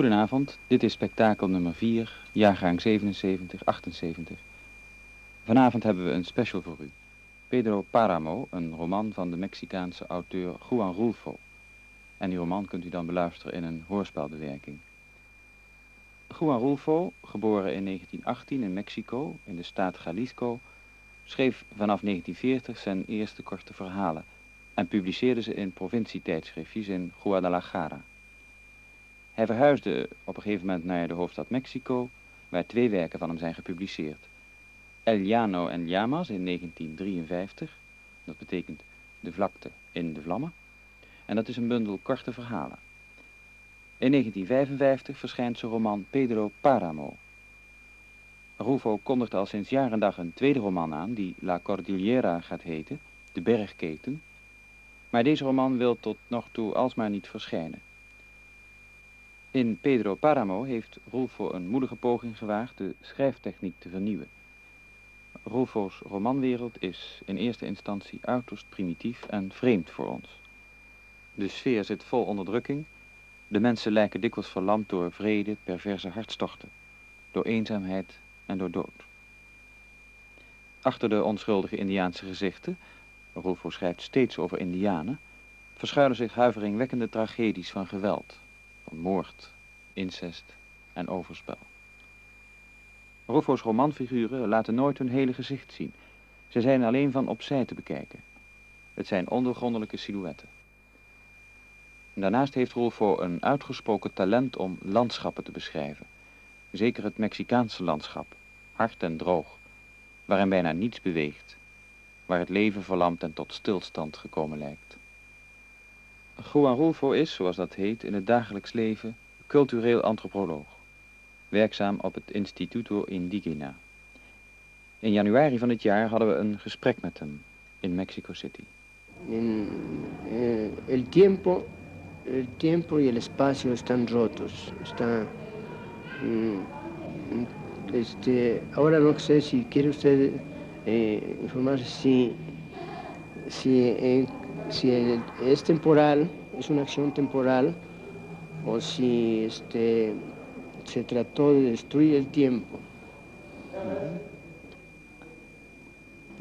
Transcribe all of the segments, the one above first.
Goedenavond, dit is spektakel nummer 4, jaargang 77, 78. Vanavond hebben we een special voor u. Pedro Paramo, een roman van de Mexicaanse auteur Juan Rulfo. En die roman kunt u dan beluisteren in een hoorspelbewerking. Juan Rulfo, geboren in 1918 in Mexico, in de staat Jalisco, schreef vanaf 1940 zijn eerste korte verhalen en publiceerde ze in provincietijdschriftjes in Guadalajara. Hij verhuisde op een gegeven moment naar de hoofdstad Mexico, waar twee werken van hem zijn gepubliceerd. El Llano en Llamas in 1953, dat betekent de vlakte in de vlammen, en dat is een bundel korte verhalen. In 1955 verschijnt zijn roman Pedro Paramo. Rufo kondigt al sinds jaar en dag een tweede roman aan, die La Cordillera gaat heten, de bergketen, maar deze roman wil tot nog toe alsmaar niet verschijnen. In Pedro Paramo heeft Rulfo een moedige poging gewaagd de schrijftechniek te vernieuwen. Rulfo's romanwereld is in eerste instantie uiterst primitief en vreemd voor ons. De sfeer zit vol onderdrukking, de mensen lijken dikwijls verlamd door vrede, perverse hartstochten, door eenzaamheid en door dood. Achter de onschuldige Indiaanse gezichten, Rulfo schrijft steeds over Indianen, verschuilen zich huiveringwekkende tragedies van geweld, moord, incest en overspel. Ruffo's romanfiguren laten nooit hun hele gezicht zien. Ze zijn alleen van opzij te bekijken. Het zijn ondergrondelijke silhouetten. Daarnaast heeft Rolfo een uitgesproken talent om landschappen te beschrijven. Zeker het Mexicaanse landschap, hard en droog, waarin bijna niets beweegt, waar het leven verlamd en tot stilstand gekomen lijkt. Juan Rulfo is, zoals dat heet, in het dagelijks leven cultureel antropoloog, werkzaam op het Instituto Indigena. In januari van dit jaar hadden we een gesprek met hem in Mexico City. En, eh, el tiempo, el tiempo y el espacio están rotos. Está, mm, este, ahora no sé quiere usted eh, informarse si, si eh, si es temporal, es una acción temporal, o si este, se trató de destruir el tiempo.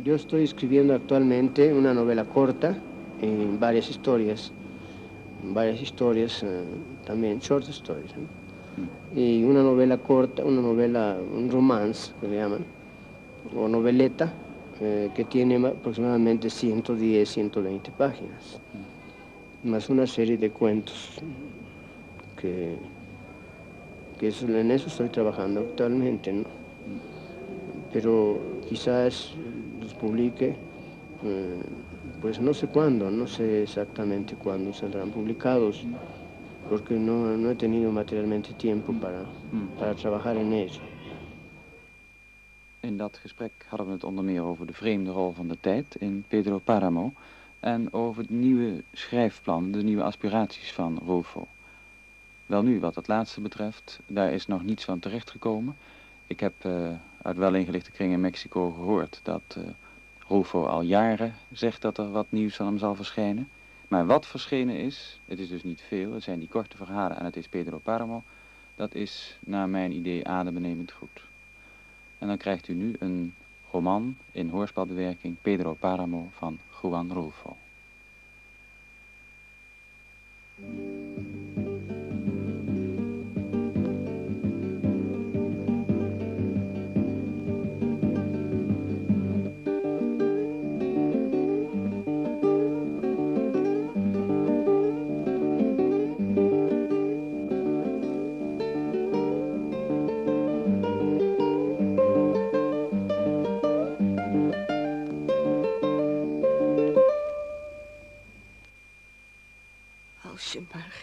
Yo estoy escribiendo actualmente una novela corta en varias historias, varias historias eh, también, short stories, y una novela corta, una novela, un romance que le llaman, o noveleta, eh, que tiene aproximadamente 110, 120 páginas, más una serie de cuentos que, que en eso estoy trabajando actualmente, ¿no? pero quizás los publique, eh, pues no sé cuándo, no sé exactamente cuándo saldrán publicados, porque no, no he tenido materialmente tiempo para, para trabajar en ello. In dat gesprek hadden we het onder meer over de vreemde rol van de tijd in Pedro Paramo en over het nieuwe schrijfplan, de nieuwe aspiraties van Rolfo. Wel nu, wat het laatste betreft, daar is nog niets van terechtgekomen. Ik heb uh, uit wel ingelichte kringen in Mexico gehoord dat uh, Rolfo al jaren zegt dat er wat nieuws van hem zal verschijnen. Maar wat verschenen is, het is dus niet veel, het zijn die korte verhalen en het is Pedro Paramo, dat is naar mijn idee adembenemend goed. En dan krijgt u nu een roman in hoorspelbewerking Pedro Paramo van Juan Rulfo.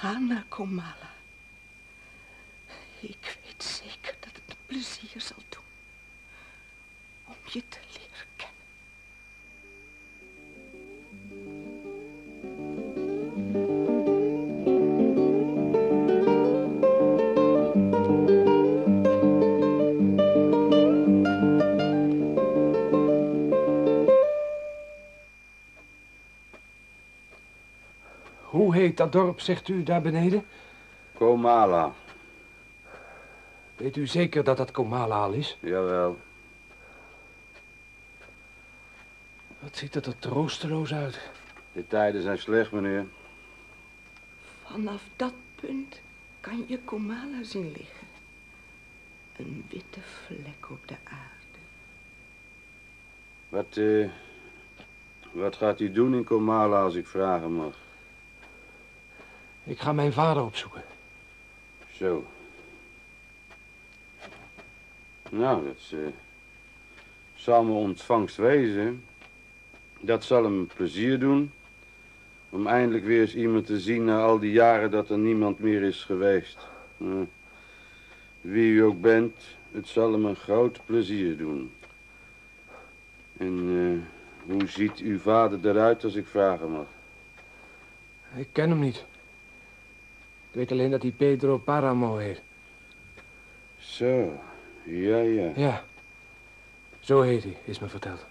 Ga naar Komala. Ik weet zeker dat het plezier zal doen om je te dat dorp, zegt u, daar beneden? Komala, Weet u zeker dat dat Komala al is? jawel. Wat ziet het er troosteloos uit. De tijden zijn slecht, meneer. Vanaf dat punt kan je Komala zien liggen. Een witte vlek op de aarde. Wat, eh, wat gaat u doen in Komala als ik vragen mag? Ik ga mijn vader opzoeken. Zo. Nou, dat is, eh, zal me ontvangst wezen. Dat zal hem plezier doen. Om eindelijk weer eens iemand te zien na al die jaren dat er niemand meer is geweest. Eh, wie u ook bent, het zal hem een groot plezier doen. En eh, hoe ziet uw vader eruit als ik vragen mag? Ik ken hem niet. Ik weet alleen dat hij Pedro Paramo heet. Zo, ja, ja. Ja, zo heet hij, is me verteld.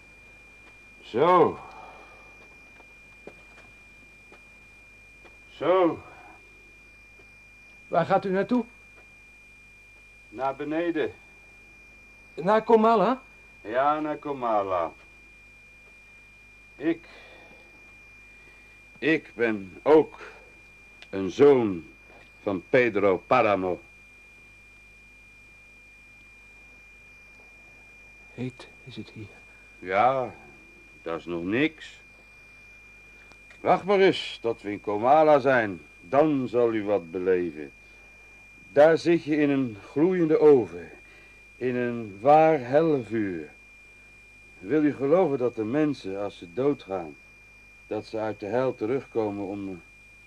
Zo. Zo, Waar gaat u naartoe? naar beneden. Naar Komala? Ja, naar Komala. Ik. Ik ben ook een zoon van Pedro Paramo. Heet is het hier. Ja, dat is nog niks. Wacht maar eens tot we in Komala zijn. Dan zal u wat beleven. Daar zit je in een gloeiende oven. In een waar hellevuur. Wil u geloven dat de mensen, als ze doodgaan, dat ze uit de hel terugkomen om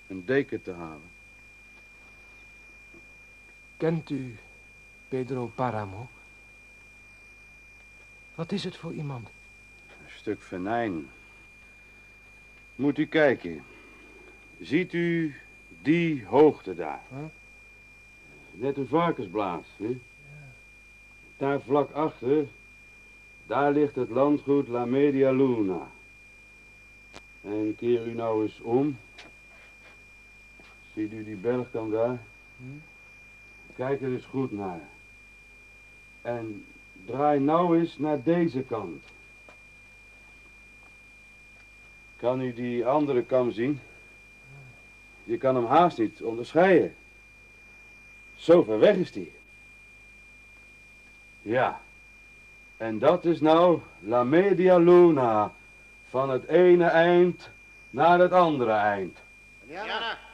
een deken te halen? Kent u Pedro Paramo? Wat is het voor iemand? Een stuk venijn. Moet u kijken. Ziet u die hoogte daar? Huh? Net een varkensblaas, hè? Daar vlak achter, daar ligt het landgoed La Media Luna. En keer u nou eens om. Ziet u die bergkant daar? Kijk er eens goed naar. En draai nou eens naar deze kant. Kan u die andere kam zien? Je kan hem haast niet onderscheiden. Zo ver weg is die. Ja. En dat is nou La Media Luna. Van het ene eind naar het andere eind. Hier.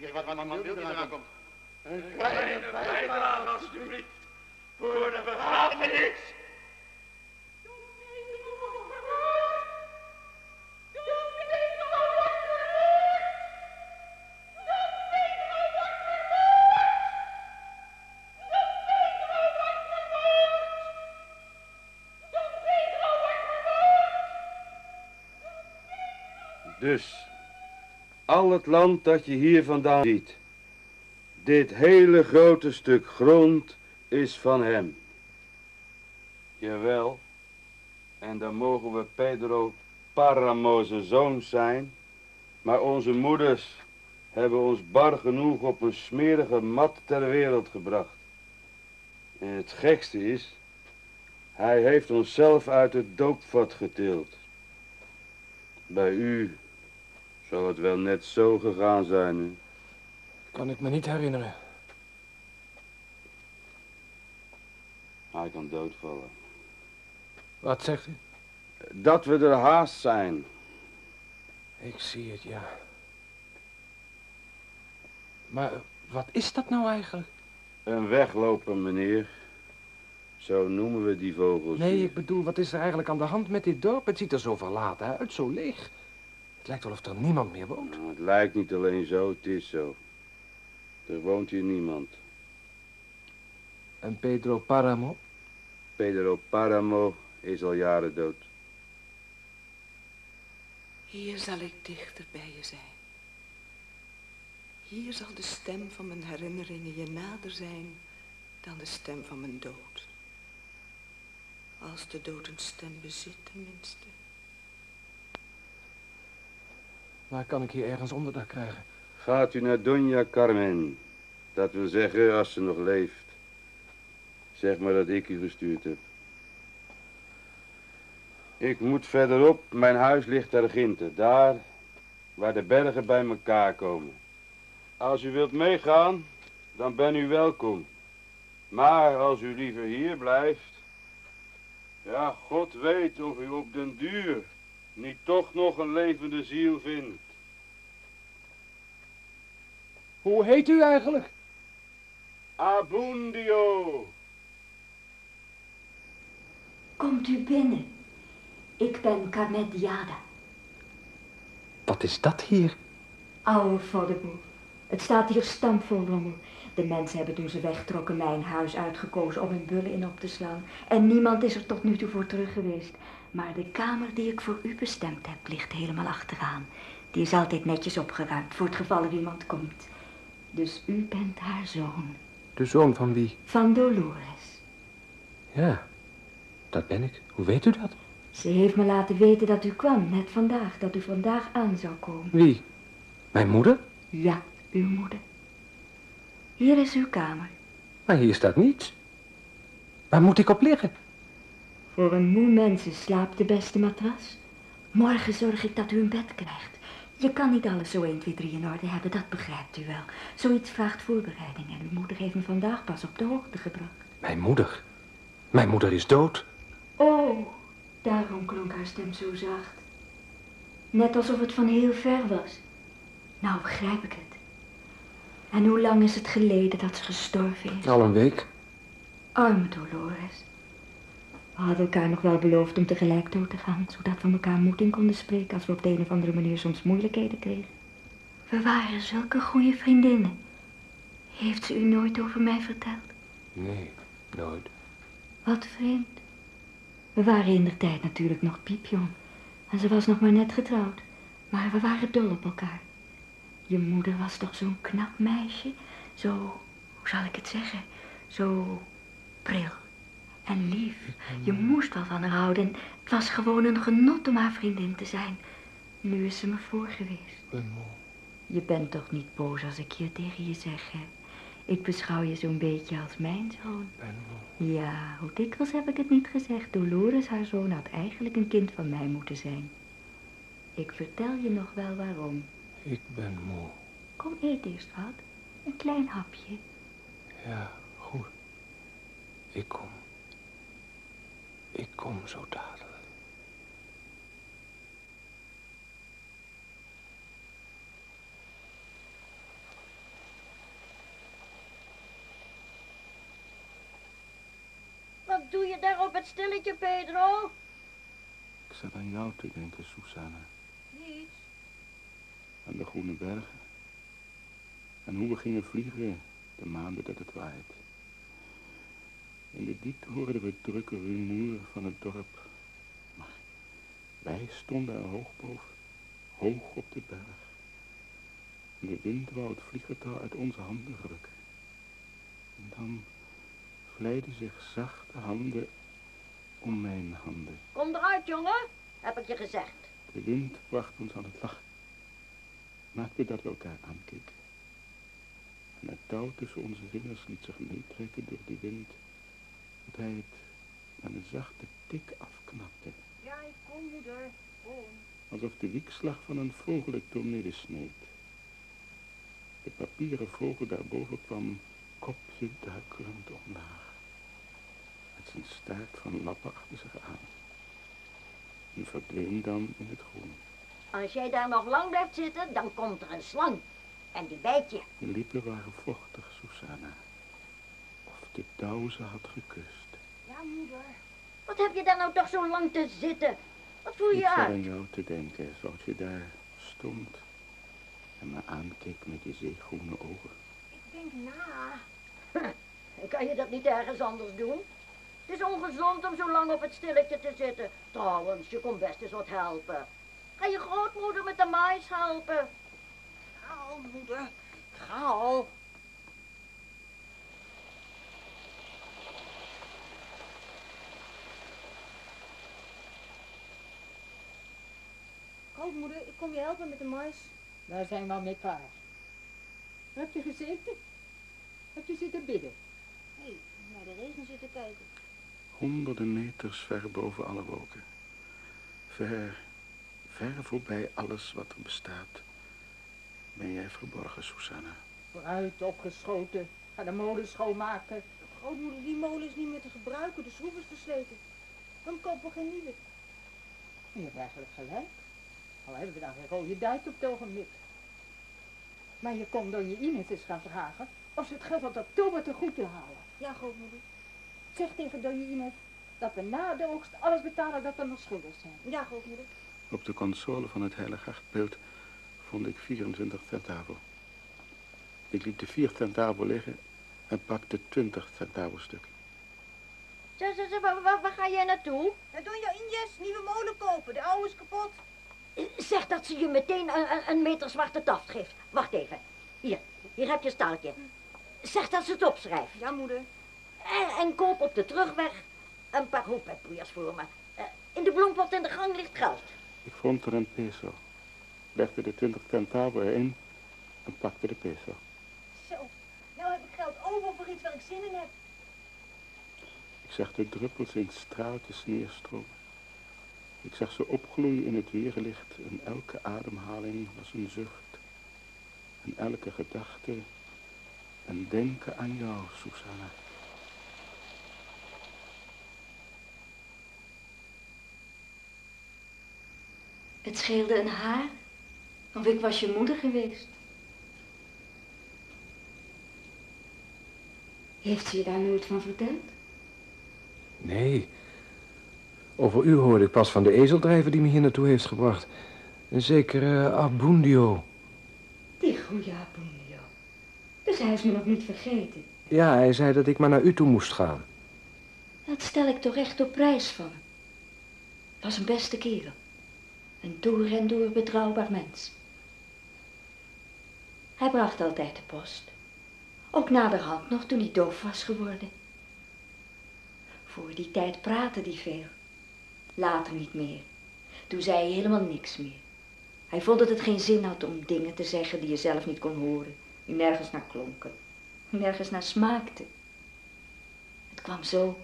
Kijk eens wat van man Wilde eraan komt. Een kleine bijdrage, alstublieft. Voor de begrafenis. Het land dat je hier vandaan ziet. Dit hele grote stuk grond is van hem. Jawel. En dan mogen we Pedro Paramo's zoons zijn. Maar onze moeders hebben ons bar genoeg op een smerige mat ter wereld gebracht. En het gekste is, hij heeft ons zelf uit het doopvat getild. Bij u zou het wel net zo gegaan zijn. Hè? Kan ik me niet herinneren. Hij kan doodvallen. Wat zegt u? Dat we er haast zijn. Ik zie het, ja. Maar wat is dat nou eigenlijk? Een wegloper, meneer. Zo noemen we die vogels. Nee, hier. ik bedoel, wat is er eigenlijk aan de hand met dit dorp? Het ziet er zo verlaten uit, zo leeg. Het lijkt wel of er niemand meer woont. Nou, het lijkt niet alleen zo, het is zo. Er woont hier niemand. En Pedro Paramo? Pedro Paramo is al jaren dood. Hier zal ik dichter bij je zijn. Hier zal de stem van mijn herinneringen je nader zijn dan de stem van mijn dood. Als de dood een stem bezit tenminste. Waar kan ik hier ergens onderdak krijgen? Gaat u naar Doña Carmen. Dat wil zeggen, als ze nog leeft. Zeg maar dat ik u gestuurd heb. Ik moet verderop, mijn huis ligt daar ginter. Daar waar de bergen bij elkaar komen. Als u wilt meegaan, dan ben u welkom. Maar als u liever hier blijft... Ja, God weet of u op den duur niet toch nog een levende ziel vindt. Hoe heet u eigenlijk? Abundio! Komt u binnen. Ik ben Carmet Diada, Wat is dat hier? oude voddenboel. Het staat hier stampvol rommel. De mensen hebben toen ze wegtrokken mijn huis uitgekozen om hun bullen in op te slaan. En niemand is er tot nu toe voor terug geweest. Maar de kamer die ik voor u bestemd heb, ligt helemaal achteraan. Die is altijd netjes opgeruimd, voor het geval er iemand komt. Dus u bent haar zoon, De zoon van wie? van Dolores. Ja, dat ben ik. Hoe weet u dat? Ze heeft me laten weten dat u kwam, net vandaag, dat u vandaag aan zou komen. Wie? Mijn moeder? Ja, uw moeder. Hier is uw kamer. Maar hier staat niets. Waar moet ik op liggen? Voor een moe mens is slaap de beste matras. Morgen zorg ik dat u een bed krijgt. Je kan niet alles zo 1, 2, 3 in orde hebben, dat begrijpt u wel. Zoiets vraagt voorbereiding en uw moeder heeft me vandaag pas op de hoogte gebracht. Mijn moeder? Mijn moeder is dood. Oh, daarom klonk haar stem zo zacht. Net alsof het van heel ver was. Nou begrijp ik het. En hoe lang is het geleden dat ze gestorven is? Al een week. Arme Dolores. We hadden elkaar nog wel beloofd om tegelijk dood te gaan, zodat we elkaar moed in konden spreken als we op de een of andere manier soms moeilijkheden kregen. We waren zulke goede vriendinnen. Heeft ze u nooit over mij verteld? Nee, nooit. Wat vreemd. We waren in de tijd natuurlijk nog piepjong. En ze was nog maar net getrouwd. Maar we waren dol op elkaar. Je moeder was toch zo'n knap meisje? Zo, hoe zal ik het zeggen? Zo pril en lief. Je moest wel van haar houden. En het was gewoon een genot om haar vriendin te zijn. Nu is ze me voor geweest. Je bent toch niet boos als ik hier tegen je zeg, hè? Ik beschouw je zo'n beetje als mijn zoon. Ja, hoe dikwijls heb ik het niet gezegd. Dolores, haar zoon, had eigenlijk een kind van mij moeten zijn. Ik vertel je nog wel waarom. Ik ben moe. Kom, eet eerst wat. Een klein hapje. Ja, goed. Ik kom. Ik kom zo dadelijk. Wat doe je daar op het stilletje, Pedro? Ik zat aan jou te denken, Susanna. Niets. Aan de Groene Bergen. En hoe we gingen vliegen de maanden dat het waait. In de diepte hoorden we het drukke rumoer van het dorp. Maar wij stonden er hoog boven, hoog op de berg. En de wind wou het vliegertouw uit onze handen rukken. En dan vleiden zich zachte handen om mijn handen. Kom eruit, jongen, heb ik je gezegd. De wind bracht ons aan het lachen. Maakte dat we elkaar aankeken. En het touw tussen onze vingers liet zich meetrekken door die wind, tot hij het met een zachte tik afknapte, Ja, ik kom, moeder. Kom. alsof de wiekslag van een vogel het doormidden sneed. De papieren vogel daarboven kwam kopje duikelend omlaag, met zijn staart van lappen achter zich aan, en verdween dan in het groen. Als jij daar nog lang blijft zitten, dan komt er een slang. En die bijt je. De lippen waren vochtig, Susanna. Of de touw ze had gekust. Ja, moeder. Wat heb je daar nou toch zo lang te zitten? Wat voel Ik je zat uit? aan jou te denken, zoals je daar stond. En me aankeek met je zeegroene ogen. Ik Denk na. Kan je dat niet ergens anders doen? Het is ongezond om zo lang op het stilletje te zitten. Trouwens, je kon best eens wat helpen. Ga je grootmoeder met de mais helpen? Nou, moeder, ga al. Grootmoeder, ik kom je helpen met de mais. Daar zijn we al mee klaar. Heb je gezeten? Heb je zitten bidden? Nee, naar de regen zitten kijken. Honderden meters ver boven alle wolken. Ver, ver voorbij alles wat er bestaat. Ben jij verborgen, Susanna? Vooruit opgeschoten. Ga de molen schoonmaken. Grootmoeder, die molen is niet meer te gebruiken. De schroef is versleten. Dan kopen we geen nieuwe. Je hebt eigenlijk gelijk. Al hebben we dan geen rode duit op het ogenblik. Maar je kon door je Ines eens gaan vragen of ze het geld tot oktober te goed wil halen. Ja, grootmoeder. Zeg tegen door je Ines dat we na de oogst alles betalen dat we nog schuldig zijn. Ja, grootmoeder. Op de console van het heilige achtbeeld vond ik 24 centavo. Ik liet de 4 centavo liggen en pakte 20 centavo stukken. Zeg, zeg, zeg, waar, waar, waar ga jij naartoe? Doe je Injes nieuwe molen kopen. De oude is kapot. Zeg dat ze je meteen een, een, een meter zwarte taft geeft. Wacht even. Hier, hier heb je een staaltje. Zeg dat ze het opschrijft. Ja, moeder. En, en koop op de terugweg een paar hoepetpoeiers voor me. Eh, in de bloempot in de gang ligt geld. Ik vond er een peso, legde de 20 centavo erin en pakte de peso. Zo. Nou heb ik geld over voor iets waar ik zin in heb. Ik zag de druppels in straaltjes neerstromen. Ik zag ze opgloeien in het weerlicht en elke ademhaling was een zucht. En elke gedachte een denken aan jou, Susanna. Het scheelde een haar, of ik was je moeder geweest. Heeft ze je daar nooit van verteld? Nee. Over u hoorde ik pas van de ezeldrijver die me hier naartoe heeft gebracht. Een zekere Abundio. Die goede Abundio. Dus hij is me nog niet vergeten. Ja, hij zei dat ik maar naar u toe moest gaan. Dat stel ik toch echt op prijs van. Was een beste kerel. Een door en door betrouwbaar mens. Hij bracht altijd de post. Ook naderhand nog toen hij doof was geworden. Voor die tijd praatte hij veel. Later niet meer. Toen zei hij helemaal niks meer. Hij vond dat het geen zin had om dingen te zeggen die je zelf niet kon horen. Die nergens naar klonken. Nergens naar smaakten. Het kwam zo.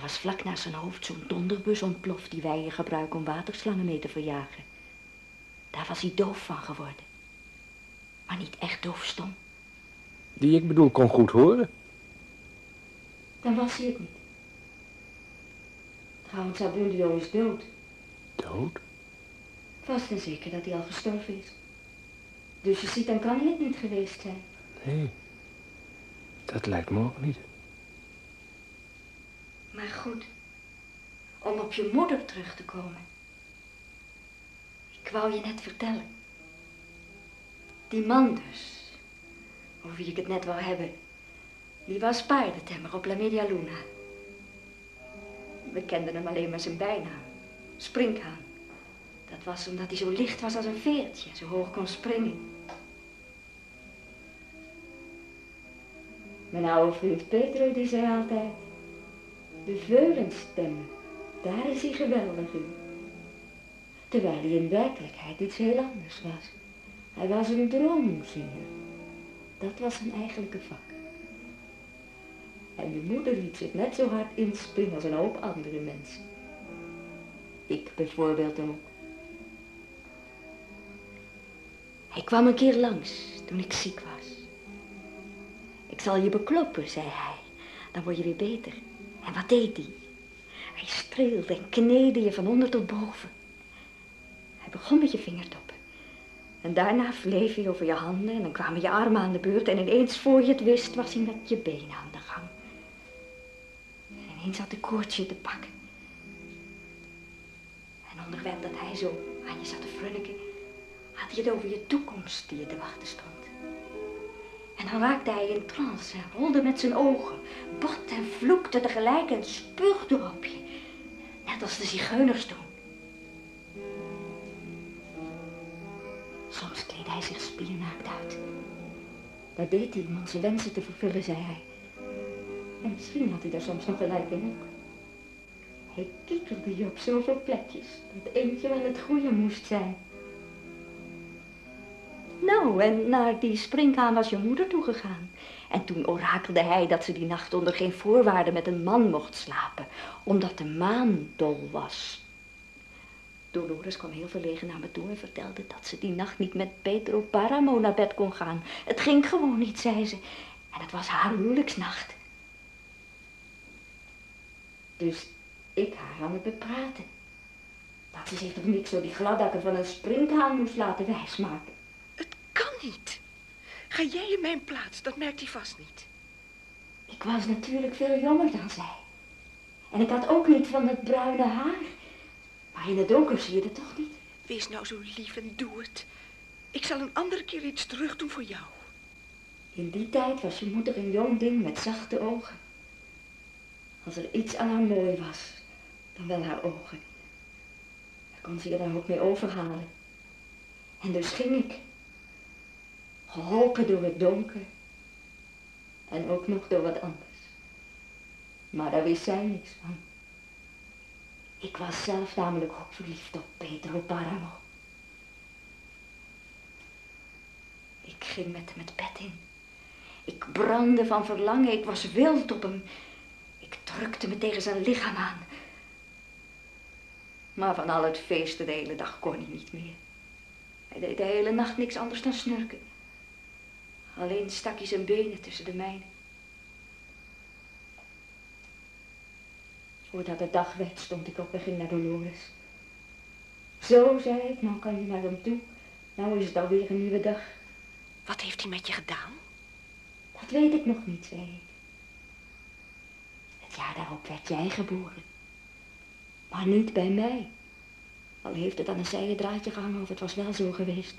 Er was vlak naast zijn hoofd zo'n donderbus ontploft die wij hier gebruiken om waterslangen mee te verjagen. Daar was hij doof van geworden. Maar niet echt doofstom. Die ik bedoel kon goed horen. Dan was hij het niet. Trouwens, Abundio is dood. Dood? Vast en zeker dat hij al gestorven is. Dus je ziet, dan kan hij het niet geweest zijn. Nee. Dat lijkt me ook niet. Maar goed, om op je moeder terug te komen. Ik wou je net vertellen. Die man dus, over wie ik het net wou hebben, die was paardentemmer op La Media Luna. We kenden hem alleen maar zijn bijnaam, Springhaan. Dat was omdat hij zo licht was als een veertje, zo hoog kon springen. Mijn oude vriend Pedro die zei altijd, de veulenstemmen, daar is hij geweldig in. Terwijl hij in werkelijkheid iets heel anders was. Hij was een droomzinger. Dat was zijn eigenlijke vak. En je moeder liet zich net zo hard inspringen als een hoop andere mensen. Ik bijvoorbeeld ook. Hij kwam een keer langs toen ik ziek was. Ik zal je bekloppen, zei hij. Dan word je weer beter. En wat deed hij? Hij streelde en kneedde je van onder tot boven. Hij begon met je vingertoppen. En daarna vleef hij over je handen en dan kwamen je armen aan de beurt. En ineens voor je het wist was hij met je benen aan de gang. En ineens had de koortje te pakken. En onderwijl dat hij zo aan je zat te frunniken, had hij het over je toekomst die je te wachten stond. En dan raakte hij in trance en rolde met zijn ogen, bot en vloekte tegelijk en spuugde. Net als de zigeuners doen. Soms kleedde hij zich spiernaakt uit. Dat deed hij om onze wensen te vervullen, zei hij. En misschien had hij daar soms nog gelijk in ook. Hij kietelde je op zoveel plekjes dat eentje wel het goede moest zijn. Nou, en naar die springhaan was je moeder toegegaan. En toen orakelde hij dat ze die nacht onder geen voorwaarden met een man mocht slapen, omdat de maan dol was. Dolores kwam heel verlegen naar me toe en vertelde dat ze die nacht niet met Pedro Paramo naar bed kon gaan. Het ging gewoon niet, zei ze. En het was haar huwelijksnacht. Dus ik haar aan het bepraten. Dat ze zich toch niks door die gladdakken van een springhaan moest laten wijsmaken. Kan niet. Ga jij in mijn plaats, dat merkt hij vast niet. Ik was natuurlijk veel jonger dan zij. En ik had ook niet van het bruine haar. Maar in het donker zie je het toch niet? Wees nou zo lief en doe het. Ik zal een andere keer iets terug doen voor jou. In die tijd was je moeder een jong ding met zachte ogen. Als er iets aan haar mooi was, dan wel haar ogen. Daar kon ze je daar ook mee overhalen. En dus ging ik. Geholpen door het donker. En ook nog door wat anders. Maar daar wist zij niks van. Ik was zelf namelijk ook verliefd op Pedro Paramo. Ik ging met hem het bed in. Ik brandde van verlangen, ik was wild op hem. Ik drukte me tegen zijn lichaam aan. Maar van al het feesten de hele dag kon hij niet meer. Hij deed de hele nacht niks anders dan snurken. Alleen stak hij zijn benen tussen de mijne. Voordat het dag werd, stond ik op en ging naar Dolores. Zo, zei ik, nou kan je naar hem toe. Nou is het alweer een nieuwe dag. Wat heeft hij met je gedaan? Dat weet ik nog niet, zei ik. Het jaar daarop werd jij geboren. Maar niet bij mij. Al heeft het aan een zijden draadje gehangen of het was wel zo geweest.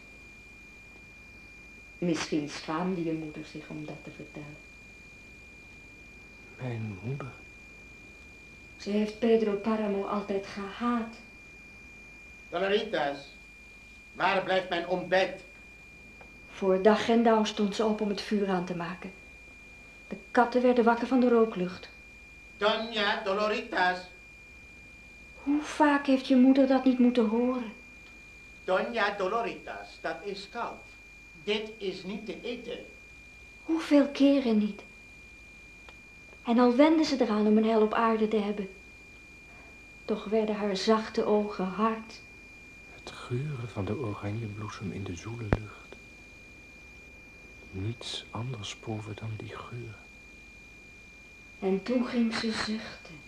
Misschien schaamde je moeder zich om dat te vertellen. Mijn moeder? Ze heeft Pedro Paramo altijd gehaat. Doloritas, waar blijft mijn ontbijt? Voor dag en dauw stond ze op om het vuur aan te maken. De katten werden wakker van de rooklucht. Doña Doloritas, Hoe vaak heeft je moeder dat niet moeten horen? Doña Doloritas, dat is koud. Dit is niet te eten. Hoeveel keren niet? En al wenden ze eraan om een hel op aarde te hebben. Toch werden haar zachte ogen hard. Het geuren van de oranjebloesem in de zoele lucht. Niets anders proeven dan die geur. En toen ging ze zuchten.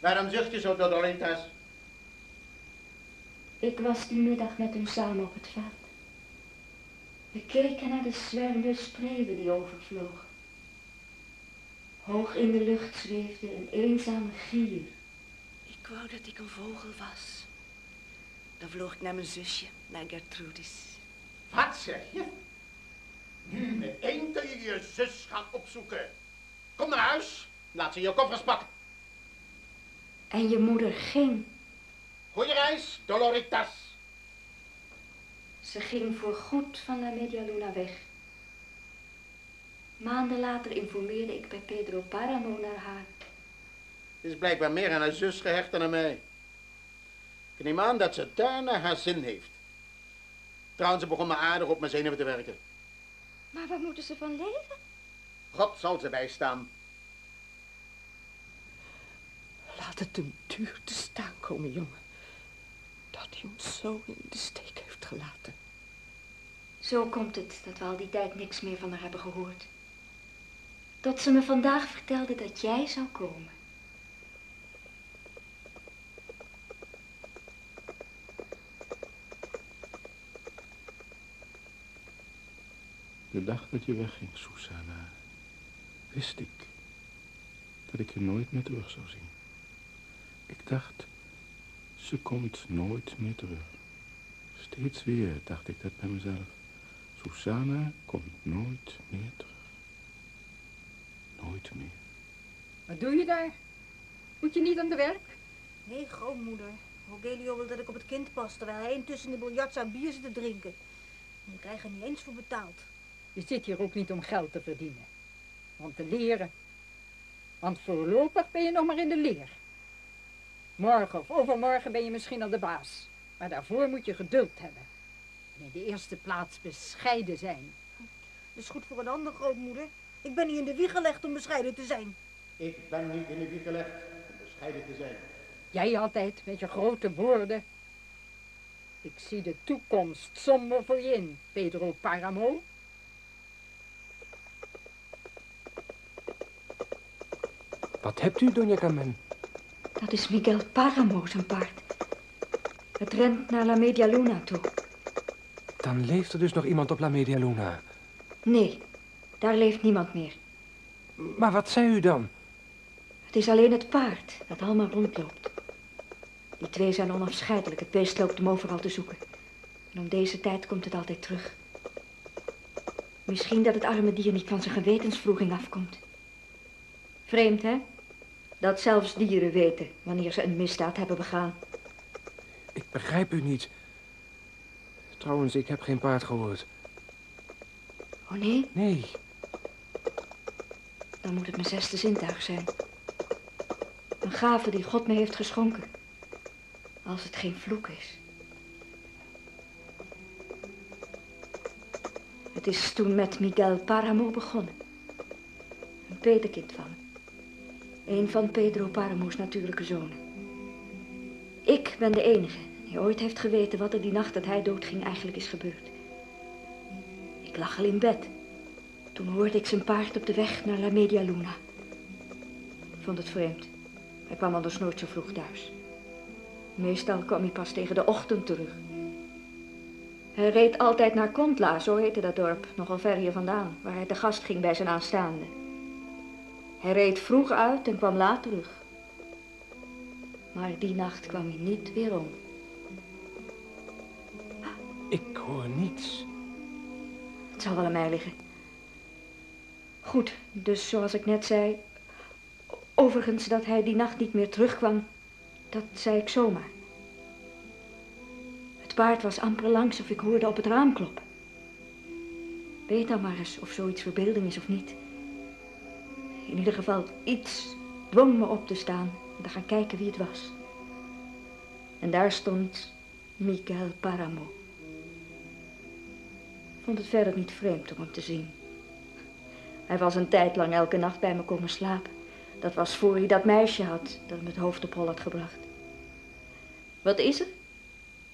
Waarom zucht je zo, Doloritas? Ik was die middag met hem samen op het veld. We keken naar de zwermende spreeuwen die overvlogen. Hoog in de lucht zweefde een eenzame gier. Ik wou dat ik een vogel was. Dan vloog ik naar mijn zusje, naar Gertrudis. Wat zeg je? Nu meteen kun je je zus gaan opzoeken. Kom naar huis, laat ze je koffers pakken. En je moeder ging. Goeie reis, Doloritas. Ze ging voorgoed van La Media Luna weg. Maanden later informeerde ik bij Pedro Paramo naar haar. Ze is blijkbaar meer aan haar zus gehecht dan aan mij. Ik neem aan dat ze daar naar haar zin heeft. Trouwens, ze begon me aardig op mijn zenuwen te werken. Maar waar moeten ze van leven? God zal ze bijstaan. Laat het een duur te staan komen, jongen. Dat hij ons zo in de steek heeft gelaten. Zo komt het dat we al die tijd niks meer van haar hebben gehoord. Tot ze me vandaag vertelde dat jij zou komen. De dag dat je wegging, Susanna, wist ik dat ik je nooit meer terug zou zien. Ik dacht, ze komt nooit meer terug. Steeds weer dacht ik dat bij mezelf. Susanna komt nooit meer terug. Nooit meer. Wat doe je daar? Moet je niet aan de werk? Nee, grootmoeder. Rogelio wil dat ik op het kind pas, terwijl hij intussen de biljart zijn bier zit te drinken. En ik krijg er niet eens voor betaald. Je zit hier ook niet om geld te verdienen. Om te leren. Want voorlopig ben je nog maar in de leer. Morgen of overmorgen ben je misschien al de baas. Maar daarvoor moet je geduld hebben. In de eerste plaats bescheiden zijn. Dat is goed voor een ander, grootmoeder. Ik ben niet in de wieg gelegd om bescheiden te zijn. Ik ben niet in de wieg gelegd om bescheiden te zijn. Jij altijd met je grote woorden. Ik zie de toekomst somber voor je in, Pedro Paramo. Wat hebt u, Doña Carmen? Dat is Miguel Paramo, zijn paard. Het rent naar La Media Luna toe. Dan leeft er dus nog iemand op La Media Luna. Nee, daar leeft niemand meer. Maar wat zei u dan? Het is alleen het paard dat allemaal rondloopt. Die twee zijn onafscheidelijk. Het beest loopt hem overal te zoeken. En om deze tijd komt het altijd terug. Misschien dat het arme dier niet van zijn gewetensvroeging afkomt. Vreemd, hè? Dat zelfs dieren weten wanneer ze een misdaad hebben begaan. Ik begrijp u niet. Trouwens, ik heb geen paard gehoord. Oh nee? Nee. Dan moet het mijn zesde zintuig zijn. Een gave die God me heeft geschonken. Als het geen vloek is. Het is toen met Miguel Paramo begonnen. Een petekind van hem. Een van Pedro Paramo's natuurlijke zonen. Ik ben de enige die ooit heeft geweten wat er die nacht dat hij doodging eigenlijk is gebeurd. Ik lag al in bed. Toen hoorde ik zijn paard op de weg naar La Media Luna. Ik vond het vreemd. Hij kwam anders nooit zo vroeg thuis. Meestal kwam hij pas tegen de ochtend terug. Hij reed altijd naar Kontla, zo heette dat dorp, nogal ver hier vandaan, waar hij te gast ging bij zijn aanstaande. Hij reed vroeg uit en kwam laat terug. Maar die nacht kwam hij niet weer om. Ik hoor niets. Het zal wel aan mij liggen. Goed, dus zoals ik net zei. Overigens dat hij die nacht niet meer terugkwam, dat zei ik zomaar. Het paard was amper langs of ik hoorde op het raam kloppen. Weet dan maar eens of zoiets verbeelding is of niet. In ieder geval, iets dwong me op te staan en te gaan kijken wie het was. En daar stond Miguel Paramo. Vond het verder niet vreemd om hem te zien. Hij was een tijd lang elke nacht bij me komen slapen. Dat was voor hij dat meisje had dat hem het hoofd op hol had gebracht. Wat is er?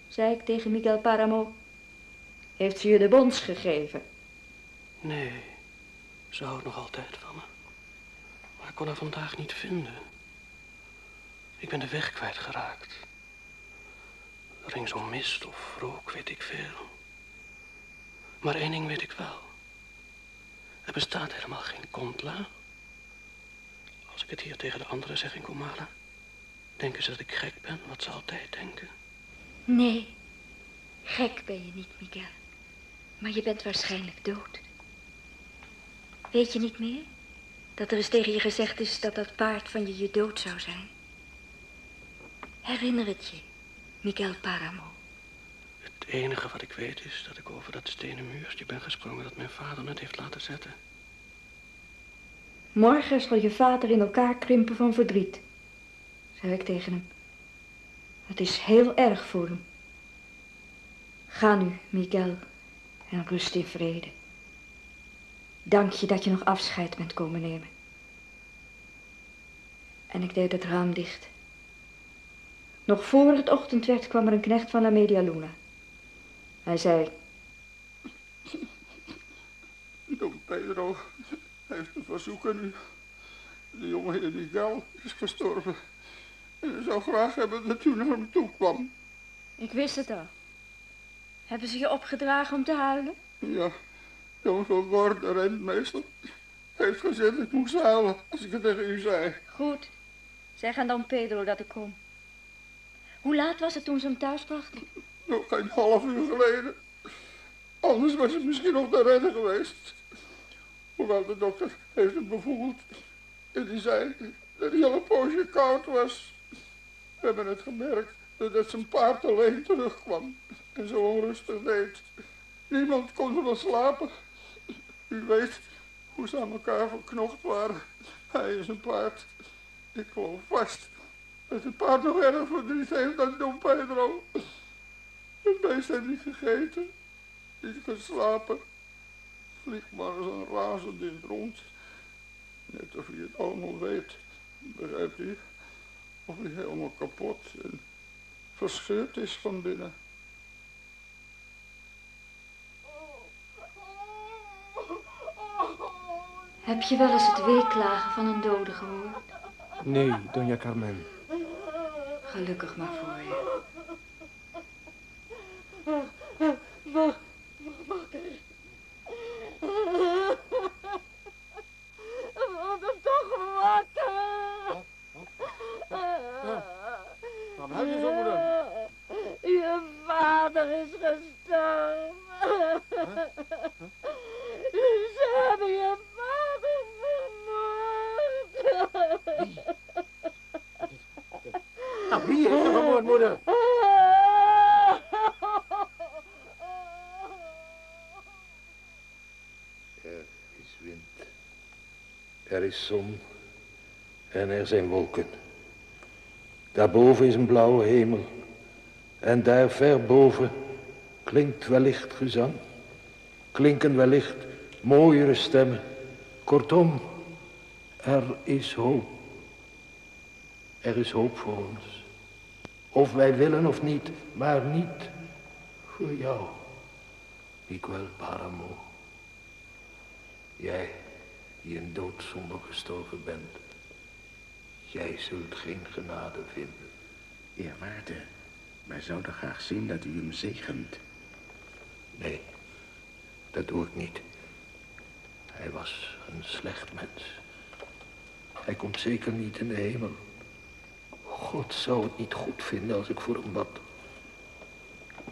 zei ik tegen Miguel Paramo. Heeft ze je de bons gegeven? Nee, ze houdt nog altijd van me. Maar ik kon haar vandaag niet vinden. Ik ben de weg kwijtgeraakt. Er ging mist of rook, weet ik veel. Maar één ding weet ik wel. Er bestaat helemaal geen Kontla. Als ik het hier tegen de anderen zeg in Komala, denken ze dat ik gek ben, wat ze altijd denken. Nee, gek ben je niet, Miguel. Maar je bent waarschijnlijk dood. Weet je niet meer? Dat er eens tegen je gezegd is dat dat paard van je je dood zou zijn. Herinner het je, Miguel Paramo. Het enige wat ik weet is dat ik over dat stenen muurtje ben gesprongen dat mijn vader net heeft laten zetten. Morgen zal je vader in elkaar krimpen van verdriet, zei ik tegen hem. Het is heel erg voor hem. Ga nu, Miguel, en rust in vrede. Dank je dat je nog afscheid bent komen nemen. En ik deed het raam dicht. Nog voor het ochtend werd kwam er een knecht van La Media Luna. Hij zei, Don Pedro heeft een verzoek aan u. De jonge heer Miguel is gestorven. En hij zou graag hebben dat u naar hem toe kwam. ik wist het al. Hebben ze je opgedragen om te huilen? Ja, Jan van de rentmeester, heeft gezegd dat ik moest huilen als ik het tegen u zei. Goed. Zeg aan dan Pedro dat ik kom. Hoe laat was het toen ze hem thuis brachten? Nog geen half uur geleden. Anders was het misschien nog te redden geweest. Hoewel de dokter heeft hem bevoeld. En die zei dat hij al een poosje koud was. We hebben het gemerkt dat zijn paard alleen terugkwam en zo onrustig deed. Niemand kon er wel slapen. U weet hoe ze aan elkaar verknocht waren. Hij is een paard. Ik geloof vast dat het paard nog erg verdriet heeft dan Don Pedro. Het beest heeft niet gegeten, niet geslapen. Vliegt maar als een razend in het rond. Net of hij het allemaal weet, begrijpt u? Of hij helemaal kapot en verscheurd is van binnen. Heb je wel eens het weeklagen van een dode gehoord? Nee, Doña Carmen. Gelukkig maar voor je. Wacht, wakker. Word hem toch wakker. Waarom huil je zo, moeder? Je vader is gestorven. Ze hebben je vader vermoord. Nou, wie heeft je vermoord, moeder? Er is wind. Er is zon. En er zijn wolken. Daarboven is een blauwe hemel. En daar ver boven klinkt wellicht gezang. Klinken wellicht mooiere stemmen. Kortom, er is hoop. Er is hoop voor ons. Of wij willen of niet, maar niet voor jou. Miguel Paramo. Jij, die in doodzonde gestorven bent. Jij zult geen genade vinden. Eerwaarde, wij zouden graag zien dat u hem zegent. Nee, dat doe ik niet. Hij was een slecht mens. Hij komt zeker niet in de hemel. God zou het niet goed vinden als ik voor hem bad.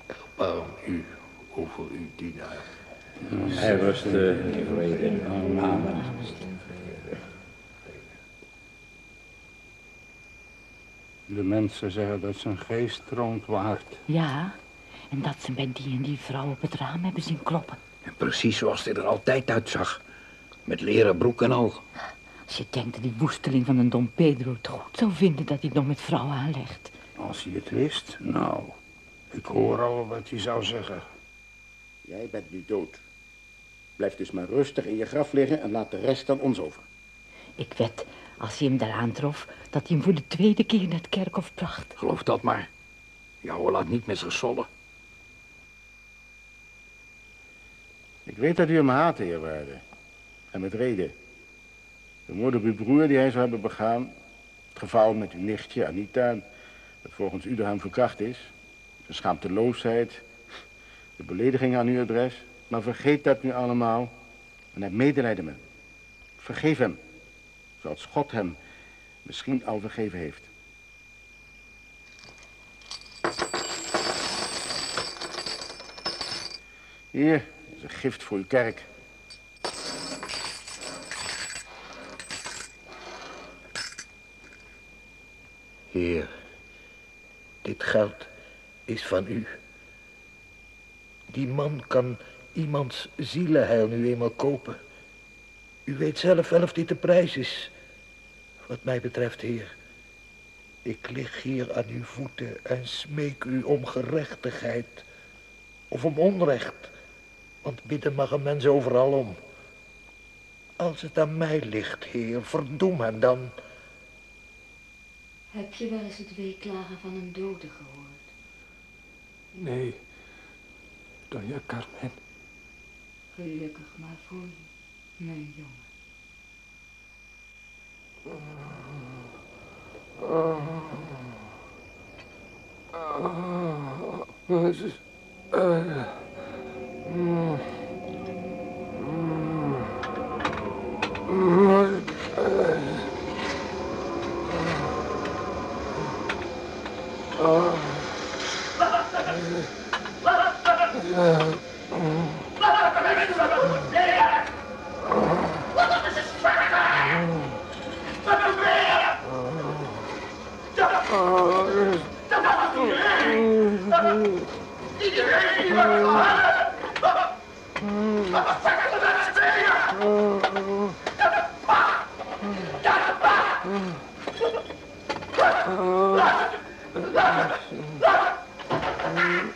Erbarm u over uw dienaar. Hij rust in vrede. Amen. De mensen zeggen dat zijn geest troont waard. Ja, en dat ze bij die en die vrouw op het raam hebben zien kloppen. En precies zoals hij er altijd uitzag. Met leren broek en al. Als je denkt dat die woesteling van een Don Pedro het goed zou vinden dat hij het nog met vrouwen aanlegt. Als hij het wist, nou, ik hoor al wat hij zou zeggen. Jij bent nu dood. Blijf dus maar rustig in je graf liggen en laat de rest aan ons over. Ik wed, als hij hem daar aantrof, dat hij hem voor de tweede keer naar het kerkhof bracht. Geloof dat maar. Jou laat niet met zich sollen. Ik weet dat u hem haat, eerwaarde. En met reden. De moord op uw broer die hij zou hebben begaan. Het geval met uw nichtje, Anita. Dat volgens u door hem verkracht is. De schaamteloosheid. De belediging aan uw adres. Maar vergeet dat nu allemaal. En heb medelijden met hem. Vergeef hem. Zoals God hem misschien al vergeven heeft. Hier is een gift voor uw kerk. Heer, dit geld is van u. Die man kan iemands zielenheil nu eenmaal kopen. U weet zelf wel of dit de prijs is. Wat mij betreft, heer. Ik lig hier aan uw voeten en smeek u om gerechtigheid. Of om onrecht. Want bidden mag een mens overal om. Als het aan mij ligt, heer, verdoem hem dan. Heb je wel eens het weeklagen van een dode gehoord? Nee, Doña Carmen. Gelukkig maar voor je, mijn Oh.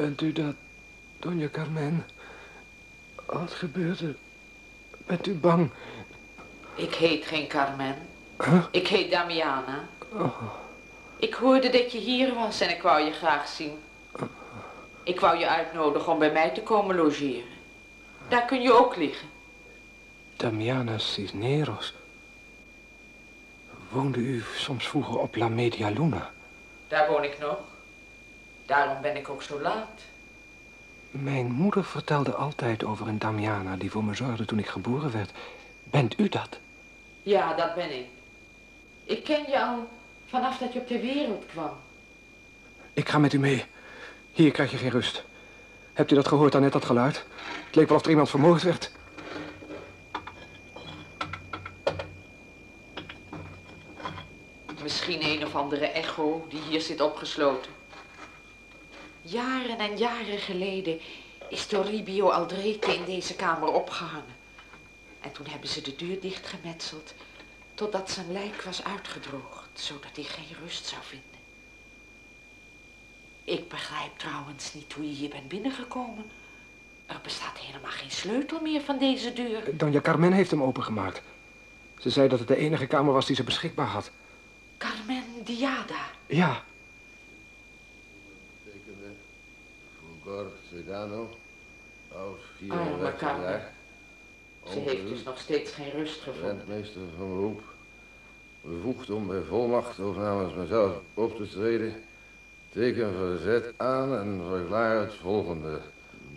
Bent u dat, Donja Carmen? Wat gebeurt er? Bent u bang? Ik heet geen Carmen. Huh? Ik heet Damiana. Oh, Ik hoorde dat je hier was en ik wou je graag zien. Ik wou je uitnodigen om bij mij te komen logeren. Daar kun je ook liggen. Damiana Cisneros. Woonde u soms vroeger op La Media Luna? Daar woon ik nog. Daarom ben ik ook zo laat. Mijn moeder vertelde altijd over een Damiana die voor me zorgde toen ik geboren werd. Bent u dat? Ja, dat ben ik. Ik ken je al vanaf dat je op de wereld kwam. Ik ga met u mee. Hier krijg je geen rust. Hebt u dat gehoord, net dat geluid? Het leek wel of er iemand vermoord werd. Misschien een of andere echo die hier zit opgesloten. Jaren en jaren geleden is Toribio Aldrete in deze kamer opgehangen. En toen hebben ze de deur dichtgemetseld totdat zijn lijk was uitgedroogd, zodat hij geen rust zou vinden. Ik begrijp trouwens niet hoe je hier bent binnengekomen. Er bestaat helemaal geen sleutel meer van deze deur. Donja Carmen heeft hem opengemaakt. Ze zei dat het de enige kamer was die ze beschikbaar had. Carmen Diada. Ja, Fulgor Sedano, oud Arme 34 Carmen. jaar. Ze heeft dus nog steeds geen rust gevonden. Rentmeester van beroep. Bevoegd om bij volmacht of namens mezelf op te treden. Teken verzet aan en verklaar het volgende.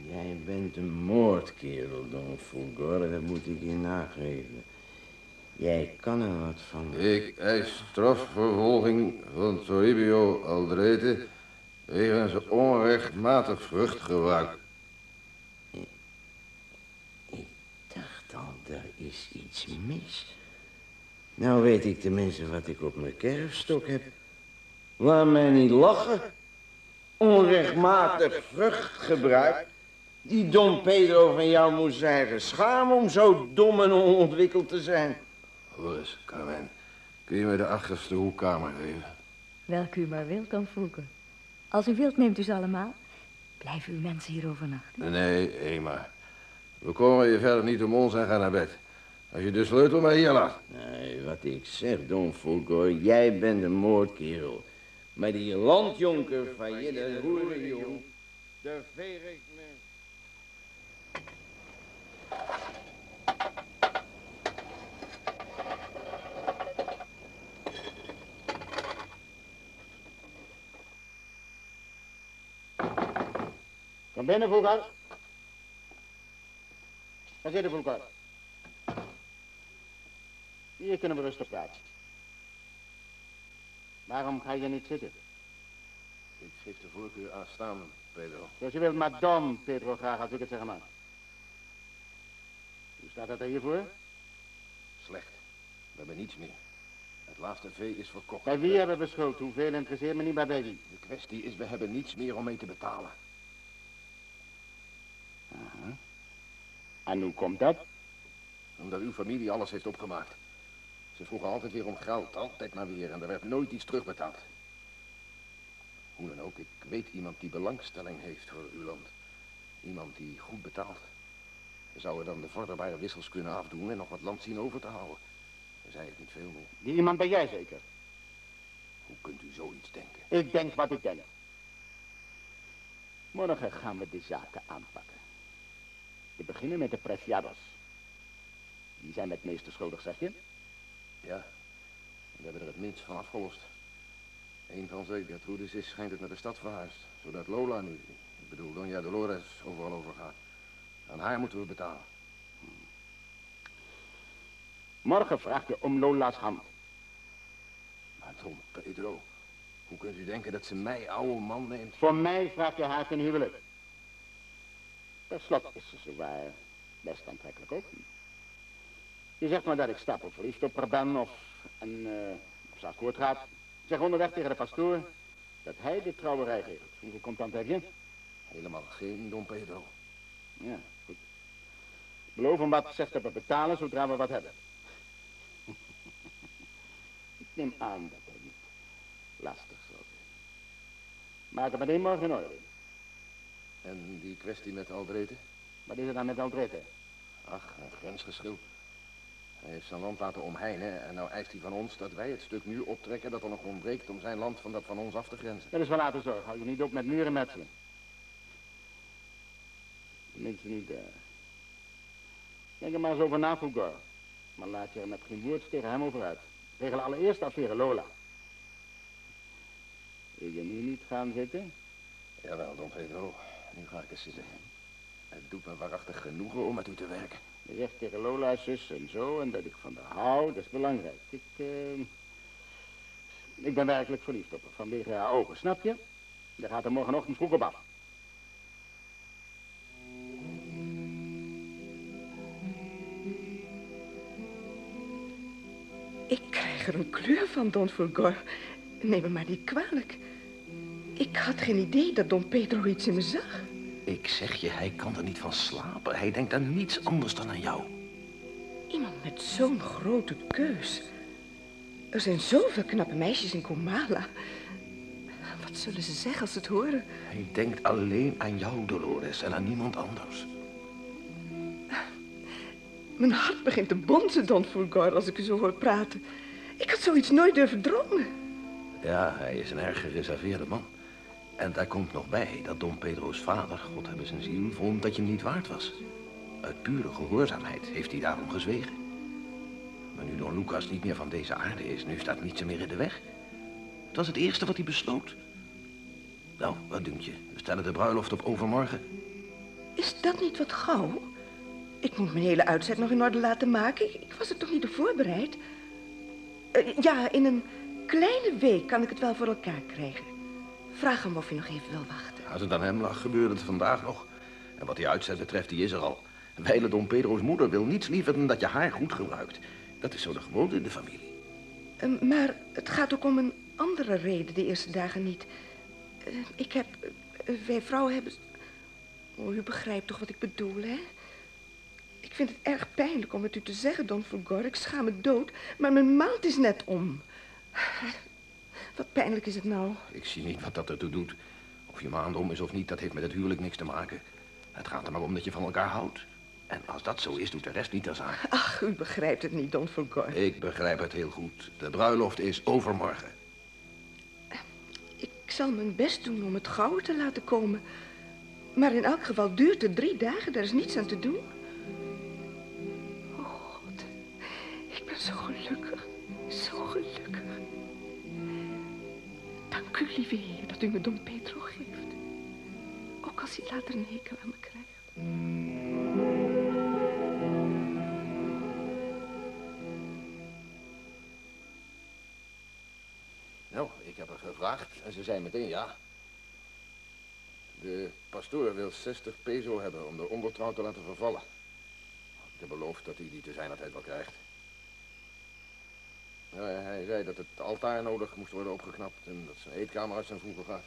Jij bent een moordkerel, Don Fulgor, dat moet ik je nageven. Jij kan er wat van. Ik eis strafvervolging van Toribio Aldrete wegens onrechtmatig vruchtgebruik. dacht al, er is iets mis. Nou weet ik tenminste wat ik op mijn kerfstok heb. Laat mij niet lachen. Onrechtmatig vruchtgebruik. Die Don Pedro van jou moest zeggen. Schaam om zo dom en onontwikkeld te zijn. Hoor eens, Carmen. Kun je me de achterste hoekkamer geven? Welke u maar wilt, dan Voeken. Als u wilt, neemt u ze allemaal. Blijven uw mensen hier overnachten? Nee, Ema. We komen hier verder niet om ons en gaan naar bed. Als je de sleutel maar hier laat. Nee, wat ik zeg, Don Fulgor, jij bent een moordkerel. Maar die landjonker van je, daar veeg ik me... Kom binnen, Fulgor. Ga zitten, Fulgor. Hier kunnen we rustig praten. Waarom ga je niet zitten? Ik geef de voorkeur aan staan, Pedro. Zoals je wilt, maar Don, Pedro, graag als ik het zeggen mag. Hoe staat het er hiervoor? Slecht. We hebben niets meer. Het laatste vee is verkocht. Bij wie hebben we schuld? Hoeveel interesseert me niet, maar bij wie? De kwestie is, we hebben niets meer om mee te betalen. Aha. En hoe komt dat? Omdat uw familie alles heeft opgemaakt. Ze vroegen altijd weer om geld, altijd maar weer. En er werd nooit iets terugbetaald. Hoe dan ook, ik weet iemand die belangstelling heeft voor uw land. Iemand die goed betaalt. We zouden dan de vorderbare wissels kunnen afdoen en nog wat land zien over te houden. Dan zei ik niet veel meer. Die iemand ben jij zeker? Hoe kunt u zoiets denken? Ik denk wat ik denk. Morgen gaan we de zaken aanpakken. We beginnen met de Preciados. Die zijn het meeste schuldig, zeg je? Ja, we hebben er het minst van afgelost. Een van ze, Gertrudis, is schijnt het naar de stad verhuisd. Zodat Lola nu, ik bedoel Donja Dolores, overal overgaat. Aan haar moeten we betalen. Morgen vraag je om Lola's hand. Maar Don Pedro, hoe kunt u denken dat ze mij, oude man, neemt? Voor mij vraag je haar ten huwelijk. Per slot is ze zowaar best aantrekkelijk ook. Je zegt maar dat ik stapel verliefd op haar ben of en, uh, op akkoord gaat. Zeg onderweg tegen de pastoor dat hij de trouwerij regelt. Hoeveel contant heb je? Helemaal geen, Don Pedro. Ja, goed. Beloof hem wat, zegt dat we betalen zodra we wat hebben. ik neem aan dat hij niet lastig zal zijn. Maak het meteen morgen in orde. En die kwestie met Aldrete? Wat is er dan met Aldrete? Ach, een grensgeschil. Hij heeft zijn land laten omheinen en nou eist hij van ons dat wij het stuk nu optrekken dat er nog ontbreekt om zijn land van dat van ons af te grenzen. Dat is wel laten zorgen. Hou je niet op met muren metselen. Tenminste niet daar. Denk er maar eens over na. Maar laat je er met geen woord tegen hem over uit. Regel allereerst affaire Lola. Wil je nu niet gaan zitten? Jawel, Don Pedro. Nu ga ik eens zitten. Het doet me waarachtig genoegen om met u te werken. Je zegt tegen Lola zus en zo en dat ik van haar hou, dat is belangrijk. Ik, uh, ik ben werkelijk verliefd op haar, vanwege haar ogen, snap je? Daar gaat er morgenochtend vroeg op af. Ik krijg er een kleur van, Don Fulgor. Neem me maar niet kwalijk. Ik had geen idee dat Don Pedro iets in me zag. Ik zeg je, hij kan er niet van slapen. Hij denkt aan niets anders dan aan jou. Iemand met zo'n grote keus. Er zijn zoveel knappe meisjes in Komala. Wat zullen ze zeggen als ze het horen? Hij denkt alleen aan jou, Dolores, en aan niemand anders. Mijn hart begint te bonzen, Don Fulgor, als ik u zo hoor praten. Ik had zoiets nooit durven dromen. Ja, hij is een erg gereserveerde man. En daar komt nog bij dat Don Pedro's vader, God hebben zijn ziel, vond dat je hem niet waard was. Uit pure gehoorzaamheid heeft hij daarom gezwegen. Maar nu Don Lucas niet meer van deze aarde is, nu staat niets meer in de weg. Dat was het eerste wat hij besloot. Nou, wat dunkt je? We stellen de bruiloft op overmorgen. Is dat niet wat gauw? Ik moet mijn hele uitzet nog in orde laten maken. Ik, was er toch niet op voorbereid? Uh, ja, in een kleine week kan ik het wel voor elkaar krijgen. Vraag hem of hij nog even wil wachten. Als het aan hem lag, gebeurde het vandaag nog. En wat die uitzet betreft, die is er al. Wijle Don Pedro's moeder wil niets liever dan dat je haar goed gebruikt. Dat is zo de gewoonte in de familie. Uh, maar het gaat ook om een andere reden de eerste dagen niet. Uh, ik heb... Uh, wij vrouwen hebben... Oh, u begrijpt toch wat ik bedoel, hè? Ik vind het erg pijnlijk om het u te zeggen, Don Fulgor. Ik schaam me dood, maar mijn maand is net om. Wat pijnlijk is het nou? Ik zie niet wat dat ertoe doet. Of je maand om is of niet, dat heeft met het huwelijk niks te maken. Het gaat er maar om dat je van elkaar houdt. En als dat zo is, doet de rest niet ter zaak. Ach, u begrijpt het niet, Don Fulgor. Ik begrijp het heel goed. De bruiloft is overmorgen. Ik zal mijn best doen om het gauw te laten komen. Maar in elk geval duurt het drie dagen. Daar is niets aan te doen. Oh, God. Ik ben zo gelukkig. Zo gelukkig. Dank u, lieve heer, dat u me Don Pedro geeft. Ook als hij later een hekel aan me krijgt. Nou, ik heb er gevraagd en ze zei meteen ja. De pastoor wil 60 peso hebben om de ondertrouw te laten vervallen. Ik heb beloofd dat hij die te zijn tijd wel krijgt. Ja, hij zei dat het altaar nodig moest worden opgeknapt en dat zijn eetkamer uit zijn voegen gaat.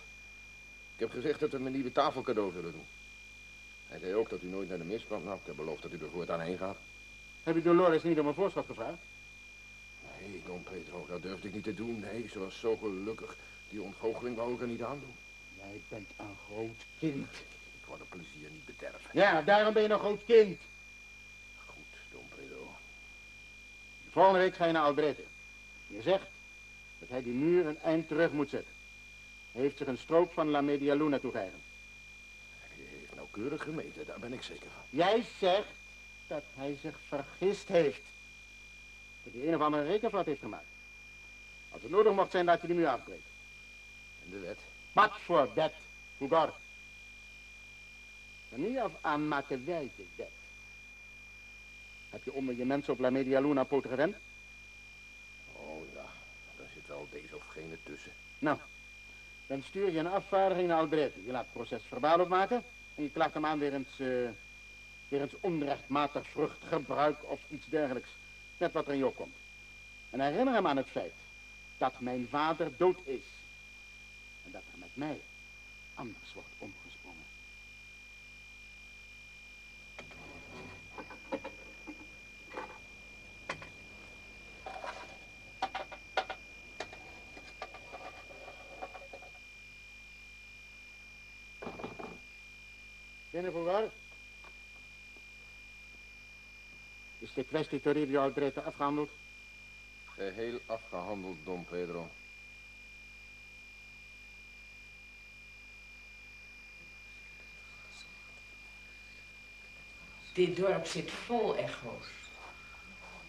Ik heb gezegd dat we hem een nieuwe tafel cadeau zullen doen. Hij zei ook dat u nooit naar de mis kwam. Nou, ik heb beloofd dat u er voortaan heen gaat. Heb u Dolores niet om een voorschot gevraagd? Nee, Don Pedro, dat durfde ik niet te doen. Nee, ze was zo gelukkig. Die ontgoocheling wou ik er niet aan doen. Jij bent een groot kind. Ik wou de plezier niet bederven. Ja, daarom ben je een groot kind. Goed, Don Pedro. Volgende week ga je naar Aldrete. Je zegt dat hij die muur een eind terug moet zetten. Hij heeft zich een strook van La Media Luna toegeëigend. Hij heeft nauwkeurig gemeten, daar ben ik zeker van. Jij zegt dat hij zich vergist heeft. Dat hij een of andere rekenvat heeft gemaakt. Als het nodig mocht zijn, laat je die muur afbreken. En de wet? Wat voor wet, Fugor? Van nu af aan maken wij de wet. Heb je onder je mensen op La Media Luna poten gewend? Oh ja, daar zit wel deze of gene tussen. Nou, dan stuur je een afvaardiging naar Aldrete. Je laat het proces verbaal opmaken en je klaagt hem aan weer eens, uh, weer eens onrechtmatig vruchtgebruik of iets dergelijks. met wat er in je opkomt. En herinner hem aan het feit dat mijn vader dood is. En dat er met mij anders wordt omgesprongen. Binnen voorwaar. Is de kwestie Toribio Aldrete afgehandeld? Geheel afgehandeld, Don Pedro. Dit dorp zit vol echo's.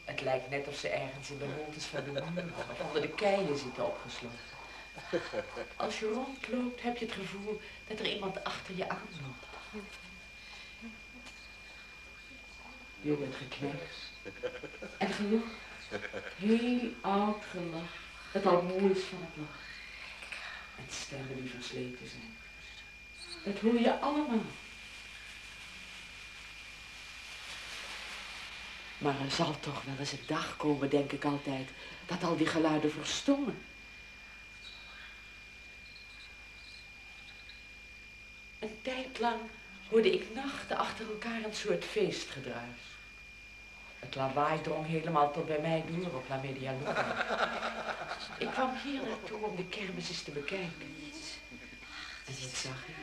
Het lijkt net of ze ergens in de holtes van de muren of onder de keien zitten opgesloten. Als je rondloopt heb je het gevoel dat er iemand achter je aanloopt. Je geknest en gelach. Heel oud gelach, dat al moe is van het lachen. En stemmen die versleten zijn. Dat hoor je allemaal. Maar er zal toch wel eens een dag komen, denk ik altijd, dat al die geluiden verstommen. Een tijd lang hoorde ik nachten achter elkaar een soort feestgedruis. Het lawaai drong helemaal tot bij mij door op La Media Luna. Ik kwam hier naartoe om de kermis eens te bekijken. En wat zag ik?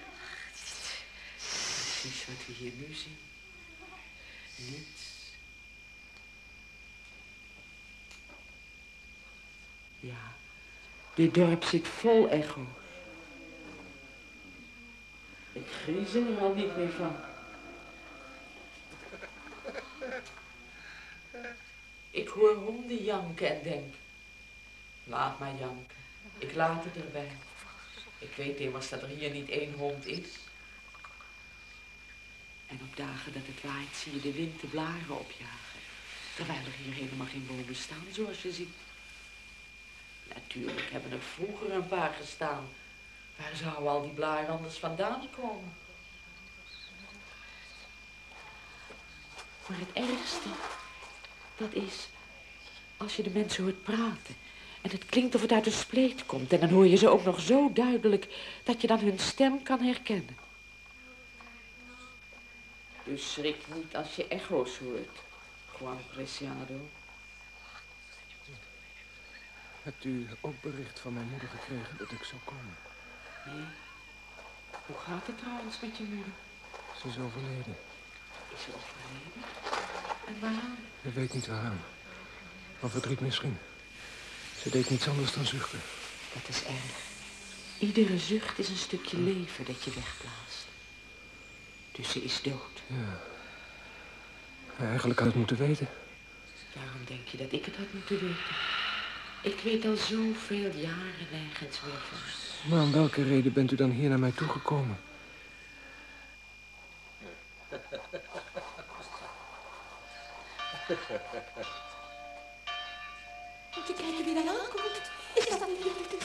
Precies wat we hier nu zien. Niets. Ja, dit dorp zit vol echo's. Ik griezel er al niet meer van. Ik hoor honden janken en denk, laat maar janken. Ik laat het erbij. Ik weet immers dat er hier niet één hond is. En op dagen dat het waait zie je de wind de blaren opjagen. Terwijl er hier helemaal geen bomen staan, zoals je ziet. Natuurlijk hebben er vroeger een paar gestaan. Waar zouden al die blaren anders vandaan komen? Maar het ergste, dat is als je de mensen hoort praten. En het klinkt of het uit een spleet komt. En dan hoor je ze ook nog zo duidelijk dat je dan hun stem kan herkennen. Dus schrik niet als je echo's hoort, Juan Preciado. Hebt u ook bericht van mijn moeder gekregen dat ik zou komen? Nee. Hoe gaat het trouwens met je moeder? Ze is overleden. Is ze overleden? En waaraan? Ik weet niet waaraan. Van verdriet misschien. Ze deed niets anders dan zuchten. Dat is erg. Iedere zucht is een stukje leven dat je wegblaast. Dus ze is dood. Ja. Eigenlijk had ik het moeten weten. Waarom denk je dat ik het had moeten weten? Ik weet al zoveel jaren nergens meer van. Maar om welke reden bent u dan hier naar mij toegekomen? Moet je kijken wie daar aankomt. Is dat niet liefde?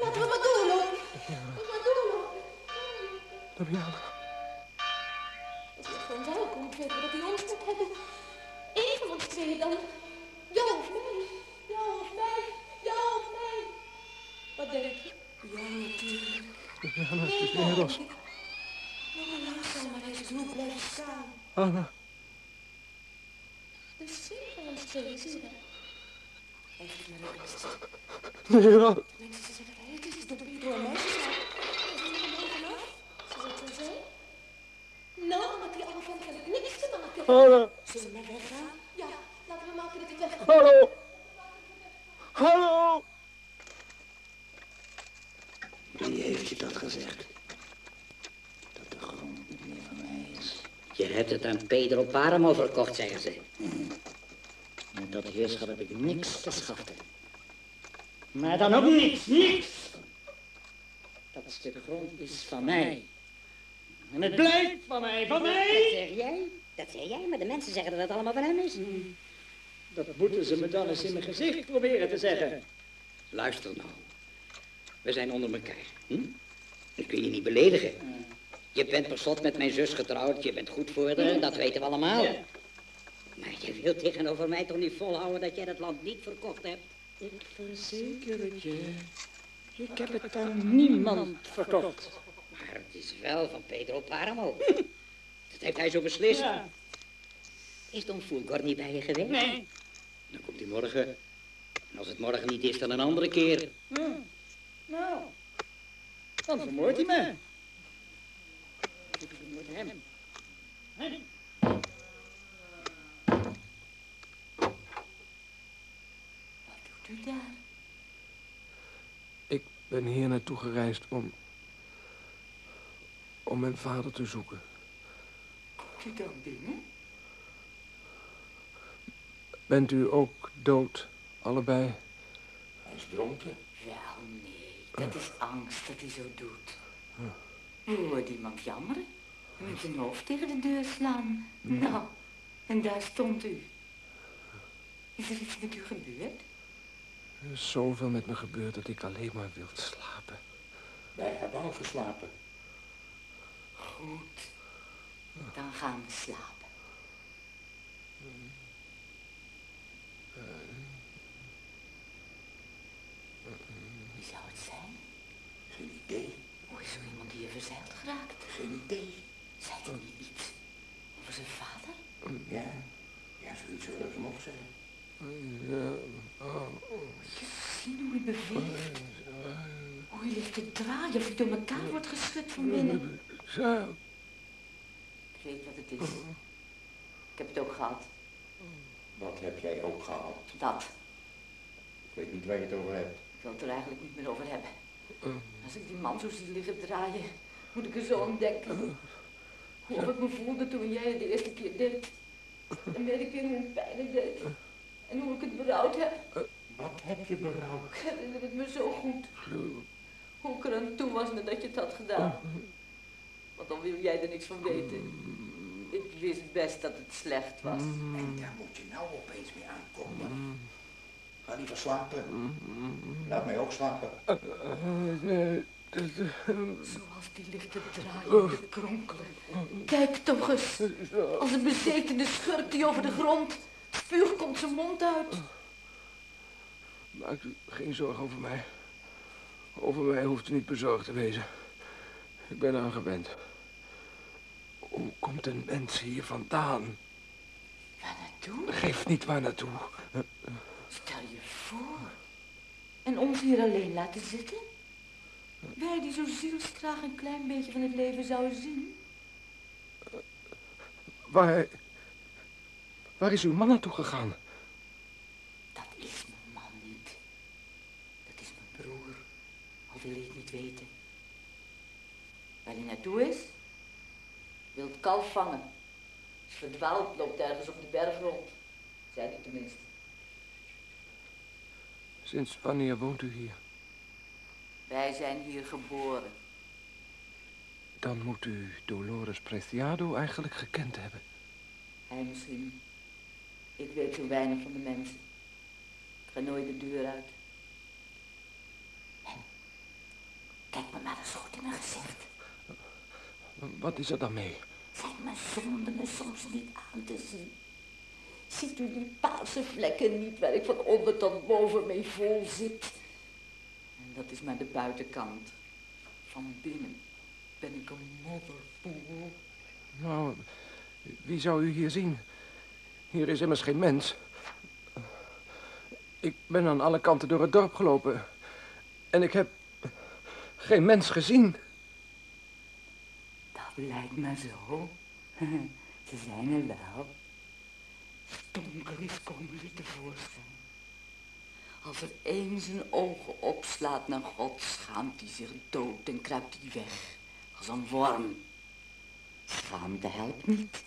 Laten we maar doorlopen. Laten we maar doorlopen. Damiana. Als hij gewoon welkomt, weten we dat hij ons moet hebben. Eén van ons twee dan. Jou of mij. Jou of mij. Jou of mij. Jana, ti chiedo. Non lasciamare giù, lasciamo. Anna. Nera. Hallo. Hallo. Hallo. Wie heeft je dat gezegd? Dat de grond niet meer van mij is. Je hebt het aan Pedro Paramo verkocht, zeggen ze. Met dat heerschap heb ik niks te schatten. Maar dan ook niks, niks! Dat stuk grond is van mij. En het blijft van mij, van mij! Dat zeg jij? Dat zeg jij, maar de mensen zeggen dat het allemaal van hem is. Dat moeten ze me dan eens in mijn gezicht proberen te zeggen. Luister nou. We zijn onder elkaar. Hm? Ik kun je niet beledigen. Je bent per slot met mijn zus getrouwd. Je bent goed voor haar, dat weten we allemaal. Maar je wilt tegenover mij toch niet volhouden dat jij dat land niet verkocht hebt? Ik verzeker het je. Ik heb het aan niemand verkocht. Maar het is wel van Pedro Paramo. Dat heeft hij zo beslist. Ja. Is Don Fulgor niet bij je geweest? Nee. Dan komt hij morgen. En als het morgen niet is, dan een andere keer. Hm. Nou, dan vermoordt hij me. Ik vermoord hem. Hè? Doet u daar? Ik ben hier naartoe gereisd om... om mijn vader te zoeken. Komt u dan binnen? Bent u ook dood, allebei? Hij is dronken. Dat is angst dat hij zo doet. U hoort iemand jammeren. Met zijn hoofd tegen de deur slaan. Nou, en daar stond u. Is er iets met u gebeurd? Er is zoveel met me gebeurd dat ik alleen maar wil slapen. Wij hebben al geslapen. Goed. Dan gaan we slapen. Wie zou het zijn? Geen idee. Hoe is er iemand hier verzeild geraakt? Geen idee. Zei hij niet iets over zijn vader? Ja, ja, zoiets zullen ze nog zeggen. Ja, oh, Zien hoe hij beweegt? Hoe hij ligt te draaien of hij door elkaar wordt geschud van binnen. Zo. Ik weet wat het is. Ik heb het ook gehad. Wat heb jij ook gehad? Dat. Ik weet niet waar je het over hebt. Ik wil het er eigenlijk niet meer over hebben. Als ik die man zo zie liggen draaien, moet ik er zo aan denken. Hoe ik me voelde toen jij het de eerste keer deed. En weet ik weer hoe pijn het deed. En hoe ik het berouwd heb. Wat heb je berouw? Ik herinner het me zo goed. Hoe ik er aan toe was nadat je het had gedaan. Want dan wil jij er niks van weten. Ik wist best dat het slecht was. En daar moet je nou opeens mee aankomen. Ga liever slapen. Laat mij ook slapen. Zoals die ligt te draaien, te kronkelen. Kijk toch eens. Als een bezetene schurk die over de grond. Spuug komt zijn mond uit. Maakt u geen zorgen over mij. Over mij hoeft u niet bezorgd te wezen. Ik ben eraan gewend. Hoe komt een mens hier vandaan? Waar naartoe? Geef niet waar naartoe. Stel je voor. En ons hier alleen laten zitten? Wij die zo zielsgraag een klein beetje van het leven zouden zien. Waar... Waar is uw man naartoe gegaan? Dat is mijn man niet. Dat is mijn broer. Al wil je het niet weten. Waar hij naartoe is? Wil het kalf vangen. Is verdwaald, loopt ergens op de berg rond. Zei hij tenminste. Sinds wanneer woont u hier? Wij zijn hier geboren. Dan moet u Dolores Preciado eigenlijk gekend hebben. Hij misschien. Ik weet zo weinig van de mensen. Ik ga nooit de deur uit. En kijk me maar eens goed in mijn gezicht. Wat is er dan mee? Zijn mijn zonden soms niet aan te zien? Ziet u die paarse vlekken niet waar ik van onder tot boven mee vol zit? Dat is maar de buitenkant. Van binnen ben ik een modderpoel. Nou, wie zou u hier zien? Hier is immers geen mens. Ik ben aan alle kanten door het dorp gelopen. En ik heb geen mens gezien. Dat lijkt me zo. Ze zijn er wel. Stonkelis komen er tevoorschijn. Als er één zijn ogen opslaat naar God, schaamt hij zich dood en kruipt hij weg. Als een worm. Schaamte helpt niet.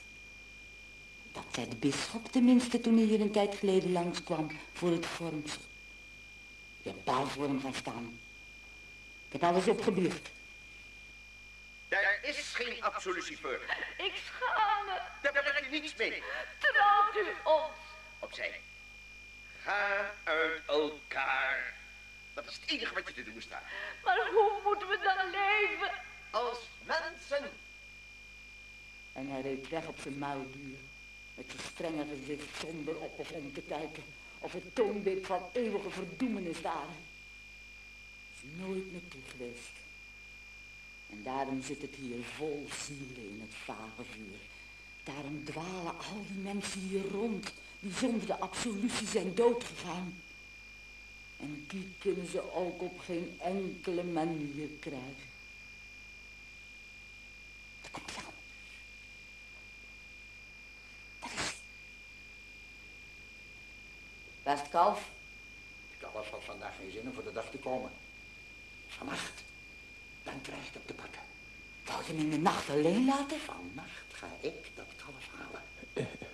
Dat zei de bisschop tenminste toen hij hier een tijd geleden langskwam voor het vormsel. Ik ben paal voor hem gaan staan. Ik heb alles opgebiecht. Daar is geen absolutie voor. Ik schaam me. Daar heb ik niets mee. Trouwt u ons. Opzij. Ga uit elkaar. Dat is het enige wat je te doen staat. Maar hoe moeten we dan leven? Als mensen. En hij reed weg op zijn muildier. Met je strenge gezicht zonder op of om te kijken. Of het toonbeeld van eeuwige verdoemenis daar. Is nooit meer toe geweest. En daarom zit het hier vol zielen in het vage vuur. Daarom dwalen al die mensen hier rond, die zonder de absolutie zijn doodgegaan. En die kunnen ze ook op geen enkele manier krijgen. Dat komt wel. Dat is... Waar is het kalf? De kalf had vandaag geen zin om voor de dag te komen. Vannacht, dan krijg je het op de pakken. Wou je hem in de nacht alleen laten? Vannacht ga ik dat kalf halen.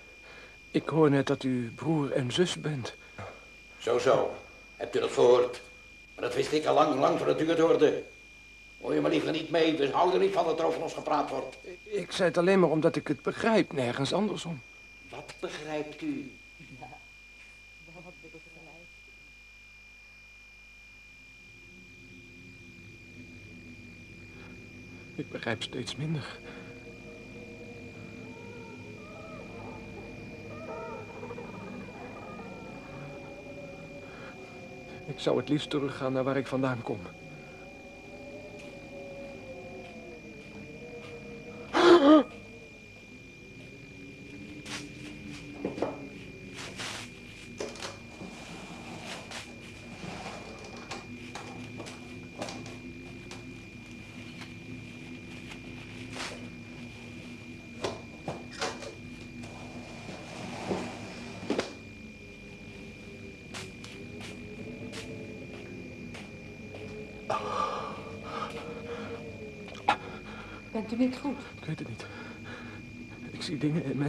Ik hoor net dat u broer en zus bent. Zo, zo. Hebt u dat gehoord? Maar dat wist ik al lang, lang voordat u het hoorde. Hoor je maar liever niet mee, we houden er niet van dat er over ons gepraat wordt. Ik zei het alleen maar omdat ik het begrijp, nergens andersom. Wat begrijpt u? Ja, wat begrijp Ik begrijp steeds minder. Ik zou het liefst teruggaan naar waar ik vandaan kom.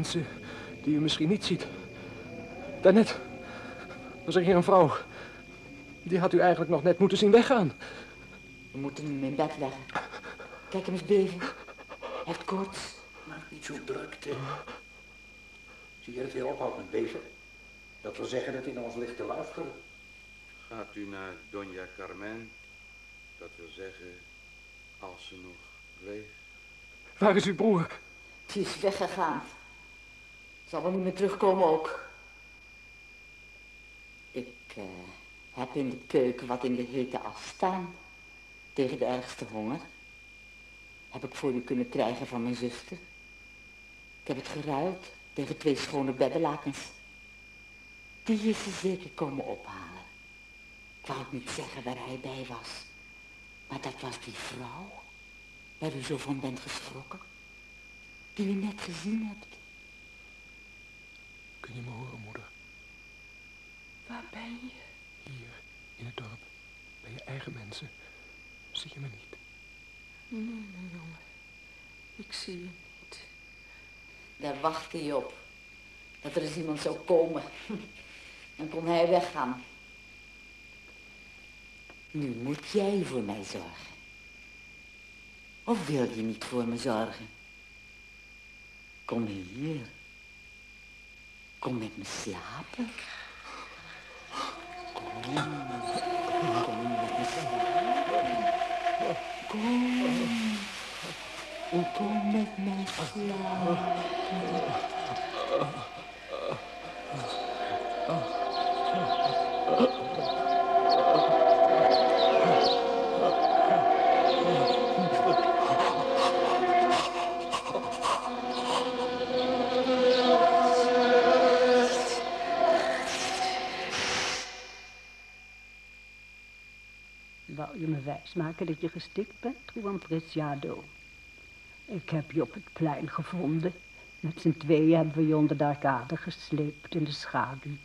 Mensen die u misschien niet ziet. Daarnet was er hier een vrouw. Die had u eigenlijk nog net moeten zien weggaan. We moeten hem in bed leggen. Kijk hem eens beven. Hij heeft koorts. Maak niet zo drukte. Zie je dat hij ophoudt met beven? Dat wil zeggen dat hij naar ons ligt te luisteren. Gaat u naar Donja Carmen? Dat wil zeggen, als ze nog leeft. Waar is uw broer? Die is weggegaan. Zal wel niet meer terugkomen ook. Ik eh, heb in de keuken wat in de hete as staan. Tegen de ergste honger. Heb ik voor u kunnen krijgen van mijn zuster. Ik heb het geruild tegen twee schone beddenlakens. Die is ze zeker komen ophalen. Ik wou niet zeggen waar hij bij was. Maar dat was die vrouw waar u zo van bent geschrokken. Die u net gezien hebt. Kun je me horen, moeder? Waar ben je? Hier, in het dorp. Bij je eigen mensen. Zie je me niet? Nee, mijn jongen. Ik zie je niet. Daar wachtte hij op. Dat er eens iemand zou komen. Dan kon hij weggaan. Nu moet jij voor mij zorgen. Of wil je niet voor me zorgen? Kom hier. Kom met me slapen. Kom. Kom met me slapen. Kom. Kom met me slapen. Wijsmaken dat je gestikt bent, Juan Preciado? Ik heb je op het plein gevonden. Met z'n tweeën hebben we je onder de arcade gesleept in de schaduw.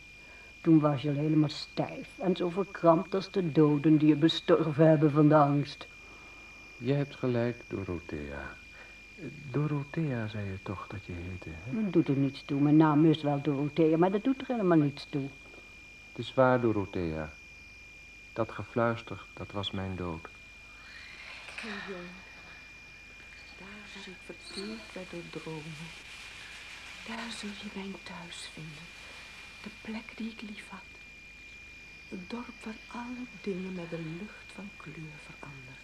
Toen was je al helemaal stijf en zo verkrampt als de doden die je bestorven hebben van de angst. Je hebt gelijk, Dorothea. Dorothea zei je toch dat je heette, hè? Dat doet er niets toe. Mijn naam is wel Dorothea, maar dat doet er helemaal niets toe. Het is waar, Dorothea. Dat gefluister, dat was mijn dood. Daar waar ik verteerd werd door dromen. Daar zul je mijn thuis vinden. De plek die ik lief had. Het dorp waar alle dingen met de lucht van kleur veranderen.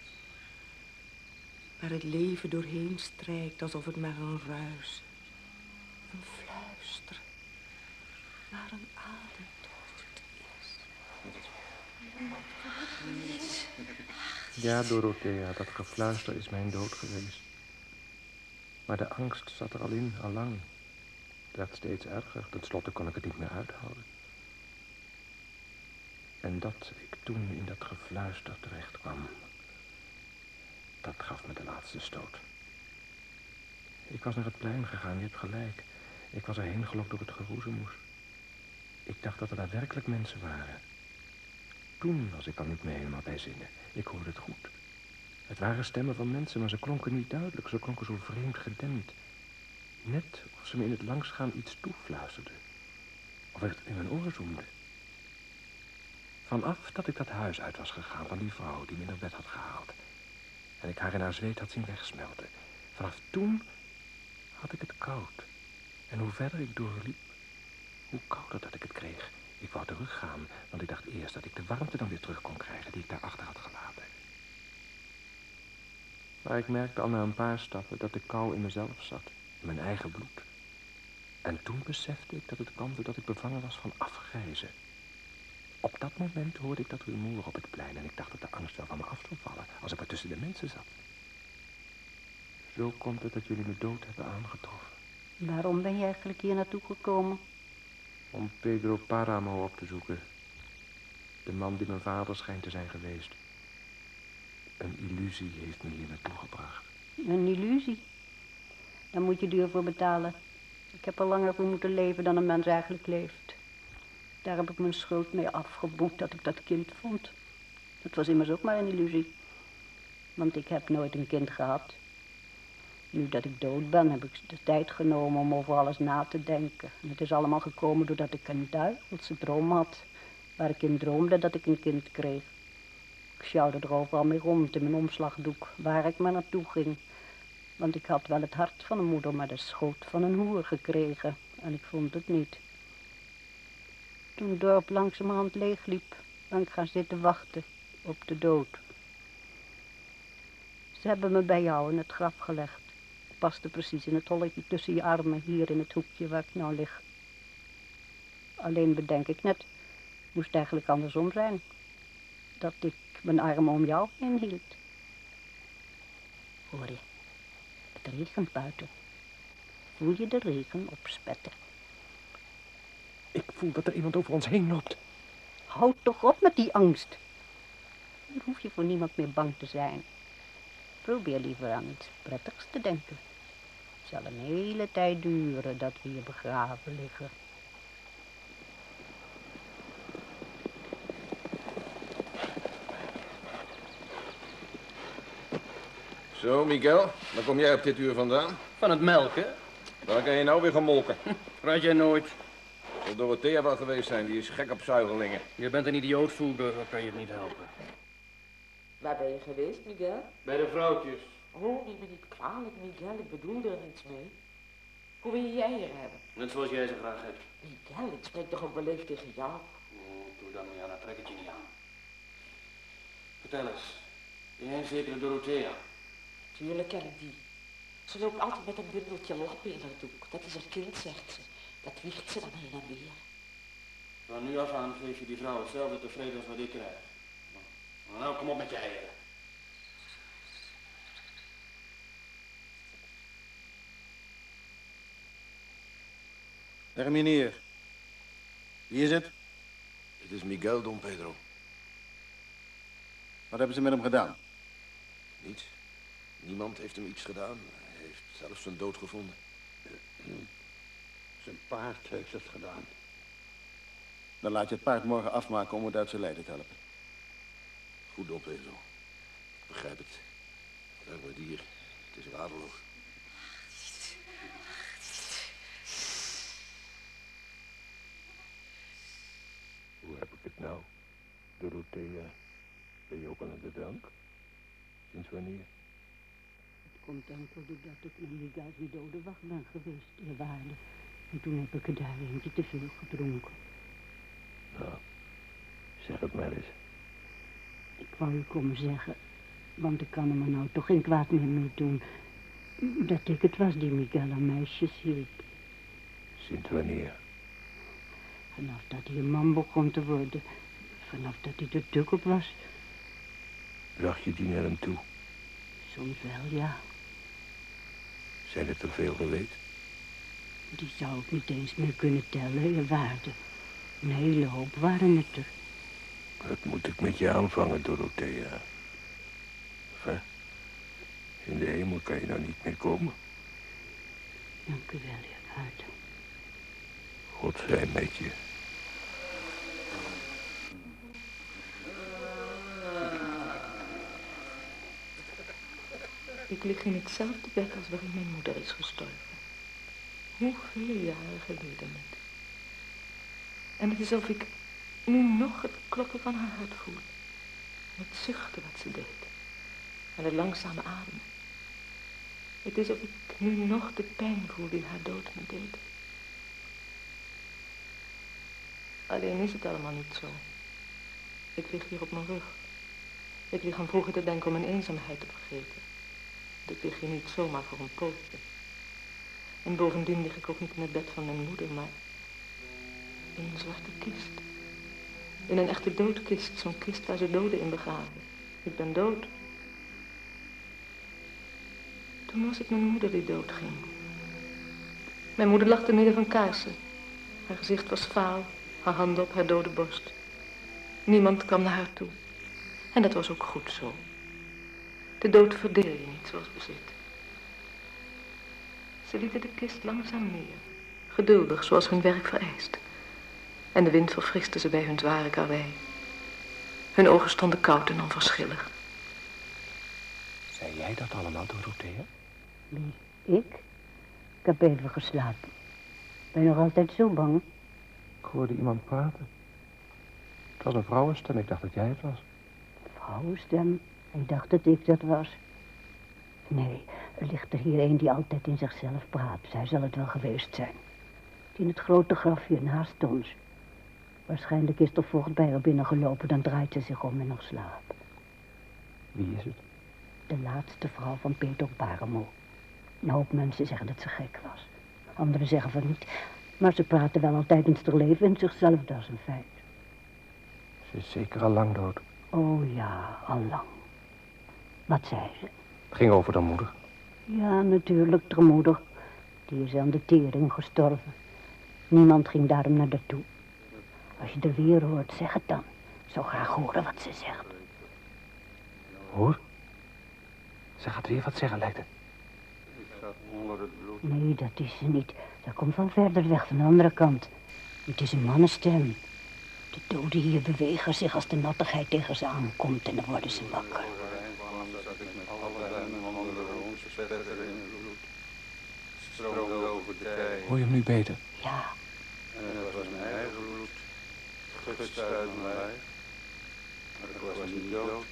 Waar het leven doorheen strijkt alsof het maar een ruis. Een fluister. Naar een ademtocht is. Ja, Dorothea, dat gefluister is mijn dood geweest. Maar de angst zat er al in, al lang. Het werd steeds erger. Ten slotte kon ik het niet meer uithouden. En dat ik toen in dat gefluister terecht kwam, dat gaf me de laatste stoot. Ik was naar het plein gegaan, je hebt gelijk. Ik was erheen gelokt door het geroezemoes. Ik dacht dat er daar werkelijk mensen waren. Toen was ik al niet meer helemaal bij zinnen. Ik hoorde het goed. Het waren stemmen van mensen, maar ze klonken niet duidelijk. Ze klonken zo vreemd gedempt. Net of ze me in het langsgaan iets toefluisterden. Of het in mijn oren zoemde. Vanaf dat ik dat huis uit was gegaan van die vrouw die me naar bed had gehaald. En ik haar in haar zweet had zien wegsmelten. Vanaf toen had ik het koud. En hoe verder ik doorliep, hoe kouder dat ik het kreeg. Ik wou teruggaan, want ik dacht eerst dat ik de warmte dan weer terug kon krijgen die ik daarachter had gelaten. Maar ik merkte al na een paar stappen dat de kou in mezelf zat, in mijn eigen bloed. En toen besefte ik dat het kwam doordat ik bevangen was van afgrijzen. Op dat moment hoorde ik dat rumoer op het plein en ik dacht dat de angst wel van me af zou vallen als ik maar tussen de mensen zat. Zo komt het dat jullie me dood hebben aangetroffen. Waarom ben je eigenlijk hier naartoe gekomen? Om Pedro Paramo op te zoeken. De man die mijn vader schijnt te zijn geweest. Een illusie heeft me hier naartoe gebracht. Een illusie? Daar moet je duur voor betalen. Ik heb er langer voor moeten leven dan een mens eigenlijk leeft. Daar heb ik mijn schuld mee afgeboet dat ik dat kind vond. Het was immers ook maar een illusie. Want ik heb nooit een kind gehad. Nu dat ik dood ben, heb ik de tijd genomen om over alles na te denken. En het is allemaal gekomen doordat ik een duivelse droom had. Waar ik in droomde dat ik een kind kreeg. Ik sjouwde er overal mee rond in mijn omslagdoek, waar ik maar naartoe ging. Want ik had wel het hart van een moeder, maar de schoot van een hoer gekregen. En ik vond het niet. Toen het dorp langzamerhand leegliep, ben ik gaan zitten wachten op de dood. Ze hebben me bij jou in het graf gelegd. Paste precies in het holletje tussen je armen, hier in het hoekje waar ik nou lig. Alleen bedenk ik net, moest eigenlijk andersom zijn. Dat ik mijn arm om jou heen hield. Hoor je, het regent buiten. Voel je de regen opspetten? Ik voel dat er iemand over ons heen loopt. Houd toch op met die angst. Dan hoef je voor niemand meer bang te zijn. Probeer liever aan iets prettigs te denken. Het zal een hele tijd duren dat we hier begraven liggen. Zo, Miguel, waar kom jij op dit uur vandaan? Van het melken? Waar kan je nou weer gaan molken? Raad jij nooit. Zal Dorothea wel geweest zijn, die is gek op zuigelingen. Je bent een idioot, Voelburger, kan je het niet helpen. Waar ben je geweest, Miguel? Bij de vrouwtjes. Oh, neem me niet kwalijk, Miguel. Ik bedoelde er niets mee. Hoe wil jij hier hebben? Net zoals jij ze graag hebt. Miguel, ik spreek toch ook beleefd tegen jou? Oh, doe dan niet aan, trek het je niet aan. Vertel eens. Jij zeker Dorothea? Tuurlijk ken ik die. Ze loopt altijd met een bundeltje loppen in haar doek. Dat is haar kind, zegt ze. Dat wiegt ze dan heen en weer. Van nu af aan geef je die vrouw hetzelfde tevreden als wat ik krijg. Nou, nou kom op met je eieren. Dag meneer. Wie is het? Het is Miguel Don Pedro. Wat hebben ze met hem gedaan? Niets. Niemand heeft hem iets gedaan. Hij heeft zelfs zijn dood gevonden. Zijn paard heeft het gedaan. Dan laat je het paard morgen afmaken om het uit zijn lijden te helpen. Goed, Don Pedro. Ik begrijp het. Arme dier. Het is radeloos. Hoe heb ik het nou? Dorothea, ben je ook aan de drank? Sinds wanneer? Het komt enkel doordat ik naar Miguel die dode wacht ben geweest, eerwaarde. En toen heb ik er daar eentje te veel gedronken. Nou, zeg het maar eens. Ik wou u komen zeggen, want ik kan er me nou toch geen kwaad meer mee doen. Dat ik het was die Miguel aan meisjes hielp. Sinds wanneer? Vanaf dat hij een man begon te worden. Vanaf dat hij er tuk op was. Zag je die naar hem toe? Soms wel, ja. Zijn het er veel geweest? Die zou ik niet eens meer kunnen tellen, je waarde. Een hele hoop waren het er. Wat moet ik met je aanvangen, Dorothea? Enfin, in de hemel kan je nou niet meer komen. Dank u wel, je waarde. God zij met je. Ik lig in hetzelfde bed als waarin mijn moeder is gestorven. Hoeveel jaren geleden net. En het is alsof ik nu nog het kloppen van haar hart voel. Het zuchten wat ze deed. En het langzame ademen. Het is alsof ik nu nog de pijn voel die haar dood me deed. Alleen is het allemaal niet zo. Ik lig hier op mijn rug. Ik lig aan vroeger te denken om mijn eenzaamheid te vergeten. Ik lig hier niet zomaar voor een pootje. En bovendien lig ik ook niet in het bed van mijn moeder, maar in een zwarte kist. In een echte doodkist, zo'n kist waar ze doden in begraven. Ik ben dood. Toen was het mijn moeder die doodging. Mijn moeder lag te midden van kaarsen. Haar gezicht was vaal, haar handen op haar dode borst. Niemand kwam naar haar toe. En dat was ook goed zo. De dood verdeel je niet zoals bezit. Ze lieten de kist langzaam neer, geduldig zoals hun werk vereist. En de wind verfriste ze bij hun zware karwei. Hun ogen stonden koud en onverschillig. Zei jij dat allemaal, Dorothea? Wie? Ik? Ik heb even geslapen. Ben je nog altijd zo bang? Ik hoorde iemand praten. Het was een vrouwenstem, ik dacht dat jij het was. Vrouwenstem? Ik dacht dat ik dat was. Nee, er ligt er hier een die altijd in zichzelf praat. Zij zal het wel geweest zijn. In het grote grafje naast ons. Waarschijnlijk is er vocht bij haar binnengelopen, dan draait ze zich om en nog slaapt. Wie is het? De laatste vrouw van Peter Baremo. Een hoop mensen zeggen dat ze gek was. Anderen zeggen van niet. Maar ze praten wel altijd in haar leven en zichzelf, dat is een feit. Ze is zeker al lang dood. Oh ja, al lang. Wat zei ze? Het ging over de moeder. Ja, natuurlijk, de moeder. Die is aan de tering gestorven. Niemand ging daarom naar haar toe. Als je er weer hoort, zeg het dan. Zou graag horen wat ze zegt. Hoor? Ze gaat weer wat zeggen, lijkt het. onder het bloed. Nee, dat is ze niet. Dat komt van verder weg, van de andere kant. Het is een mannenstem. De doden hier bewegen zich als de nattigheid tegen ze aankomt en dan worden ze wakker. zat ik met allerlei handen bloed. Stroomde over de kei. Hoor je hem nu beter? Ja. En het was mijn eigen bloed. Gutste uit mijn lijf. Maar ik was niet dood.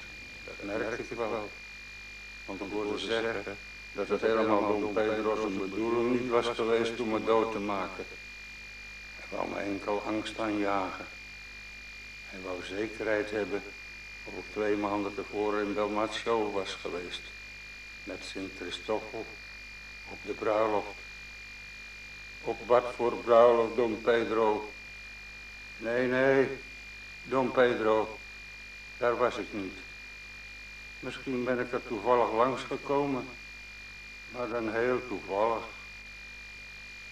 Dat merkte ik wel. Want ik hoorde zeggen dat het helemaal Don Pedro's bedoeling niet was geweest om me dood te maken. Hij wou me enkel angst aanjagen. Hij wou zekerheid hebben of ik twee maanden tevoren in Belmaccio was geweest. Met Sint Christoffel op de bruiloft. Op wat voor bruiloft, Don Pedro? Nee, nee, Don Pedro, daar was ik niet. Misschien ben ik er toevallig langsgekomen, maar dan heel toevallig.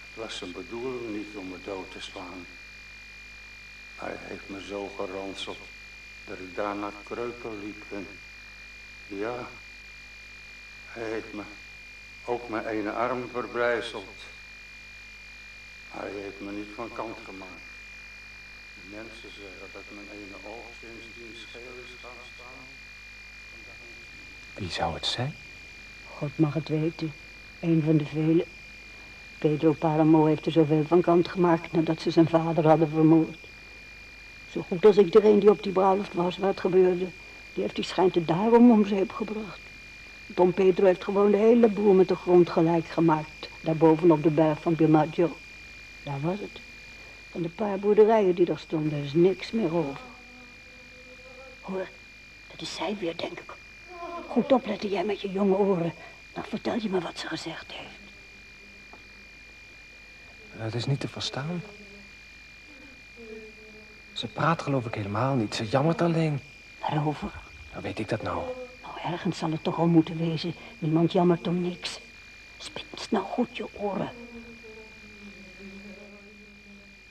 Het was zijn bedoeling niet om me dood te slaan. Hij heeft me zo geranseld dat ik daarna kreuken liep en ja, hij heeft me ook mijn ene arm verbrijzeld. Hij heeft me niet van kant gemaakt. De mensen zeggen dat mijn ene oog sindsdien scheel is gaan staan. Wie zou het zijn? God mag het weten. Een van de velen. Pedro Paramo heeft er zoveel van kant gemaakt nadat ze zijn vader hadden vermoord. Zo goed als iedereen die op die bruiloft was waar het gebeurde, die heeft die schijnt het daarom om zeep gebracht. Don Pedro heeft gewoon de hele boel met de grond gelijk gemaakt, daarboven op de berg van Bimaggio. Daar was het. Van de paar boerderijen die er stonden is niks meer over. Hoor, dat is zij weer, denk ik. Goed opletten jij met je jonge oren. Dan vertel je me wat ze gezegd heeft. Het is niet te verstaan. Ze praat geloof ik helemaal niet. Ze jammert alleen. Waarover? Nou weet ik dat nou. Ergens zal het toch al moeten wezen. Niemand jammert om niks. Spits nou goed je oren.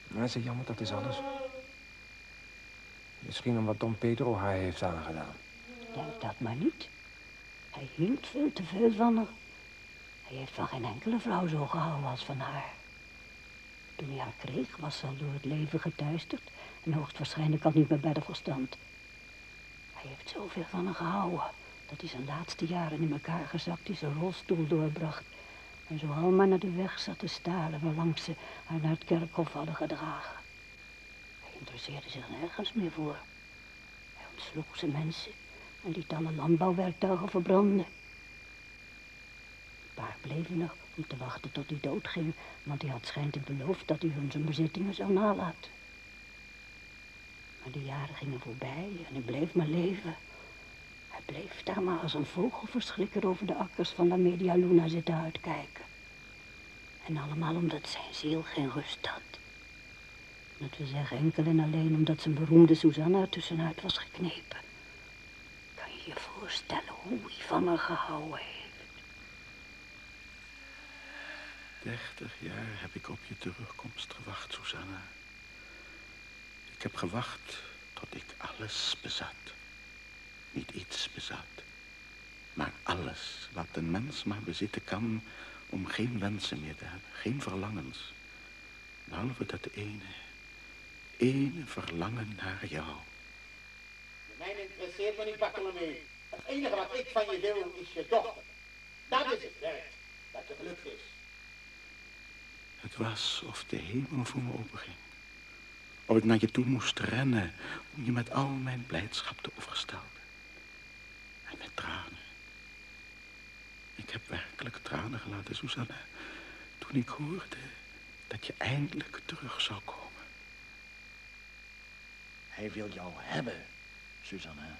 Maar ze jammert, dat is alles. Misschien om wat Don Pedro haar heeft aangedaan. Denk dat maar niet. Hij hield veel te veel van haar. Hij heeft van geen enkele vrouw zo gehouden als van haar. Toen hij haar kreeg, was ze al door het leven getuisterd en hoogstwaarschijnlijk al niet meer bij de verstand. Hij heeft zoveel van haar gehouden dat hij zijn laatste jaren in elkaar gezakt in zijn rolstoel doorbracht en zo maar naar de weg zat te staren waarlangs ze haar naar het kerkhof hadden gedragen. Hij interesseerde zich nergens meer voor. Hij ontsloeg zijn mensen en liet alle landbouwwerktuigen verbranden. Een paar bleven nog om te wachten tot hij doodging, want hij had schijnlijk beloofd dat hij hun zijn bezittingen zou nalaten. Maar de jaren gingen voorbij en hij bleef maar leven. Hij bleef daar maar als een vogelverschrikker over de akkers van la Media Luna zitten uitkijken. En allemaal omdat zijn ziel geen rust had. Dat we zeggen enkel en alleen omdat zijn beroemde Susanna tussenuit was geknepen. Kan je je voorstellen hoe hij van haar gehouden heeft? Dertig jaar heb ik op je terugkomst gewacht, Susanna. Ik heb gewacht tot ik alles bezat. Niet iets bezat, maar alles wat een mens maar bezitten kan om geen wensen meer te hebben, geen verlangens. Behalve dat ene, ene verlangen naar jou. Mij interesseert me niet, Bartholomew. Het enige wat ik van je wil is je dochter. Dat is het werk dat je gelukt is. Het was of de hemel voor me openging. Of ik naar je toe moest rennen om je met al mijn blijdschap te overstelpen. En tranen. Ik heb werkelijk tranen gelaten, Susanna, toen ik hoorde dat je eindelijk terug zou komen. Hij wil jou hebben, Susanna.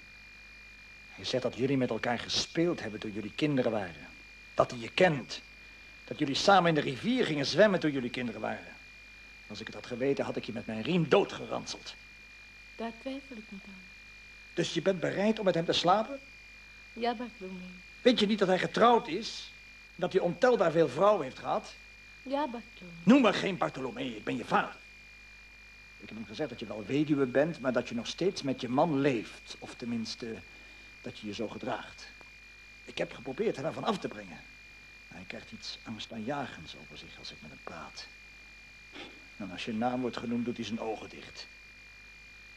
Hij zegt dat jullie met elkaar gespeeld hebben toen jullie kinderen waren. Dat hij je kent. Dat jullie samen in de rivier gingen zwemmen toen jullie kinderen waren. Als ik het had geweten, had ik je met mijn riem doodgeranseld. Daar twijfel ik niet aan. Dus je bent bereid om met hem te slapen? Ja, Bartholomew. Weet je niet dat hij getrouwd is? Dat hij ontelbaar veel vrouwen heeft gehad? Ja, Bartholomew. Noem maar geen Bartholomew, ik ben je vader. Ik heb hem gezegd dat je wel weduwe bent, maar dat je nog steeds met je man leeft. Of tenminste, dat je je zo gedraagt. Ik heb geprobeerd hem ervan af te brengen. Hij krijgt iets angstaanjagends over zich als ik met hem praat. En als je naam wordt genoemd, doet hij zijn ogen dicht.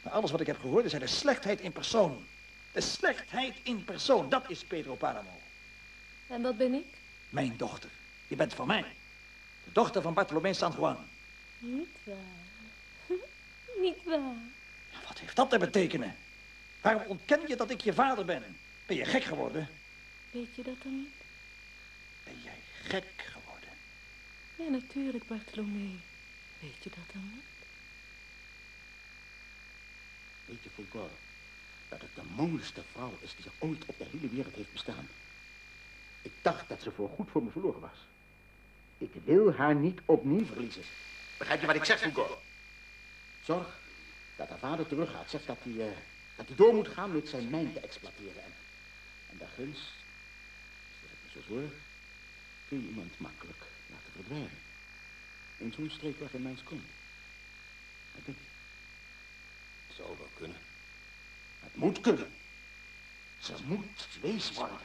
Maar alles wat ik heb gehoord is hij de slechtheid in persoon. De slechtheid in persoon, dat is Pedro Paramo. En wat ben ik? Mijn dochter. Je bent van mij. De dochter van Bartolomé San Juan. Niet waar. niet waar. Wat heeft dat te betekenen? Waarom ontken je dat ik je vader ben? Ben je gek geworden? Weet je dat dan niet? Ben jij gek geworden? Ja, natuurlijk, Bartholomew. Weet je dat dan niet? Weet je, Fulgor, dat het de mooiste vrouw is die er ooit op de hele wereld heeft bestaan. Ik dacht dat ze voor goed voor me verloren was. Ik wil haar niet opnieuw verliezen. Begrijp je wat ik zeg, Fulgor? Zorg dat haar vader teruggaat. Zeg dat hij, eh, dat hij door moet gaan met zijn mijn te exploiteren. En, en daar ginds, stel ik me zo voor, kun je iemand makkelijk laten verdwijnen. In zo'n streek waar geen mens komt. Wat denk je? Zou wel kunnen. Het moet kunnen. Ze moet vlees worden.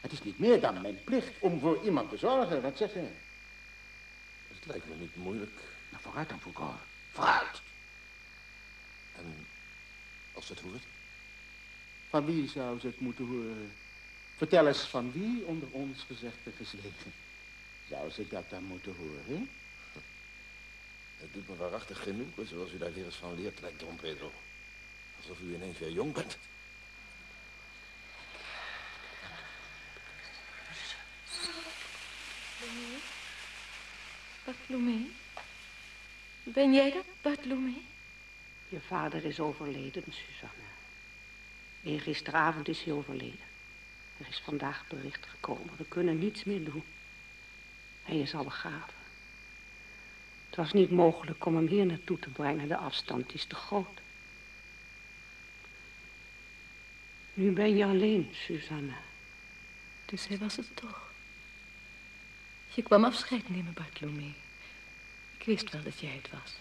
Het is niet meer dan mijn plicht om voor iemand te zorgen. Wat zeg je? Het lijkt me niet moeilijk. Nou, vooruit dan, Foucault. Vooruit. En als het hoort? Van wie zou ze het moeten horen? Vertel eens, van wie onder ons gezegde gezwegen? Zou ze dat dan moeten horen? Het doet me waarachtig genoegen zoals u daar weer eens van leert, lijkt Don Pedro. Alsof u ineens weer jong bent. Bartholomew? Ben jij dat, Bartholomew? Je vader is overleden, Susanne. En gisteravond is hij overleden. Er is vandaag bericht gekomen. We kunnen niets meer doen. Hij is al begraven. Het was niet mogelijk om hem hier naartoe te brengen. De afstand is te groot. Nu ben je alleen, Susanna. Dus hij was het toch. Je kwam afscheid nemen, Bartolomé. Ik wist wel dat jij het was.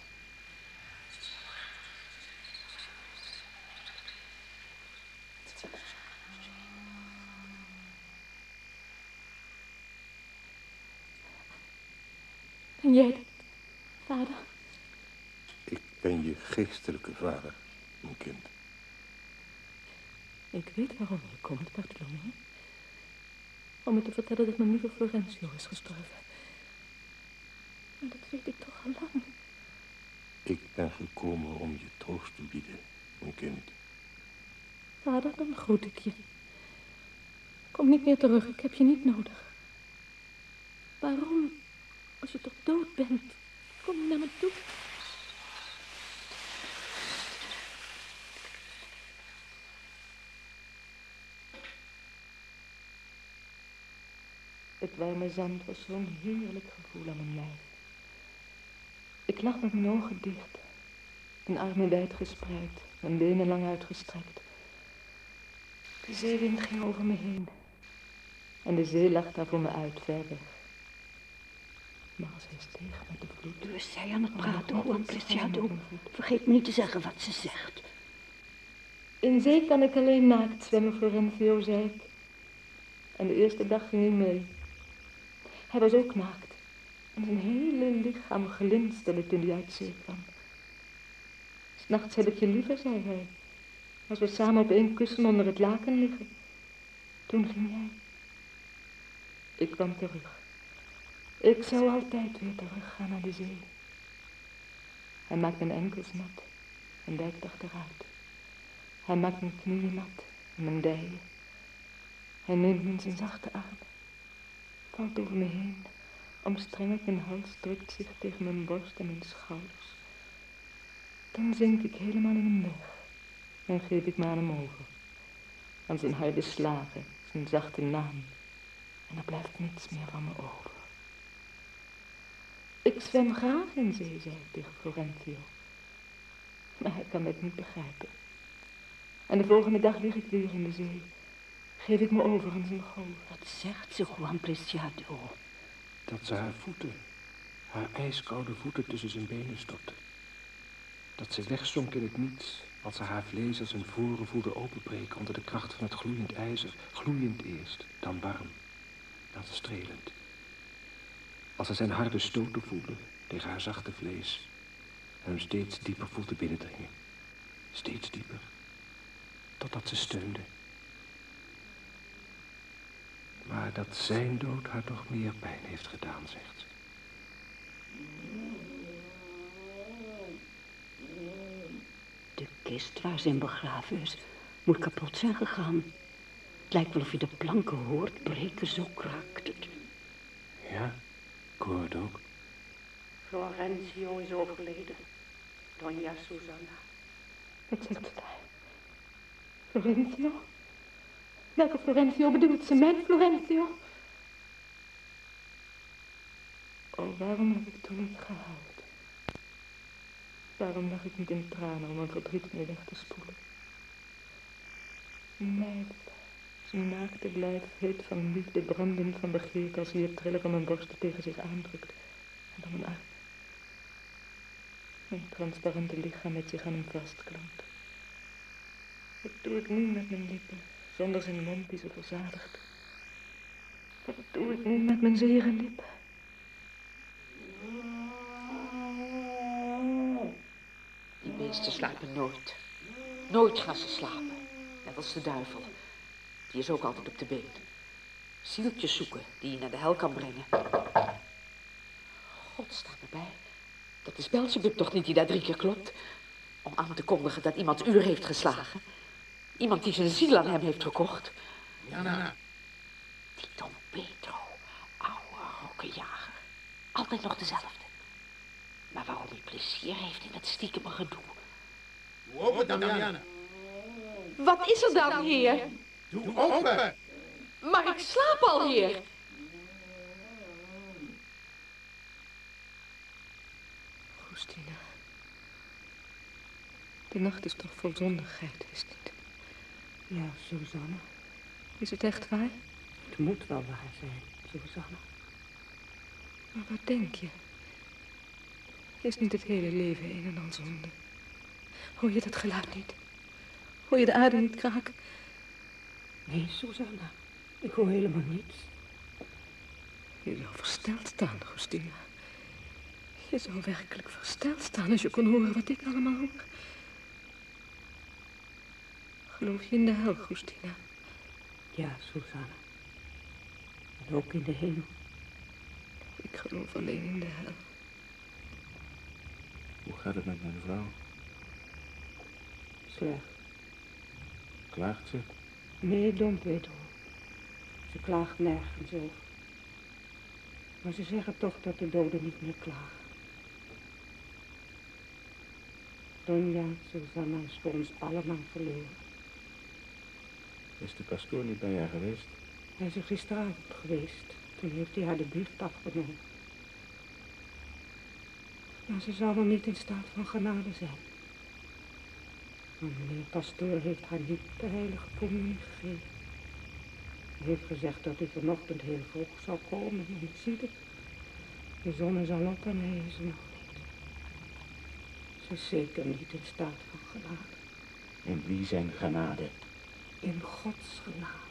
Ben jij dat, vader? Ik ben je geestelijke vader, mijn kind. Ik weet waarom je komt, Bartolomé. Om me te vertellen dat mijn lieve Florencio is gestorven. Maar dat weet ik toch al lang. Ik ben gekomen om je troost te bieden, mijn kind. Vader, dan groet ik je. Kom niet meer terug, ik heb je niet nodig. Waarom, als je toch dood bent, kom je naar me toe? Het warme zand was zo'n heerlijk gevoel aan mijn lijf. Ik lag met mijn ogen dicht, mijn armen wijd gespreid, mijn benen lang uitgestrekt. De zeewind ging over me heen en de zee lag daar voor me uit, ver weg. Maar hij steeg met de vloed... Nu is zij aan het praten, Juan Preciado. Vergeet me niet te zeggen wat ze zegt. In zee kan ik alleen naakt zwemmen, Florencio, zei ik. En de eerste dag ging hij mee. Hij was ook naakt. En zijn hele lichaam glinsterde toen hij uit zee kwam. S'nachts heb ik je liever, zei hij. Als we samen op één kussen onder het laken liggen. Toen ging jij. Ik kwam terug. Ik zou altijd weer teruggaan naar de zee. Hij maakt mijn enkels nat en dijkt achteruit. Hij maakt mijn knieën nat en mijn dijen. Hij neemt me in zachte arm, valt over me heen, omstrengelt mijn hals, drukt zich tegen mijn borst en mijn schouders. Dan zink ik helemaal in hem weg en geef ik me aan hem over. Aan zijn harde slagen, zijn zachte naam. En er blijft niets meer van me over. Ik zwem graag in zee, zei ik tegen Florentio. Maar hij kan het niet begrijpen. En de volgende dag lig ik weer in de zee. Geef ik me over aan zijn. Wat zegt ze, Juan Preciado? Dat ze haar voeten, haar ijskoude voeten tussen zijn benen stopte. Dat ze wegzonk in het niets als ze haar vlees als een voren voelde openbreken onder de kracht van het gloeiend ijzer. Gloeiend eerst, dan warm, dan strelend. Als ze zijn harde stoten voelde tegen haar zachte vlees. En hem steeds dieper voelde binnendringen. Steeds dieper. Totdat ze steunde. Maar dat zijn dood haar nog meer pijn heeft gedaan, zegt ze. De kist waar ze in begraven is, moet kapot zijn gegaan. Het lijkt wel of je de planken hoort breken, zo kraakt het. Ja, ik hoor het ook. Florencio is overleden. Donja Susanna. Wat zegt hij? Florencio? Welke Florencio bedoelt ze? Mijn Florencio? Oh, waarom heb ik toen niet gehuild? Waarom lag ik niet in tranen om mijn verdriet mee weg te spoelen? Nee, zijn naakte lijf heet van liefde, brandend van begeerte als hij het trillen van mijn borsten tegen zich aandrukt. En dan mijn arm. Mijn transparante lichaam met zich aan hem vastklampt. Wat doe ik nu met mijn lippen, zonder zijn mond die ze verzadigt? Wat doe ik nu met mijn zere lippen? Die beesten slapen nooit. Nooit gaan ze slapen. Net als de duivel. Die is ook altijd op de been. Zieltjes zoeken die je naar de hel kan brengen. God, sta me bij. Dat is Belzebub toch niet die daar drie keer klopt? Om aan te kondigen dat iemand uur heeft geslagen. Iemand die zijn ziel aan hem heeft gekocht. Jana. Die Don Pedro. Oude rokkenjager. Altijd nog dezelfde. Maar waarom hij plezier heeft in dat stiekem gedoe. Doe open, Damiana. Wat is er dan, heer? Doe open. Maar ik slaap al, heer. Christina. De nacht is toch vol zondigheid, is het? Ja, Susanne. Is het echt waar? Het moet wel waar zijn, Susanne. Maar wat denk je? Is niet het hele leven een en al zonde? Hoor je dat geluid niet? Hoor je de aarde niet kraken? Nee, Susanna. Ik hoor helemaal niets. Je zou versteld staan, Christina. Je zou werkelijk versteld staan als je kon horen wat ik allemaal hoor. Geloof je in de hel, Christina? Ja, Susanna. En ook in de hemel. Ik geloof alleen in de hel. Hoe gaat het met mijn vrouw? Slecht. Klaagt ze? Nee, Don Pedro. Ze klaagt nergens over. Maar ze zeggen toch dat de doden niet meer klagen. Donja, Susanna is voor ons allemaal verloren. Is de pastoor niet bij haar geweest? Hij is er gisteravond geweest. Toen heeft hij haar de biecht afgenomen. Maar ze zal wel niet in staat van genade zijn. Maar meneer pastoor heeft haar niet de heilige communie gegeven. Hij heeft gezegd dat hij vanochtend heel vroeg zal komen en zie het. De zon is al op en hij is er nog niet. Ze is zeker niet in staat van genade. En wie zijn genade? In Gods genade.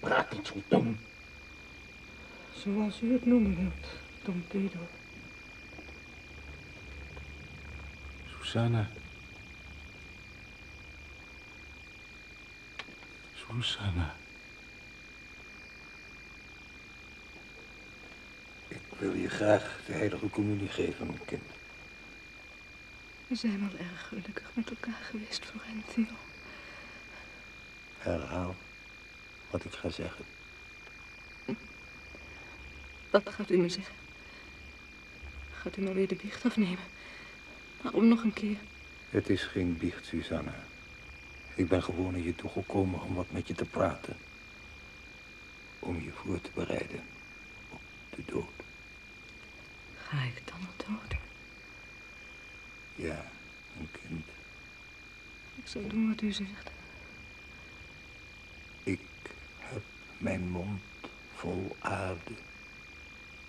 Praat niet zo dom. Zoals u het noemen wilt, Don Pedro. Susanna. Susanna. Ik wil je graag de heilige communie geven, mijn kind. We zijn wel erg gelukkig met elkaar geweest, Florentio. Herhaal wat ik ga zeggen. Wat gaat u me zeggen? Gaat u me weer de biecht afnemen? Waarom nog een keer? Het is geen biecht, Susanna. Ik ben gewoon naar je toegekomen om wat met je te praten. Om je voor te bereiden op de dood. Ga ik dan al dood? Ja, mijn kind. Ik zal doen wat u zegt. Ik heb mijn mond vol aarde.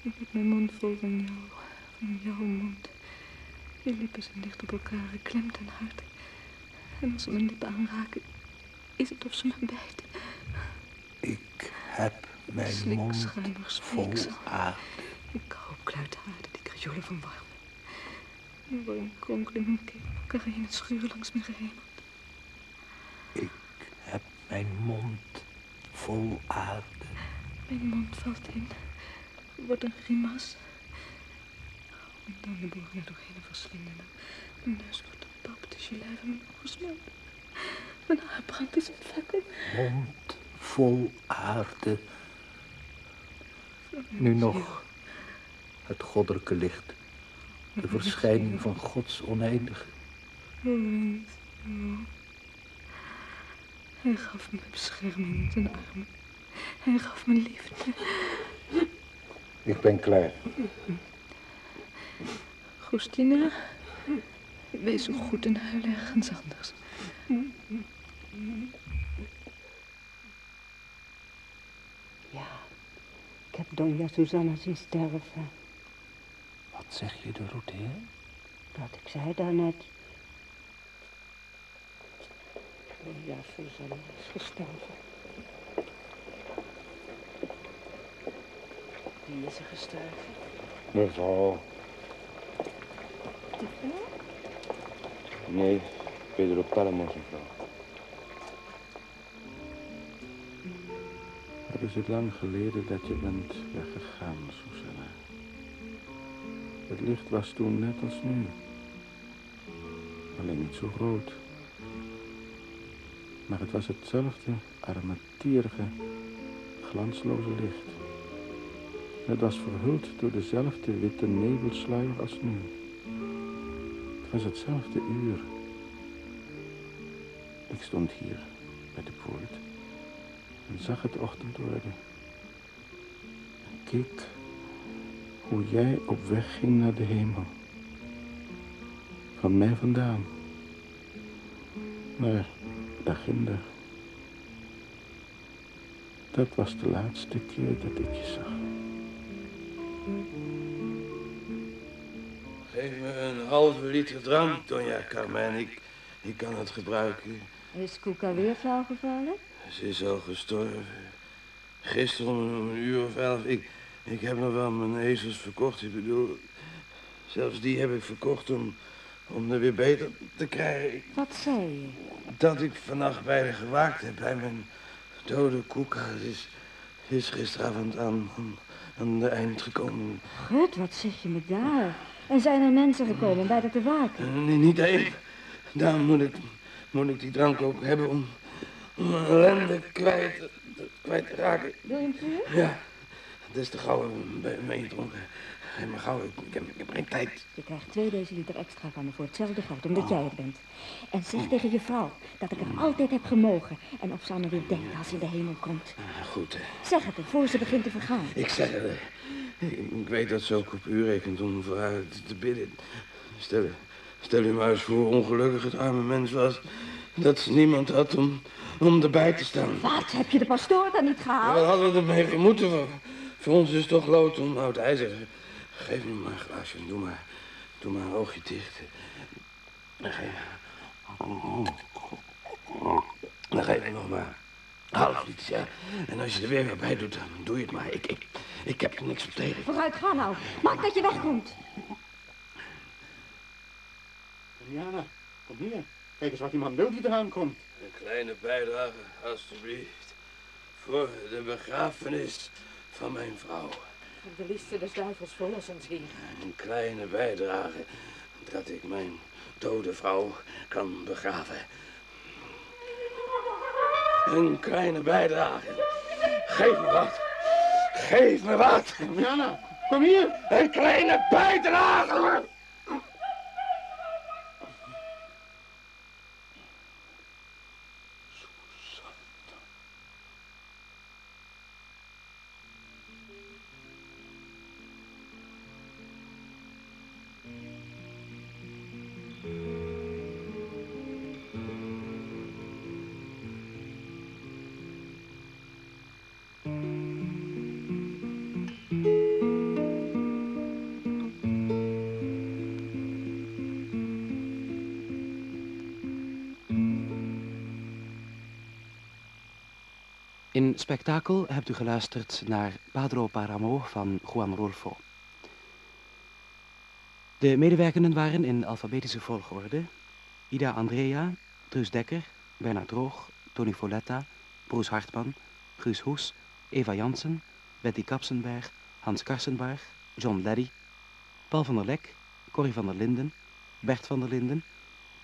Ik heb mijn mond vol van jou, van jouw mond. Je lippen zijn dicht op elkaar geklemd en hard. En als ze mijn lippen aanraken, is het of ze me bijten. Ik heb mijn Slik, mond schuimer, vol aarde. Ik hou kluitaarde, die kriolen van warm. En warm kronkelen mijn keel elkaar heen schuren langs mijn gehemel. Ik heb mijn mond vol aarde. Mijn mond valt in, wordt een grimas. En dan de boren er doorheen verslinden. Mijn neus wordt gepapt, de gelei van mijn ogen. Mijn haar brandt is een fakkel. Mond vol aarde. Nu nog het goddelijke licht. De verschijning van Gods oneindige. Hij gaf me bescherming in zijn armen. Hij gaf me liefde. Ik ben klaar. Christina, wees zo goed en huil ergens anders. Ja, ik heb Donja Susanna zien sterven. Wat zeg je, Dorothea? Dat ik zei daarnet. Donja Susanna is gestorven. Wie is er gestorven? Mevrouw. De vrouw? Nee, Pedro Palamos, mevrouw. Wat is het lang geleden dat je bent weggegaan, Susanna? Het licht was toen net als nu. Alleen niet zo groot. Maar het was hetzelfde armetierige, glansloze licht. Het was verhuld door dezelfde witte nebelsluier als nu. Het was hetzelfde uur. Ik stond hier bij de poort en zag het ochtend worden. En keek hoe jij op weg ging naar de hemel. Van mij vandaan. Naar daarginder. Dat was de laatste keer dat ik je zag. Geef me een halve liter drank, Donja Carmen. Ik, ik kan het gebruiken. Is Koeka weer flauw gevallen? Ze is al gestorven. Gisteren om een uur of elf. Ik, ik heb nog wel mijn ezels verkocht. Ik bedoel, zelfs die heb ik verkocht om, om er weer beter te krijgen. Wat zei je? Dat ik vannacht bij haar gewaakt heb bij mijn dode koeka. Ze is, is gisteravond aan, aan, aan de eind gekomen. Gut, wat zeg je me daar? En zijn er mensen gekomen om bij haar te waken? Eh, Nee, niet één. Daarom moet ik, moet ik die drank ook hebben om, om mijn ellende kwijt, kwijt te raken. Wil je hem vuur? Ja, dat is de gouden meegedronken. Geef maar gauw, ik, ik, heb, ik heb geen tijd. Je krijgt twee deciliter extra van me voor hetzelfde geld, omdat jij het bent. En zeg tegen je vrouw dat ik er altijd heb gemogen. En of ze aan me weer denkt als ze in de hemel komt. Goed, hè. Zeg het er, voor ze begint te vergaan. ik zeg het. hè. Ik, weet dat ze ook op u rekent om voor haar te, bidden. Stel, stel u maar eens voor hoe ongelukkig het arme mens was... dat ze niemand had om, om erbij te staan. Wat, heb je de pastoor dan niet Ja, gehaald? wat hadden we ermee gemoeten? Voor, voor ons is het toch lood om oud ijzer. Geef me maar een glaasje. Doe maar, doe maar een oogje dicht. Dan geef, dan geef ik nog maar half iets, ja. En als je er weer wat bij doet, dan doe je het maar. Ik, ik, ik heb er niks op tegen. Vooruit, ga nou. Maak dat je wegkomt. Diana, kom hier. Kijk eens wat die man wil die eraan komt. Een kleine bijdrage, alstublieft. Voor de begrafenis van mijn vrouw. De liefste des duivels verlos ons hier. Een kleine bijdrage dat ik mijn dode vrouw kan begraven. Een kleine bijdrage. Geef me wat. Geef me wat. Jana, kom hier. Een kleine bijdrage. Spektakel hebt u geluisterd naar Padro Paramo van Juan Rolfo. De medewerkenden waren in alfabetische volgorde Ida Andrea, Truus Dekker, Bernard Droog, Tony Folletta, Broes Hartman, Guus Hoes, Eva Jansen, Betty Kapsenberg, Hans Karsenbarg, John Leddy, Paul van der Lek, Corrie van der Linden, Bert van der Linden,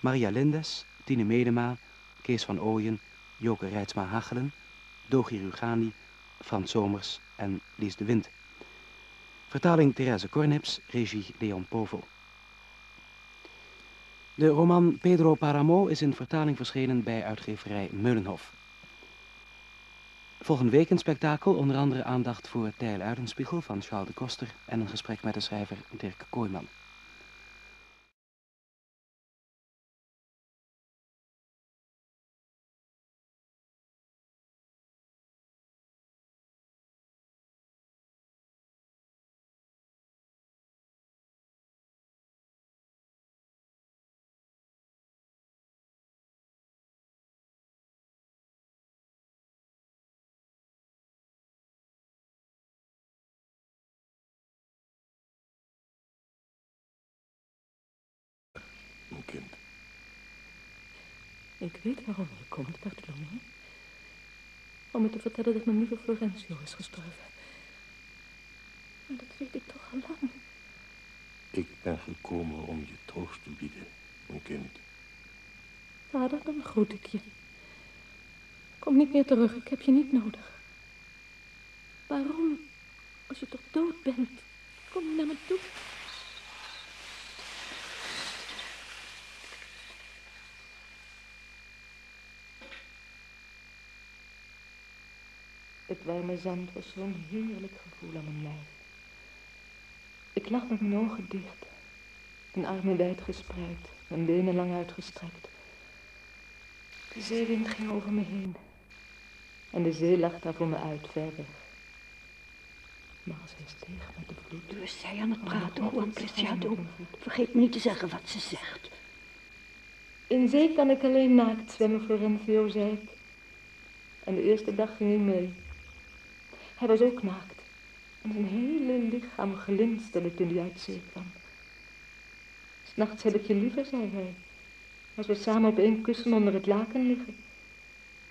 Maria Lindes, Tine Medema, Kees van Ooyen, Joke Rijtsma Hachelen, Dogi Rugani, Frans Somers en Lies de Wind. Vertaling Therese Kornips, regie Leon Povel. De roman Pedro Paramo is in vertaling verschenen bij uitgeverij Meulenhof. Volgende week een spektakel, onder andere aandacht voor Tijl Uilenspiegel van Charles de Koster en een gesprek met de schrijver Dirk Kooijman. Ik weet waarom je komt, Bartolomeo. Om me te vertellen dat mijn lieve Florencio is gestorven. Maar dat weet ik toch al lang. Ik ben gekomen om je troost te bieden, mijn kind. Vader, dan groet ik je. Kom niet meer terug, ik heb je niet nodig. Waarom, als je toch dood bent, kom je naar me toe? Het warme zand was zo'n heerlijk gevoel aan mijn lijf. Ik lag met mijn ogen dicht. Mijn armen wijd gespreid, mijn benen lang uitgestrekt. De zeewind ging over me heen. En de zee lag daar voor me uit, ver weg. Maar als hij steeg met de vloed... Nu is zij aan het praten, Juan Preciado. Vergeet me niet te zeggen wat ze zegt. In zee kan ik alleen naakt zwemmen, Florencio, zei ik. En de eerste dag ging hij mee. Hij was ook naakt. En zijn hele lichaam glinsterde toen hij uit zee kwam. S'nachts heb ik je liever, zei hij. Als we samen op één kussen onder het laken liggen.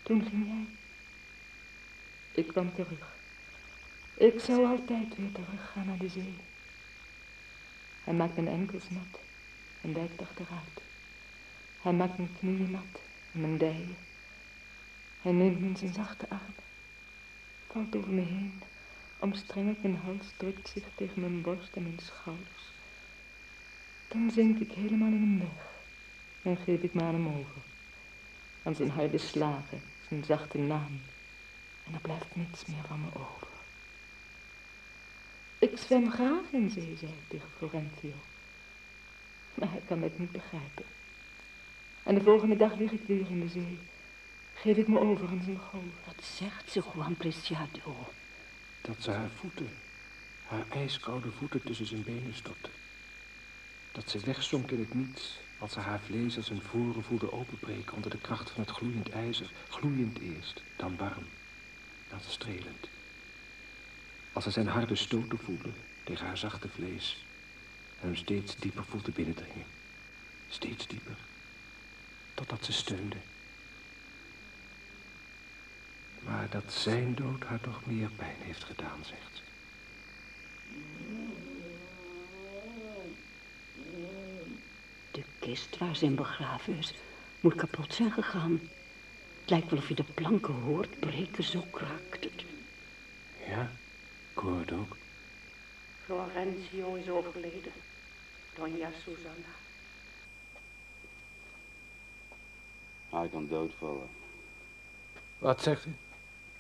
Toen ging jij. Ik kwam terug. Ik zou altijd weer teruggaan naar de zee. Hij maakt mijn enkels nat en wijkt achteruit. Hij maakt mijn knieën nat en mijn dijen. Hij neemt me in zijn zachte arm, valt over me heen, omstrengelt mijn hals, drukt zich tegen mijn borst en mijn schouders. Dan zink ik helemaal in hem weg en geef ik me aan hem over. Aan zijn harde slagen, zijn zachte naam. En er blijft niets meer van me over. Ik zwem graag in zee, zei ik tegen Florentio. Maar hij kan het niet begrijpen. En de volgende dag lig ik weer in de zee. Geef ik me over aan zijn golf. Wat zegt ze, Juan Preciado? Dat ze haar voeten, haar ijskoude voeten tussen zijn benen stopte. Dat ze wegzonk in het niets als ze haar vlees als een voren voelde openbreken onder de kracht van het gloeiend ijzer. Gloeiend eerst, dan warm, dan strelend. Als ze zijn harde stoten voelde tegen haar zachte vlees en hem steeds dieper voelde binnendringen. Steeds dieper, totdat ze steunde. Maar dat zijn dood haar toch meer pijn heeft gedaan, zegt ze. De kist waar ze in begraven is, moet kapot zijn gegaan. Het lijkt wel of je de planken hoort breken, zo kraakt het. Ja, ik hoor het ook. Florencio is overleden. Donja Susanna. Hij kan doodvallen. Wat zegt u?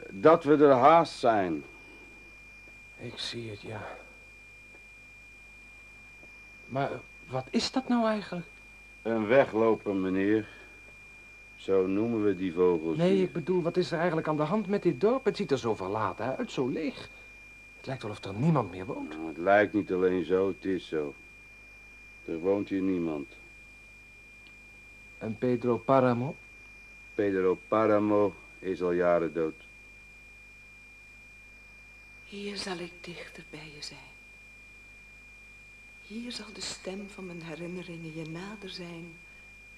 Dat we er haast zijn. Ik zie het, ja. Maar wat is dat nou eigenlijk? Een wegloper, meneer. Zo noemen we die vogels. Nee, hier. ik bedoel, wat is er eigenlijk aan de hand met dit dorp? Het ziet er zo verlaten uit, zo leeg. Het lijkt wel of er niemand meer woont. Nou, Het lijkt niet alleen zo, het is zo. Er woont hier niemand. En Pedro Paramo? Pedro Paramo is al jaren dood. Hier zal ik dichter bij je zijn. Hier zal de stem van mijn herinneringen je nader zijn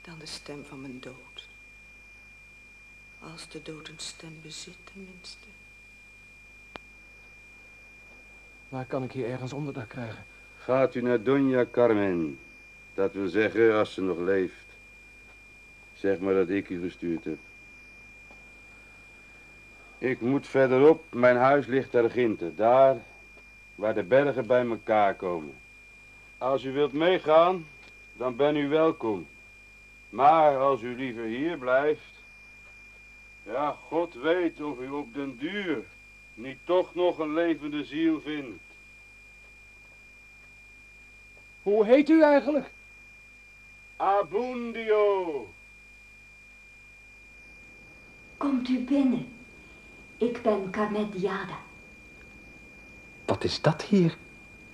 dan de stem van mijn dood. Als de dood een stem bezit tenminste. Waar kan ik hier ergens onderdak krijgen? Gaat u naar Doña Carmen. Dat wil zeggen, als ze nog leeft. Zeg maar dat ik u gestuurd heb. Ik moet verderop, mijn huis ligt daar ginter. Daar waar de bergen bij elkaar komen. Als u wilt meegaan, dan ben u welkom. Maar als u liever hier blijft... Ja, God weet of u op den duur niet toch nog een levende ziel vindt. Hoe heet u eigenlijk? Abundio. Komt u binnen. Ik ben Carmet Diada. Wat is dat hier?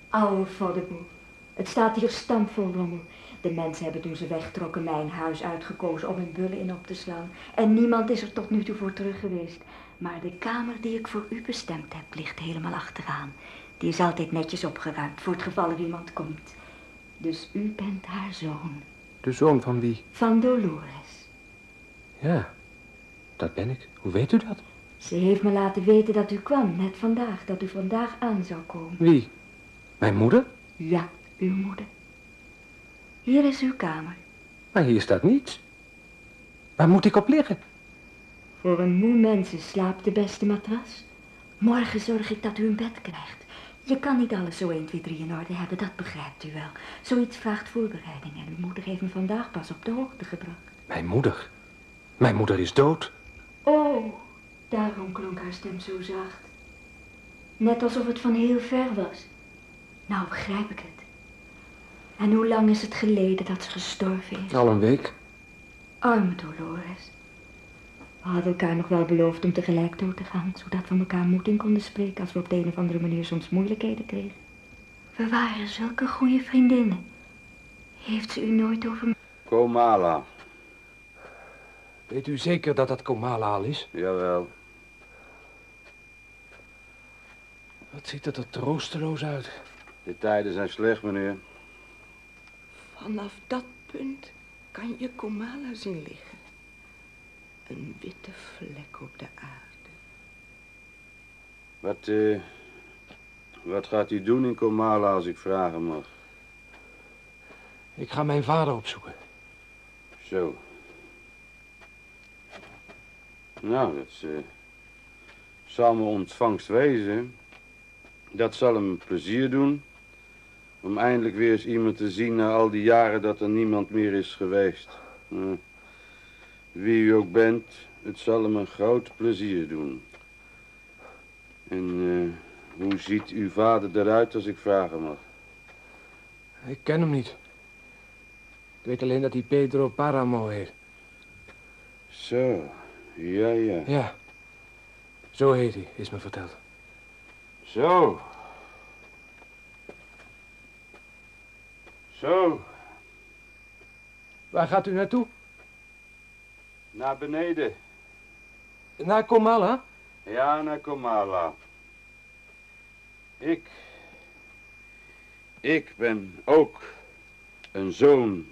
Oude voddenboel. Het staat hier stampvol rommel. De mensen hebben toen ze wegtrokken mijn huis uitgekozen om hun bullen in op te slaan. En niemand is er tot nu toe voor terug geweest. Maar de kamer die ik voor u bestemd heb, ligt helemaal achteraan. Die is altijd netjes opgeruimd, voor het geval er iemand komt. Dus u bent haar zoon. De zoon van wie? Van Dolores. Ja, dat ben ik. Hoe weet u dat? Ze heeft me laten weten dat u kwam, net vandaag. Dat u vandaag aan zou komen. Wie? Mijn moeder? Ja, uw moeder. Hier is uw kamer. Maar hier staat niets. Waar moet ik op liggen? Voor een moe mens slaapt de beste matras. Morgen zorg ik dat u een bed krijgt. Je kan niet alles zo 1, 2, 3 in orde hebben, dat begrijpt u wel. Zoiets vraagt voorbereiding en uw moeder heeft me vandaag pas op de hoogte gebracht. Mijn moeder? Mijn moeder is dood. Oh, daarom klonk haar stem zo zacht. Net alsof het van heel ver was. Nou begrijp ik het. En hoe lang is het geleden dat ze gestorven is? Al een week. Arme Dolores. We hadden elkaar nog wel beloofd om tegelijk dood te gaan, zodat we elkaar moed in konden spreken als we op de een of andere manier soms moeilijkheden kregen. We waren zulke goede vriendinnen. Heeft ze u nooit over... Komala. Weet u zeker dat dat Komala al is? Jawel. Wat ziet het er troosteloos uit. De tijden zijn slecht, meneer. Vanaf dat punt kan je Komala zien liggen. Een witte vlek op de aarde. Wat, eh... Wat gaat u doen in Komala als ik vragen mag? Ik ga mijn vader opzoeken. Zo. Nou, dat eh, zal me ontvangst wezen. Dat zal hem plezier doen. Om eindelijk weer eens iemand te zien na al die jaren dat er niemand meer is geweest. Eh, wie u ook bent, het zal hem een groot plezier doen. En eh, hoe ziet uw vader eruit als ik vragen mag? Ik ken hem niet. Ik weet alleen dat hij Pedro Paramo heet. Zo, ja, ja. Ja, zo heet hij, is me verteld. Zo. Zo, Waar gaat u naartoe? naar beneden. Naar Komala? Ja, naar Komala. Ik. Ik ben ook een zoon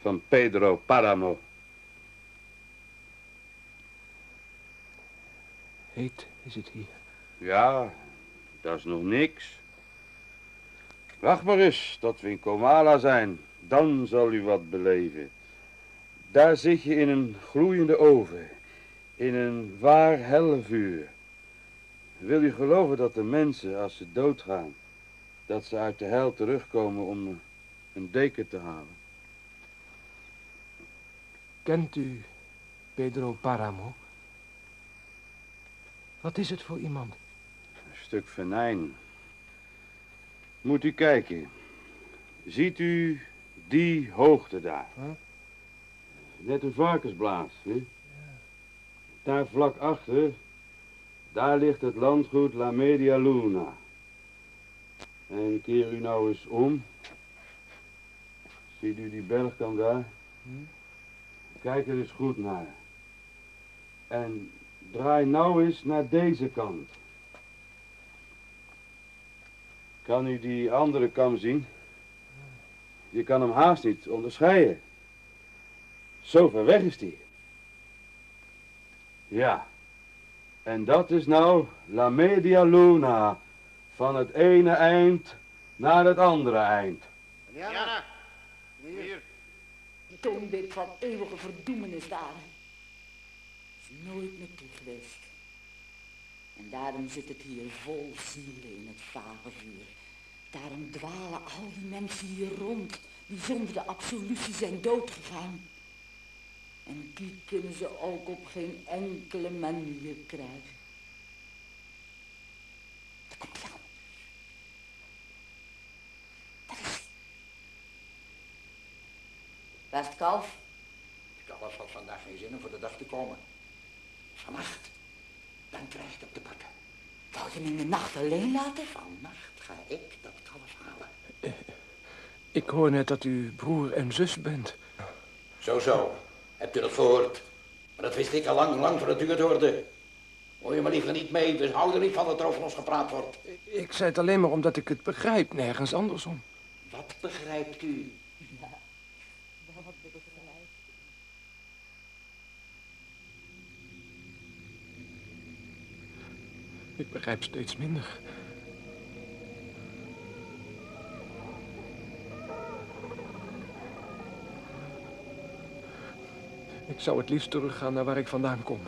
van Pedro Paramo. Heet is het hier. Ja, dat is nog niks. Wacht maar eens tot we in Komala zijn. Dan zal u wat beleven. Daar zit je in een gloeiende oven. In een waar hellevuur. Wil u geloven dat de mensen, als ze doodgaan, dat ze uit de hel terugkomen om een deken te halen? Kent u Pedro Paramo? Wat is het voor iemand? Stuk venijn. Moet u kijken. Ziet u die hoogte daar? Net een varkensblaas, hè? Daar vlak achter, daar ligt het landgoed La Media Luna. En keer u nou eens om. Ziet u die bergkant daar? Kijk er eens goed naar. En draai nou eens naar deze kant. Kan u die andere kam zien? Je kan hem haast niet onderscheiden. Zo ver weg is die. Ja. En dat is nou La Media Luna. Van het ene eind naar het andere eind. Jana, hier. Toonbeeld van eeuwige verdoemenis daar. Is nooit meer toe geweest. En daarom zit het hier vol zielen in het vage vuur. Daarom dwalen al die mensen hier rond, die zonder de absolutie zijn doodgegaan. En die kunnen ze ook op geen enkele manier krijgen. Daar komt aan. Daar is. Waar is het kalf? De kalf had vandaag geen zin om voor de dag te komen. Vannacht, dan krijg je op de. Wou je hem in de nacht alleen laten? Vannacht ga ik dat kalf halen. Ik hoor net dat u broer en zus bent. Zo, zo. Hebt u dat gehoord? Maar dat wist ik al lang, lang voordat u het hoorde. Hoor je maar liever niet mee, dus hou er niet van dat er over ons gepraat wordt. Ik zei het alleen maar omdat ik het begrijp, nergens andersom. Wat begrijpt u? Ik begrijp steeds minder. Ik zou het liefst teruggaan naar waar ik vandaan kom.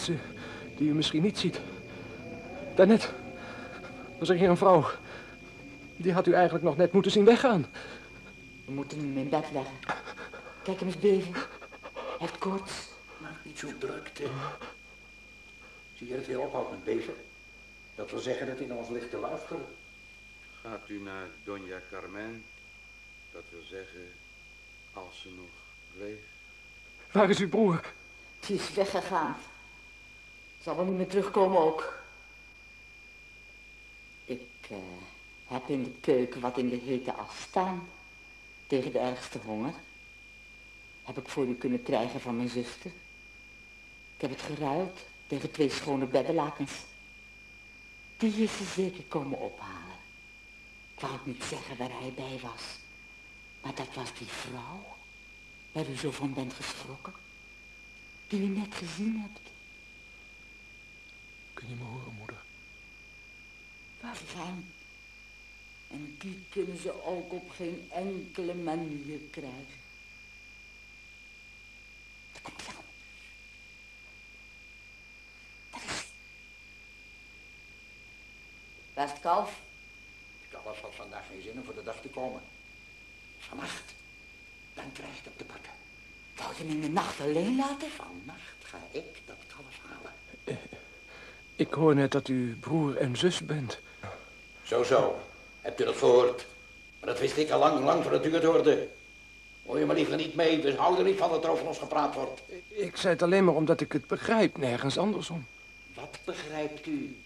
Mensen die u misschien niet ziet. Daarnet was er hier een vrouw. Die had u eigenlijk nog net moeten zien weggaan. We moeten hem in bed leggen. Kijk hem eens beven. Hij heeft koorts. Maak niet zo drukte. Zie je dat hij ophoudt met beven? Dat wil zeggen dat hij naar ons ligt te luisteren. Gaat u naar Donja Carmen? Dat wil zeggen, als ze nog leeft. Waar is uw broer? Die is weggegaan. Zal wel niet meer terugkomen ook. Ik eh, heb in de keuken wat in de hete as staan. Tegen de ergste honger. Heb ik voor u kunnen krijgen van mijn zuster. Ik heb het geruild tegen twee schone beddenlakens. Die is ze zeker komen ophalen. Ik wou niet zeggen waar hij bij was. Maar dat was die vrouw waar u zo van bent geschrokken. Die u net gezien hebt. Kun je me horen, moeder? Waarvan? En die kunnen ze ook op geen enkele manier krijgen. Daar komt hij aan. Daar is hij. Waar is het kalf? De kalf had vandaag geen zin om voor de dag te komen. Vannacht, dan krijg je het op de bakken. Wou je hem in de nacht alleen laten? Vannacht ga ik dat kalf halen. Ik hoor net dat u broer en zus bent. Zo, zo. Hebt u dat gehoord? Maar dat wist ik al lang, lang voordat u het hoorde. Hoor je maar liever niet mee, dus hou er niet van dat er over ons gepraat wordt. Ik zei het alleen maar omdat ik het begrijp, nergens andersom. Wat begrijpt u?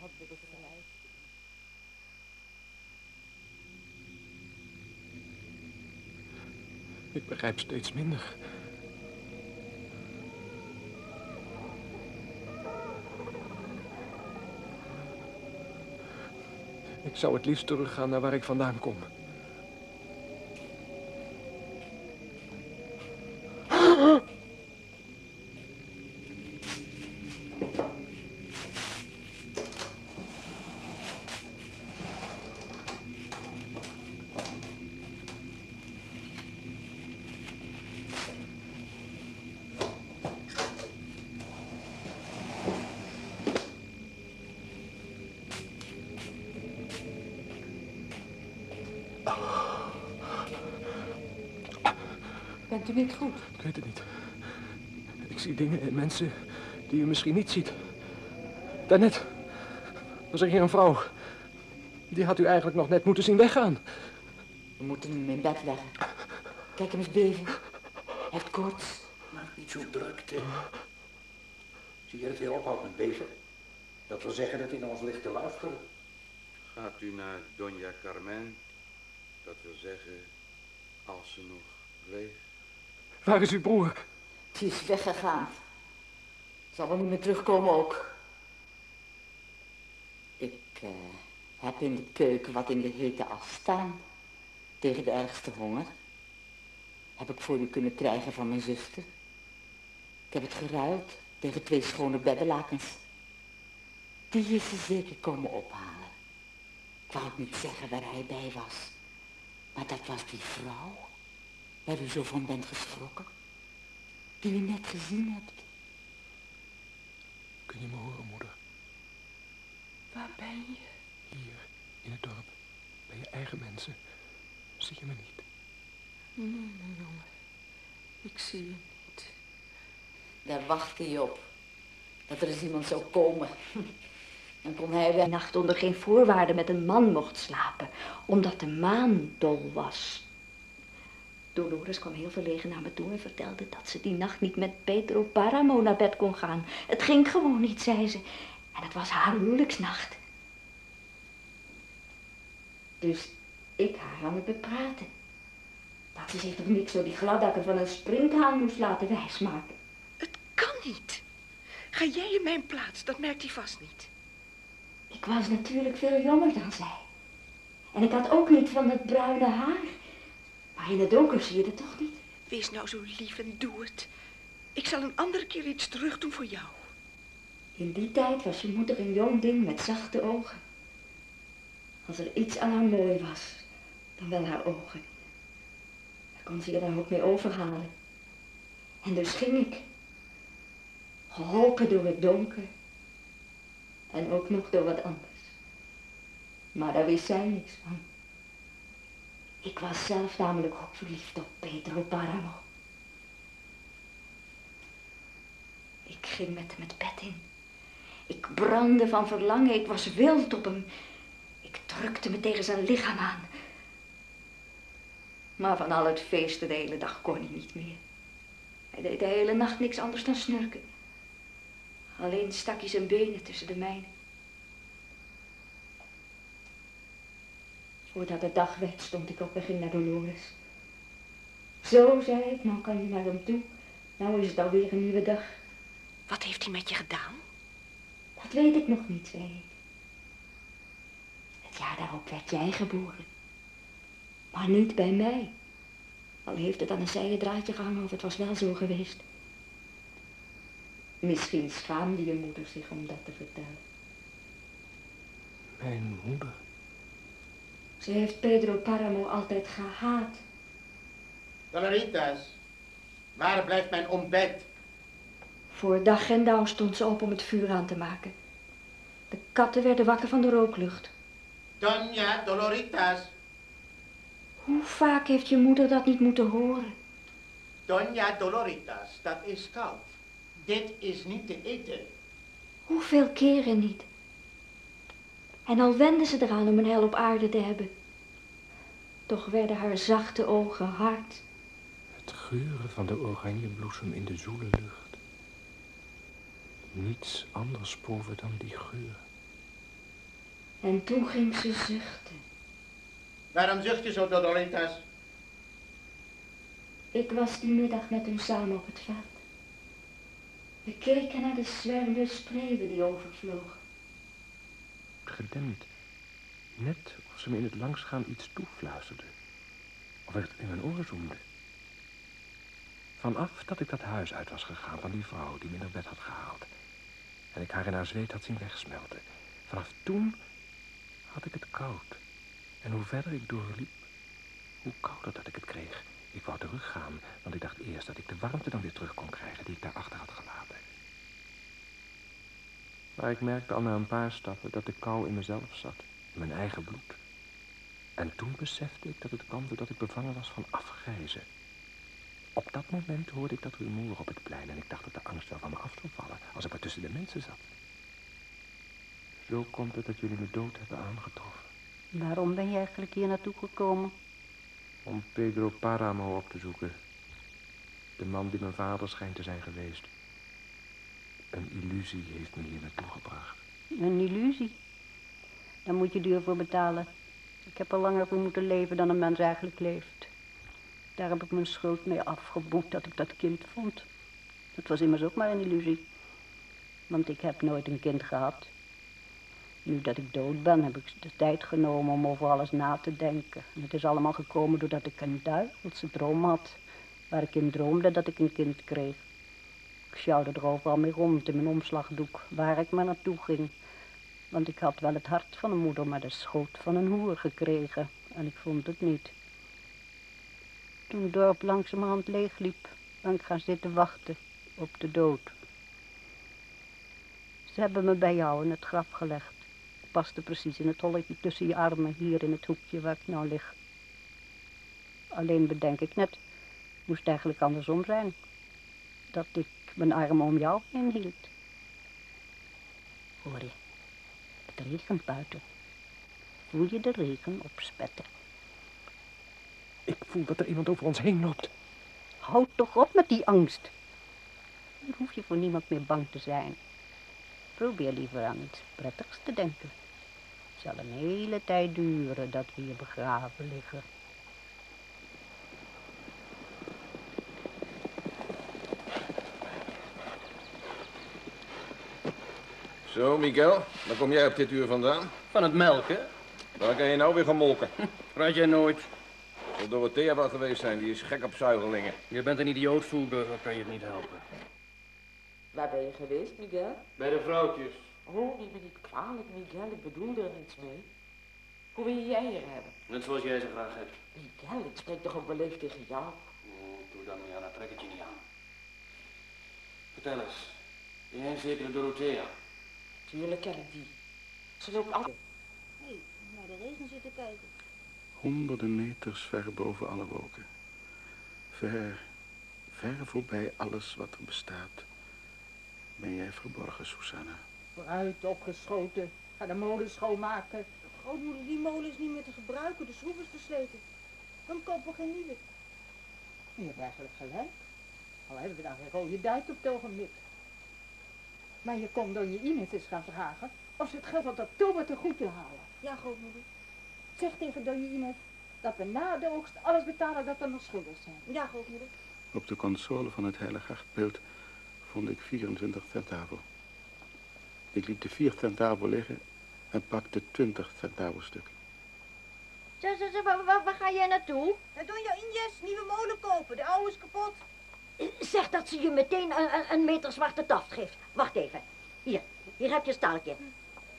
Wat begrijp Ik begrijp steeds minder. Ik zou het liefst teruggaan naar waar ik vandaan kom. Bent u niet goed? Ik weet het niet. Ik zie dingen en mensen die u misschien niet ziet. Daarnet was er hier een vrouw. Die had u eigenlijk nog net moeten zien weggaan. We moeten hem in bed leggen. Kijk hem eens beven. Hij heeft koorts. Maak niet zo drukte. Zie je dat hij ophoudt met beven? Dat wil zeggen dat hij naar ons ligt te luisteren. Gaat u naar Donja Carmen? Dat wil zeggen, als ze nog leeft. Waar is uw broer? Die is weggegaan. Zal wel niet meer terugkomen ook. Ik eh, heb in de keuken wat in de hete as staan. Tegen de ergste honger. Heb ik voor u kunnen krijgen van mijn zuster. Ik heb het geruild tegen twee schone beddenlakens. Die is ze zeker komen ophalen. Ik wou niet zeggen waar hij bij was. Maar dat was die vrouw waar u zo van bent geschrokken. Die u net gezien hebt. Kun je me horen, moeder? Waar ben je? Hier, in het dorp. Bij je eigen mensen. Zie je me niet? Nee, mijn jongen. Ik zie je niet. Daar wachtte hij op. Dat er eens iemand zou komen. Dan kon hij wel... nacht onder geen voorwaarden met een man mocht slapen, omdat de maan dol was. Dolores kwam heel verlegen naar me toe en vertelde dat ze die nacht niet met Pedro Paramo naar bed kon gaan. Het ging gewoon niet, zei ze. En het was haar huwelijksnacht. Dus ik haar aan het bepraten. Dat ze zich toch niet zo die gladdakken van een springhaan moest laten wijsmaken. Kan niet. Ga jij in mijn plaats, dat merkt hij vast niet. Ik was natuurlijk veel jonger dan zij. En ik had ook niet van het bruine haar. Maar in het donker zie je het toch niet? Wees nou zo lief en doe het. Ik zal een andere keer iets terug doen voor jou. In die tijd was je moeder een jong ding met zachte ogen. Als er iets aan haar mooi was, dan wel haar ogen. Dan kon ze je daar ook mee overhalen. En dus ging ik. Geholpen door het donker. En ook nog door wat anders. Maar daar wist zij niks van. Ik was zelf namelijk ook verliefd op Pedro Paramo. Ik ging met hem het bed in. Ik brandde van verlangen, ik was wild op hem. Ik drukte me tegen zijn lichaam aan. Maar van al het feesten de hele dag kon hij niet meer. Hij deed de hele nacht niks anders dan snurken. Alleen stak hij zijn benen tussen de mijne. Voordat het dag werd, stond ik op en ging naar Dolores. Zo, zei ik, nou kan je naar hem toe. Nou is het alweer een nieuwe dag. Wat heeft hij met je gedaan? Dat weet ik nog niet, zei ik. Het jaar daarop werd jij geboren. Maar niet bij mij. Al heeft het aan een zijden draadje gehangen of het was wel zo geweest. Misschien schaamde je moeder zich om dat te vertellen. Mijn moeder? Ze heeft Pedro Paramo altijd gehaat. Doloritas, waar blijft mijn ontbijt? Voor dag en dauw stond ze op om het vuur aan te maken. De katten werden wakker van de rooklucht. Doña Doloritas, Hoe vaak heeft je moeder dat niet moeten horen? Doña Doloritas, dat is koud. Dit is niet te eten. Hoeveel keren niet? En al wenden ze eraan om een hel op aarde te hebben. Toch werden haar zachte ogen hard. Het geuren van de oranjebloesem in de zoele lucht. Niets anders proeven dan die geur. En toen ging ze zuchten. Waarom zucht je zo, Doloritas? Ik was die middag met hem samen op het veld. We keken naar de zwermende spreeuwen die overvlogen. Gedempt. Net of ze me in het langsgaan iets toefluisterde. Of het in mijn oren zoemde. Vanaf dat ik dat huis uit was gegaan van die vrouw die me naar bed had gehaald. En ik haar in haar zweet had zien wegsmelten. Vanaf toen had ik het koud. En hoe verder ik doorliep, hoe kouder dat ik het kreeg. Ik wou teruggaan, want ik dacht eerst dat ik de warmte dan weer terug kon krijgen die ik daarachter had gelaten. Maar ik merkte al na een paar stappen dat de kou in mezelf zat, in mijn eigen bloed. En toen besefte ik dat het kwam doordat ik bevangen was van afgrijzen. Op dat moment hoorde ik dat rumoer op het plein en ik dacht dat de angst wel van me af zou vallen als ik maar tussen de mensen zat. Zo komt het dat jullie me dood hebben aangetroffen. Waarom ben je eigenlijk hier naartoe gekomen? Om Pedro Paramo op te zoeken. De man die mijn vader schijnt te zijn geweest. Een illusie heeft me hier naartoe gebracht. Een illusie. Daar moet je duur voor betalen. Ik heb er langer voor moeten leven dan een mens eigenlijk leeft. Daar heb ik mijn schuld mee afgeboet dat ik dat kind vond. Het was immers ook maar een illusie. Want ik heb nooit een kind gehad. Nu dat ik dood ben, heb ik de tijd genomen om over alles na te denken. En het is allemaal gekomen doordat ik een duivelse droom had. Waar ik in droomde dat ik een kind kreeg. Ik sjouwde er overal mee rond in mijn omslagdoek, waar ik maar naartoe ging. Want ik had wel het hart van een moeder, maar de schoot van een hoer gekregen. En ik vond het niet. Toen het dorp langzamerhand leegliep, ben ik gaan zitten wachten op de dood. Ze hebben me bij jou in het graf gelegd. Ik paste precies in het holletje tussen je armen, hier in het hoekje waar ik nou lig. Alleen bedenk ik net, moest eigenlijk andersom zijn. Dat ik mijn armen om jou heen hield. Hoor je, het regent buiten. Voel je de regen opspetten? Ik voel dat er iemand over ons heen loopt. Houd toch op met die angst. Dan hoef je voor niemand meer bang te zijn. Probeer liever aan iets prettigs te denken. Het zal een hele tijd duren dat we hier begraven liggen. Zo, Miguel, waar kom jij op dit uur vandaan? Van het melken? Waar kan je nou weer gaan molken? Raad jij nooit. Zal Dorothea wel geweest zijn, die is gek op zuigelingen. Je bent een idioot, Voelburger, kan je het niet helpen. Waar ben je geweest, Miguel? Bij de vrouwtjes. Oh, neem me niet kwalijk, Miguel. Ik bedoelde er niets mee. Hoe wil je jij hier hebben? Net zoals jij ze graag hebt. Miguel, ik spreek toch ook beleefd tegen jou? Oh, doe dan niet aan, dan trek het je niet aan. Vertel eens. Ben jij een zekere Dorothea? Tuurlijk ken ik die. Ze loopt altijd. Hé, naar de regen zitten kijken. Honderden meters ver boven alle wolken. Ver, ver voorbij alles wat er bestaat. Ben jij verborgen, Susanna? Vooruit opgeschoten. Ga de molen schoonmaken. Grootmoeder, die molen is niet meer te gebruiken, de schroef is versleten. Dan kopen we geen nieuwe. Je hebt eigenlijk gelijk. Al hebben we dan geen rode duit op het ogenblik. Maar je kon door je Ines eens gaan vragen of ze het geld uit oktober te goed wil halen. Ja, grootmoeder. Zeg tegen Donje Ines dat we na de oogst alles betalen dat we nog schuldig zijn. Ja, grootmoeder. Op de console van het heilige achtbeeld vond ik 24 centavo. Ik liet de 4 centavo liggen en pakte 20 centavo stukken. Zeg, zeg, waar, waar, waar ga jij naartoe? Naar Donja Injes, nieuwe molen kopen. De oude is kapot. Zeg dat ze je meteen een, een, meter zwarte taft geeft. Wacht even. Hier, hier heb je een staaltje.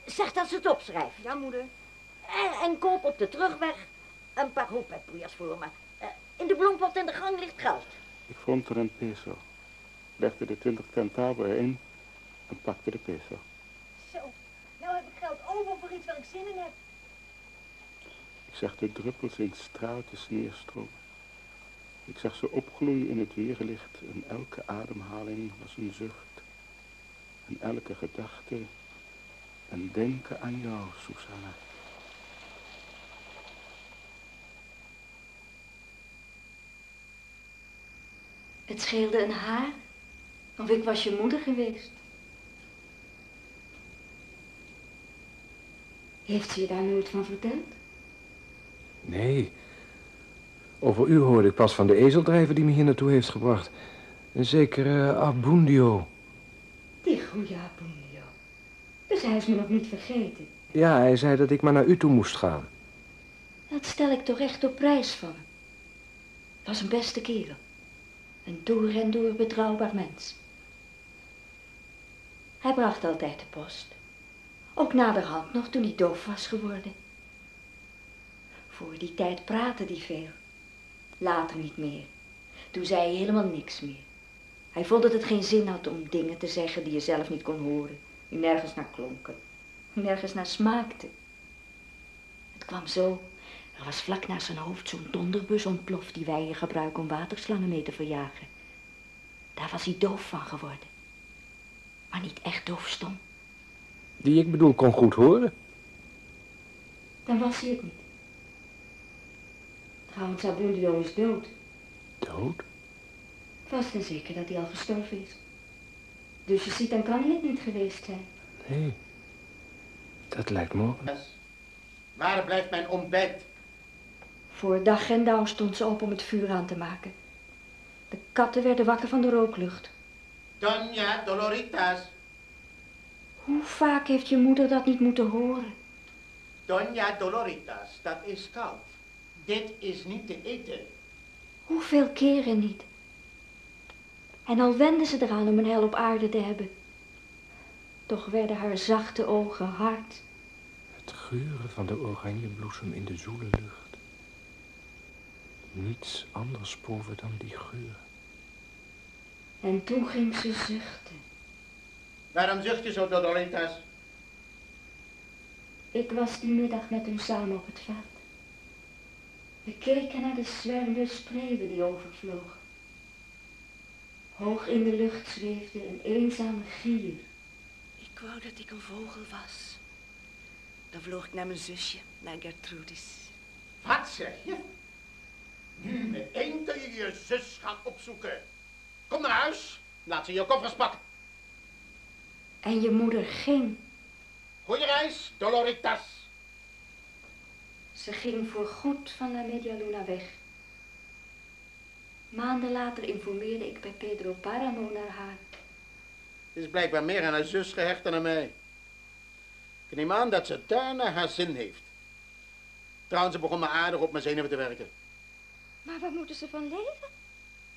Zeg dat ze het opschrijft. Ja, moeder. En, en koop op de terugweg een paar hoepetpoeiers voor me. Eh, in de bloempot in de gang ligt geld. Ik vond er een peso, legde de 20 centavo erin en pakte de peso. Zo, nou heb ik geld over voor iets waar ik zin in heb. Ik zag de druppels in straaltjes neerstromen. Ik zag ze opgloeien in het weerlicht en elke ademhaling was een zucht. En elke gedachte een denken aan jou, Susanna. Het scheelde een haar. Of ik was je moeder geweest. Heeft ze je daar nooit van verteld? Nee. Over u hoorde ik pas van de ezeldrijver die me hier naartoe heeft gebracht. Een zekere Abundio. Die goede Abundio. Dus hij is me nog niet vergeten. Ja, hij zei dat ik maar naar u toe moest gaan. Dat stel ik toch echt op prijs van hem. Was een beste kerel. Een door en door betrouwbaar mens. Hij bracht altijd de post. Ook naderhand nog toen hij doof was geworden. Voor die tijd praatte hij veel. Later niet meer. Toen zei hij helemaal niks meer. Hij vond dat het geen zin had om dingen te zeggen die je zelf niet kon horen. Die nergens naar klonken. Nergens naar smaakten. Het kwam zo. Er was vlak naast zijn hoofd zo'n donderbus ontploft die wij hier gebruiken om waterslangen mee te verjagen. Daar was hij doof van geworden. Maar niet echt doofstom. Die ik bedoel kon goed horen. Dan was hij het niet. Trouwens, Abundio is dood. Dood? Vast en zeker dat hij al gestorven is. Dus je ziet, dan kan hij het niet geweest zijn. Nee. Dat lijkt mogelijk. Waar blijft mijn ontbijt? Voor dag en dauw stond ze op om het vuur aan te maken. De katten werden wakker van de rooklucht. Doña Doloritas. Hoe vaak heeft je moeder dat niet moeten horen? Doña Doloritas, dat is koud. Dit is niet te eten. Hoeveel keren niet? En al wenden ze eraan om een hel op aarde te hebben. Toch werden haar zachte ogen hard. Het geuren van de oranjebloesem in de zoele lucht. Niets anders proeven dan die geur. En toen ging ze zuchten. Waarom zucht je zo, Doloritas? Ik was die middag met hem samen op het veld. We keken naar de zwermende spreeuwen die overvlogen. Hoog in de lucht zweefde een eenzame gier. Ik wou dat ik een vogel was. Dan vloog ik naar mijn zusje, naar Gertrudis. Wat zeg je? Nu meteen kun je je zus gaan opzoeken. Kom naar huis, laat ze je koffers pakken. En je moeder ging. Goeie reis, Doloritas. Ze ging voor goed van La Media Luna weg. Maanden later informeerde ik bij Pedro Paramo naar haar. Ze is blijkbaar meer aan haar zus gehecht dan aan mij. Ik neem aan dat ze daar naar haar zin heeft. Trouwens, ze begon me aardig op mijn zenuwen te werken. Maar waar moeten ze van leven?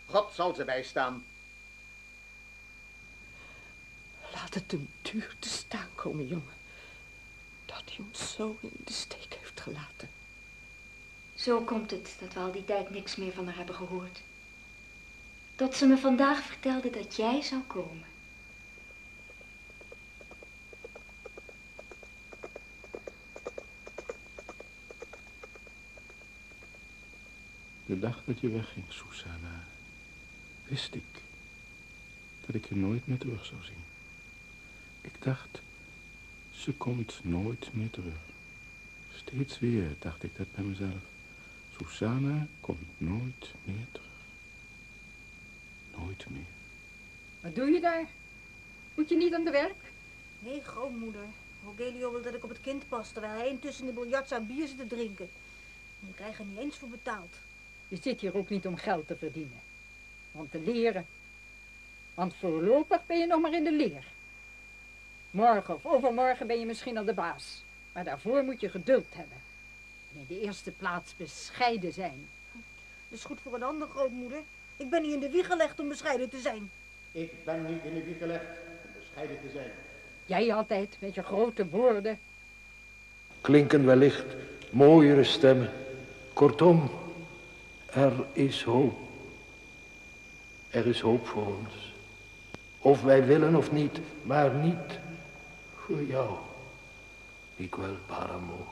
God zal ze bijstaan. Laat het hem duur te staan komen, jongen. Dat hij ons zo in de steek heeft achtergelaten. Zo komt het dat we al die tijd niks meer van haar hebben gehoord. Tot ze me vandaag vertelde dat jij zou komen. De dag dat je wegging, Susanna, wist ik dat ik je nooit meer terug zou zien. Ik dacht, ze komt nooit meer terug. Steeds weer dacht ik dat bij mezelf. Susanna komt nooit meer terug. Nooit meer. Wat doe je daar? Moet je niet aan de werk? Nee, grootmoeder. Rogelio wil dat ik op het kind pas, terwijl hij intussen in de biljartzaal bier zit te drinken. En ik krijg er niet eens voor betaald. Je zit hier ook niet om geld te verdienen. Om te leren. Want voorlopig ben je nog maar in de leer. Morgen of overmorgen ben je misschien al de baas. Maar daarvoor moet je geduld hebben. En in de eerste plaats bescheiden zijn. Dat is goed voor een ander, grootmoeder. Ik ben niet in de wieg gelegd om bescheiden te zijn. Ik ben niet in de wieg gelegd om bescheiden te zijn. Jij altijd met je grote woorden. Klinken wellicht mooiere stemmen. Kortom, er is hoop. Er is hoop voor ons. Of wij willen of niet, maar niet voor jou. Miguel Paramo.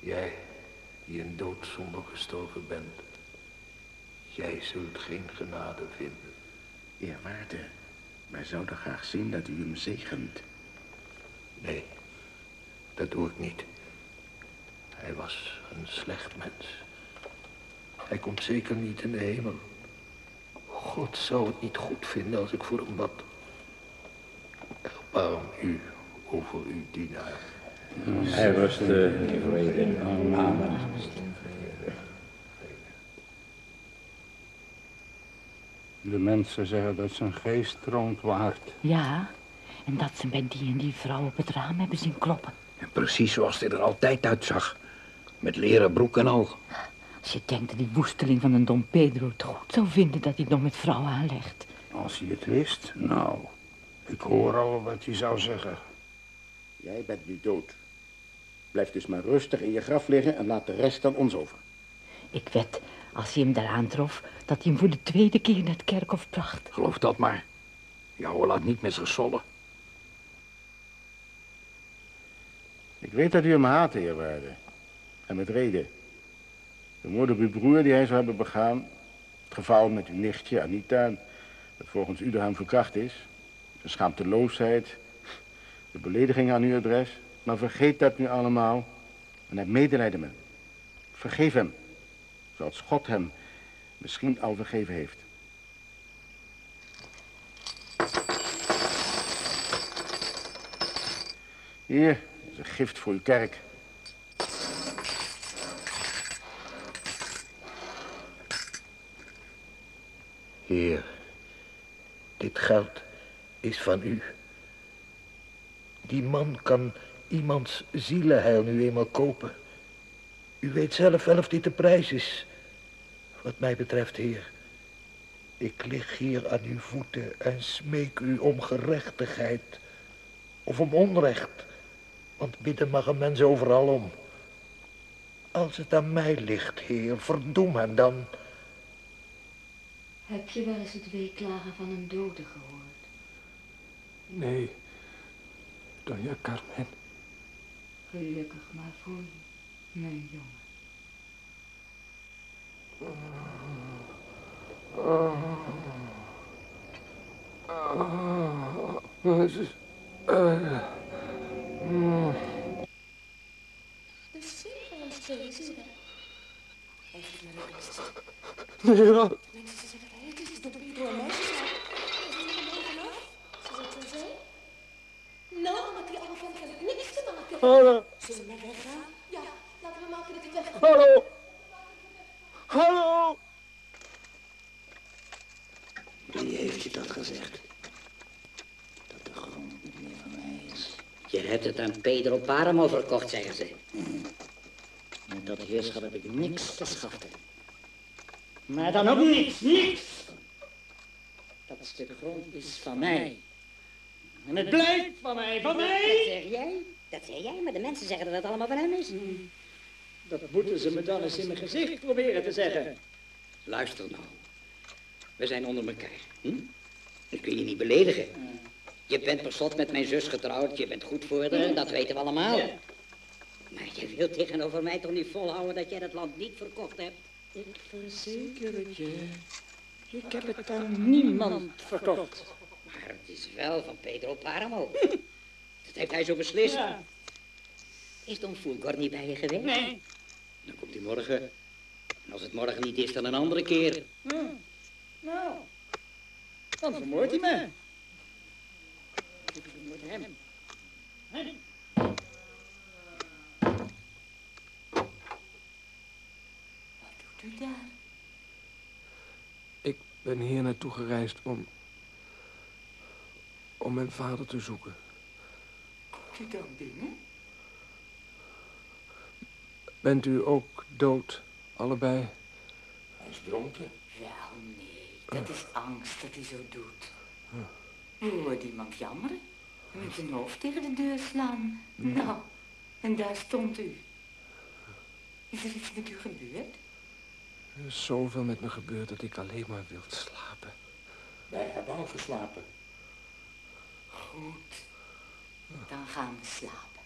Jij, die in doodzonde gestorven bent. Jij zult geen genade vinden. Eerwaarde, wij zouden graag zien dat u hem zegent. Nee, dat doe ik niet. Hij was een slecht mens. Hij komt zeker niet in de hemel. God zou het niet goed vinden als ik voor hem bad. Erbarm u over uw dienaar. Hij rust in vrede. Amen. De mensen zeggen dat zijn geest troont waard. Ja, en dat ze bij die en die vrouw op het raam hebben zien kloppen. En precies zoals hij er altijd uitzag. Met leren broek en al. Als je denkt dat die woesteling van een Don Pedro het goed zou vinden dat hij het nog met vrouwen aanlegt. Als hij het wist, nou, ik hoor al wat hij zou zeggen. Jij bent nu dood. Blijf dus maar rustig in je graf liggen en laat de rest aan ons over. Ik wed, als hij hem daar aantrof, dat hij hem voor de tweede keer naar het kerkhof bracht. Geloof dat maar. Jou laat niet met zich sollen. Ik weet dat u hem haat, eerwaarde. En met reden. De moord op uw broer die hij zou hebben begaan. Het geval met uw nichtje, Anita, dat volgens u door hem verkracht is. De schaamteloosheid. De belediging aan uw adres. Maar vergeet dat nu allemaal. En heb medelijden met hem. Vergeef hem. Zoals God hem misschien al vergeven heeft. Hier is een gift voor uw kerk. Heer, dit geld is van u. Die man kan iemands zielenheil nu eenmaal kopen. U weet zelf wel of dit de prijs is. Wat mij betreft, heer. Ik lig hier aan uw voeten en smeek u om gerechtigheid. Of om onrecht. Want bidden mag een mens overal om. Als het aan mij ligt, heer, verdoem hem dan. Heb je wel eens het weeklagen van een dode gehoord? Nee, Doña Carmen. Gelukkig maar voor je, mijn jongen. De dat? Even naar de beste. Nee, wat? Mensen ze zeggen, hé, het is en meisjes. Ze zijn er bovenaf. Zou dat zo zijn? Nou, met die oude vent heb ik niks te maken. Hallo. Zullen we maar weggaan? Ja, laten we maken dat ik weg Hallo. Hallo. Wie heeft je dat gezegd? Dat de grond niet meer van mij is. Je hebt het aan Pedro Paramo verkocht, zeggen ze. Met dat heerschap heb ik niks te schatten. Maar dan ook niks, niks! Dat stuk grond is van mij. En het blijft van mij, van mij! Zeg jij? Dat zei jij, maar de mensen zeggen dat het allemaal van hem is. Dat moeten ze me dan eens in mijn gezicht proberen te zeggen. Luister nou. We zijn onder elkaar. Hm? Ik kun je niet beledigen. Je bent per slot met mijn zus getrouwd. Je bent goed voor haar, dat weten we allemaal. Maar je wilt tegenover mij toch niet volhouden dat jij dat land niet verkocht hebt? Ik verzeker het je. Ik heb het aan niemand verkocht. Maar het is wel van Pedro Paramo. Dat heeft hij zo beslist. Ja. Is Don Fulgor niet bij je geweest? Nee. Dan komt hij morgen. En als het morgen niet is, dan een andere keer. Hm. Nou, dan vermoordt hij me. Ik vermoord hem. Hem. Doet u daar? Ik ben hier naartoe gereisd om... om mijn vader te zoeken. Komt u dan binnen? Bent u ook dood, allebei? Hij is dronken. Wel, nee. Dat is angst dat hij zo doet. U hoort iemand jammeren. En met zijn hoofd tegen de deur slaan. Nou, en daar stond u. Is er iets met u gebeurd? Er is zoveel met me gebeurd dat ik alleen maar wil slapen. Wij hebben al geslapen. Goed. Dan gaan we slapen.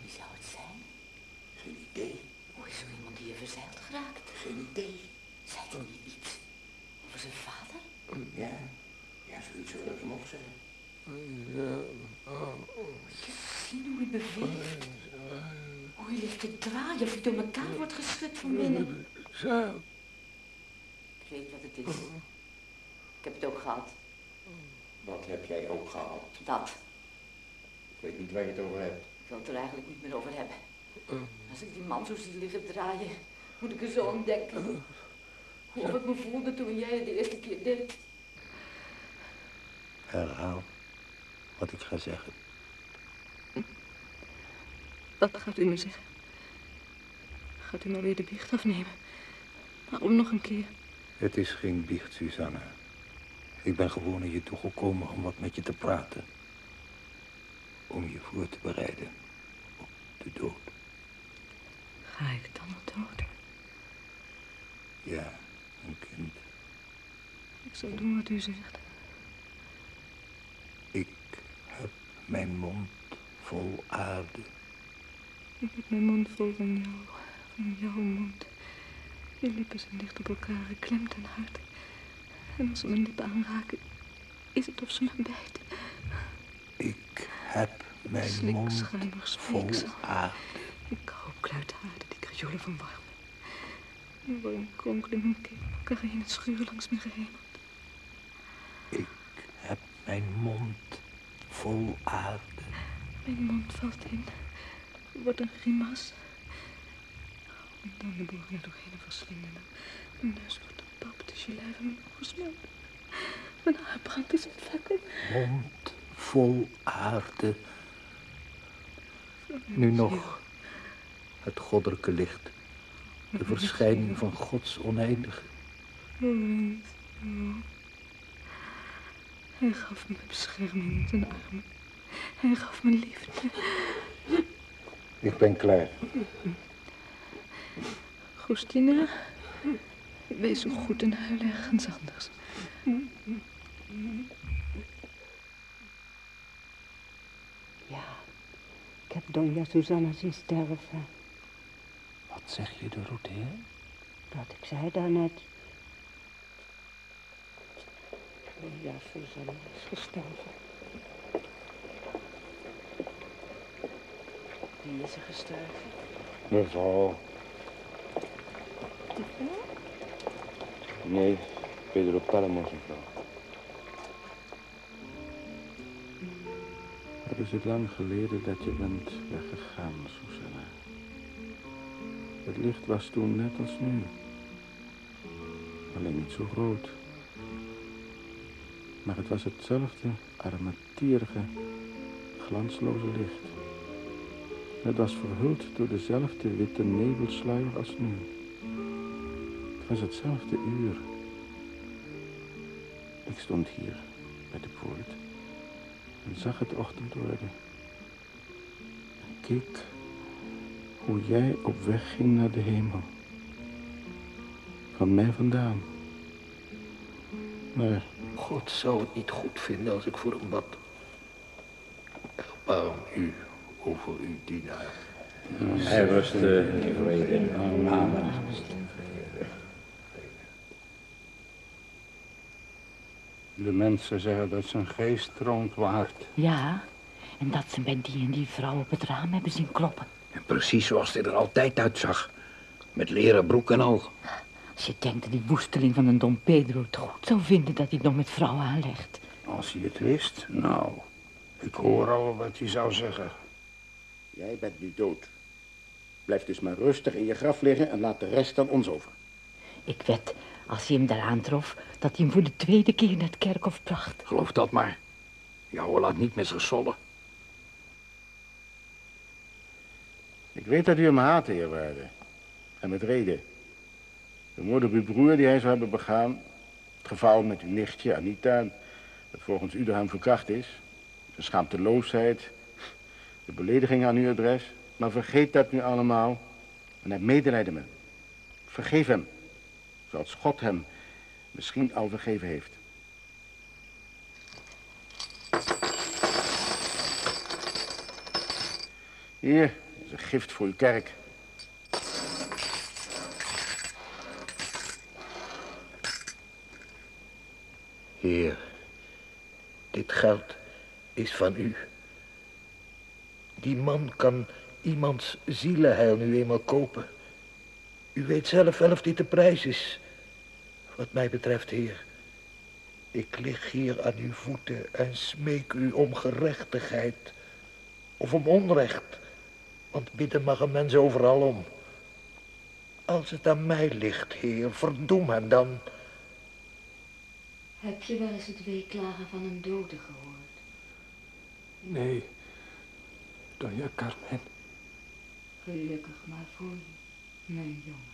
Wie zou het zijn? Geen idee. Hoe is er iemand hier verzeild geraakt? Geen idee. Zei u niet iets over zijn vader? Ja, ja, zoiets zou dat hem ook zijn. Ja, oh. Zien hoe hij beweegt? Hoe hij ligt te draaien of hij door elkaar wordt geschud van binnen. Zo. Ik weet wat het is. Ik heb het ook gehad. Wat heb jij ook gehad? Dat. Ik weet niet waar je het over hebt. Ik wil het er eigenlijk niet meer over hebben. Als ik die man zo zie liggen draaien, moet ik er zo aan denken. Hoe ik me voelde toen jij het de eerste keer deed. Herhaal wat ik ga zeggen. Wat gaat u me zeggen? Gaat u me weer de biecht afnemen? Waarom nog een keer? Het is geen biecht, Susanna. Ik ben gewoon naar je toegekomen om wat met je te praten. Om je voor te bereiden op de dood. Ga ik dan al dood? Ja, een kind. Ik zal doen wat u zegt. Ik heb mijn mond vol aarde. Ik heb mijn mond vol van jou, van jouw mond. Je lippen zijn dicht op elkaar geklemd en hard. En als ze mijn lippen aanraken, is het of ze me bijten. Ik heb mijn Slik, mond vol aarde. Ik hou kluitaarde, die kriolen van warm. En warm kronkelen mijn keel elkaar heen het schuren langs mijn gehemel. Ik heb mijn mond vol aarde. Mijn mond valt in, wordt een grimas. En dan de boven er doorheen verslinden. Mijn neus wordt pap, dus je lijf en mijn ogen smelten. Mijn haar brandt is het vakken. Mond vol aarde. Nu nog het goddelijke licht. De verschijning van Gods oneindige. Hij gaf me bescherming in zijn armen. Hij gaf me liefde. Ik ben klaar. Goestina, wees zo goed en huil ergens anders. Ja, ik heb Donja Susanna zien sterven. Wat zeg je, Dorothea? Dat ik zei daarnet. Donja Susanna is gestorven. Wie is er gestorven? Mevrouw. Vrouw? Nee, Pedro Palamos, mevrouw. Wat is het lang geleden dat je bent weggegaan, Susanna? Het licht was toen net als nu. Alleen niet zo groot. Maar het was hetzelfde armetierige, glansloze licht. Het was verhuld door dezelfde witte nebelsluier als nu. Was hetzelfde uur. Ik stond hier bij de poort en zag het ochtend worden. En keek hoe jij op weg ging naar de hemel. Van mij vandaan. Maar God zou het niet goed vinden als ik voor hem bad. Erbarm u over uw dienaar. Hij rust in vrede. Amen. De mensen zeggen dat zijn geest stroomt waard. Ja, en dat ze bij die en die vrouw op het raam hebben zien kloppen. En precies zoals hij er altijd uitzag. Met leren broek en al. Als je denkt dat die woesteling van een Don Pedro het goed zou vinden dat hij het nog met vrouwen aanlegt. Als hij het wist, nou, ik hoor al wat hij zou zeggen. Jij bent nu dood. Blijf dus maar rustig in je graf liggen en laat de rest aan ons over. Ik wed, als hij hem daar aantrof, dat hij hem voor de tweede keer naar het kerkhof bracht. Geloof dat maar. Jouw laat niet met zich sollen. Ik weet dat u hem haat, eerwaarde. En met reden. De moord op uw broer die hij zou hebben begaan. Het geval met uw nichtje, Anita, dat volgens u door hem verkracht is. De schaamteloosheid. De belediging aan uw adres. Maar vergeet dat nu allemaal. En heb medelijden met hem. Vergeef hem. Zoals God hem misschien al vergeven heeft. Hier is een gift voor uw kerk. Heer, dit geld is van u. Die man kan iemands zielenheil nu eenmaal kopen. U weet zelf wel of dit de prijs is. Wat mij betreft, heer. Ik lig hier aan uw voeten en smeek u om gerechtigheid. Of om onrecht. Want bidden mag een mens overal om. Als het aan mij ligt, heer, verdoem hem dan. Heb je wel eens het weeklagen van een dode gehoord? Nee, Doña Carmen. Gelukkig maar voor je, mijn jongen.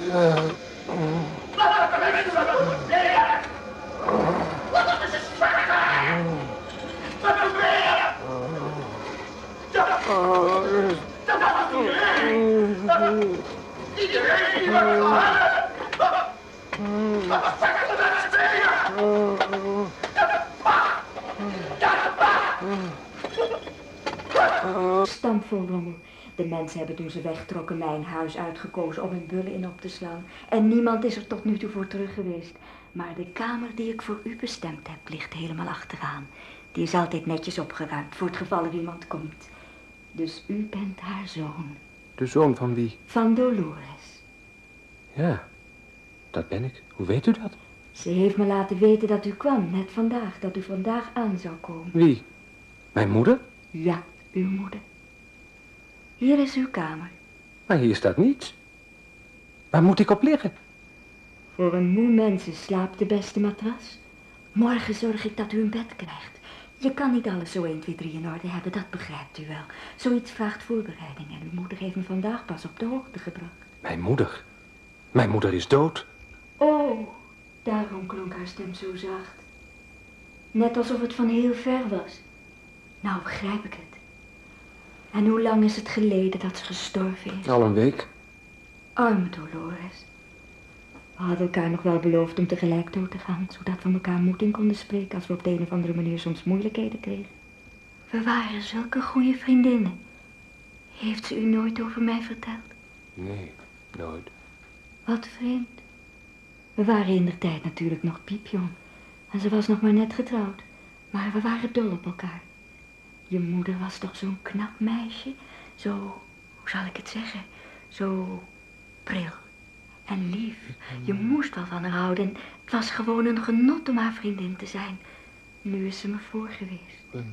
Yeah. Stamvoorrommel. De mensen hebben toen ze wegtrokken mijn huis uitgekozen om hun bullen in op te slaan. En niemand is er tot nu toe voor terug geweest. Maar de kamer die ik voor u bestemd heb, ligt helemaal achteraan. Die is altijd netjes opgeruimd, voor het geval er iemand komt. Dus u bent haar zoon. De zoon van wie? Van Dolores. Ja, dat ben ik. Hoe weet u dat? Ze heeft me laten weten dat u kwam, net vandaag. Dat u vandaag aan zou komen. Wie? Mijn moeder? Ja, uw moeder. Hier is uw kamer. Maar hier staat niets. Waar moet ik op liggen? Voor een moe mens is slaap de beste matras. Morgen zorg ik dat u een bed krijgt. Je kan niet alles zo 1, 2, 3 in orde hebben, dat begrijpt u wel. Zoiets vraagt voorbereiding en uw moeder heeft me vandaag pas op de hoogte gebracht. Mijn moeder? Mijn moeder is dood. Oh, daarom klonk haar stem zo zacht. Net alsof het van heel ver was. Nou begrijp ik het. En hoe lang is het geleden dat ze gestorven is? Al een week. Arme Dolores. We hadden elkaar nog wel beloofd om tegelijk dood te gaan, zodat we elkaar moed in konden spreken als we op de een of andere manier soms moeilijkheden kregen. We waren zulke goede vriendinnen. Heeft ze u nooit over mij verteld? Nee, nooit. Wat vreemd. We waren in de tijd natuurlijk nog piepjong. En ze was nog maar net getrouwd. Maar we waren dol op elkaar. Je moeder was toch zo'n knap meisje? Zo, hoe zal ik het zeggen? Zo pril en lief. Je moest wel van haar houden. En het was gewoon een genot om haar vriendin te zijn. Nu is ze me voor geweest.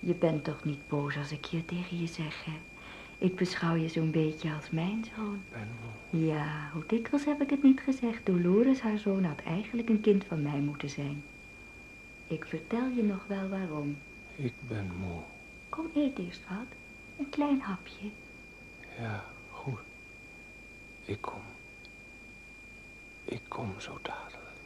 Je bent toch niet boos als ik hier tegen je zeg, hè? Ik beschouw je zo'n beetje als mijn zoon. Ja, hoe dikwijls heb ik het niet gezegd. Dolores, haar zoon, had eigenlijk een kind van mij moeten zijn. Ik vertel je nog wel waarom. Ik ben moe. Kom, eet eerst wat. Een klein hapje. Ja, goed. Ik kom. Ik kom zo dadelijk.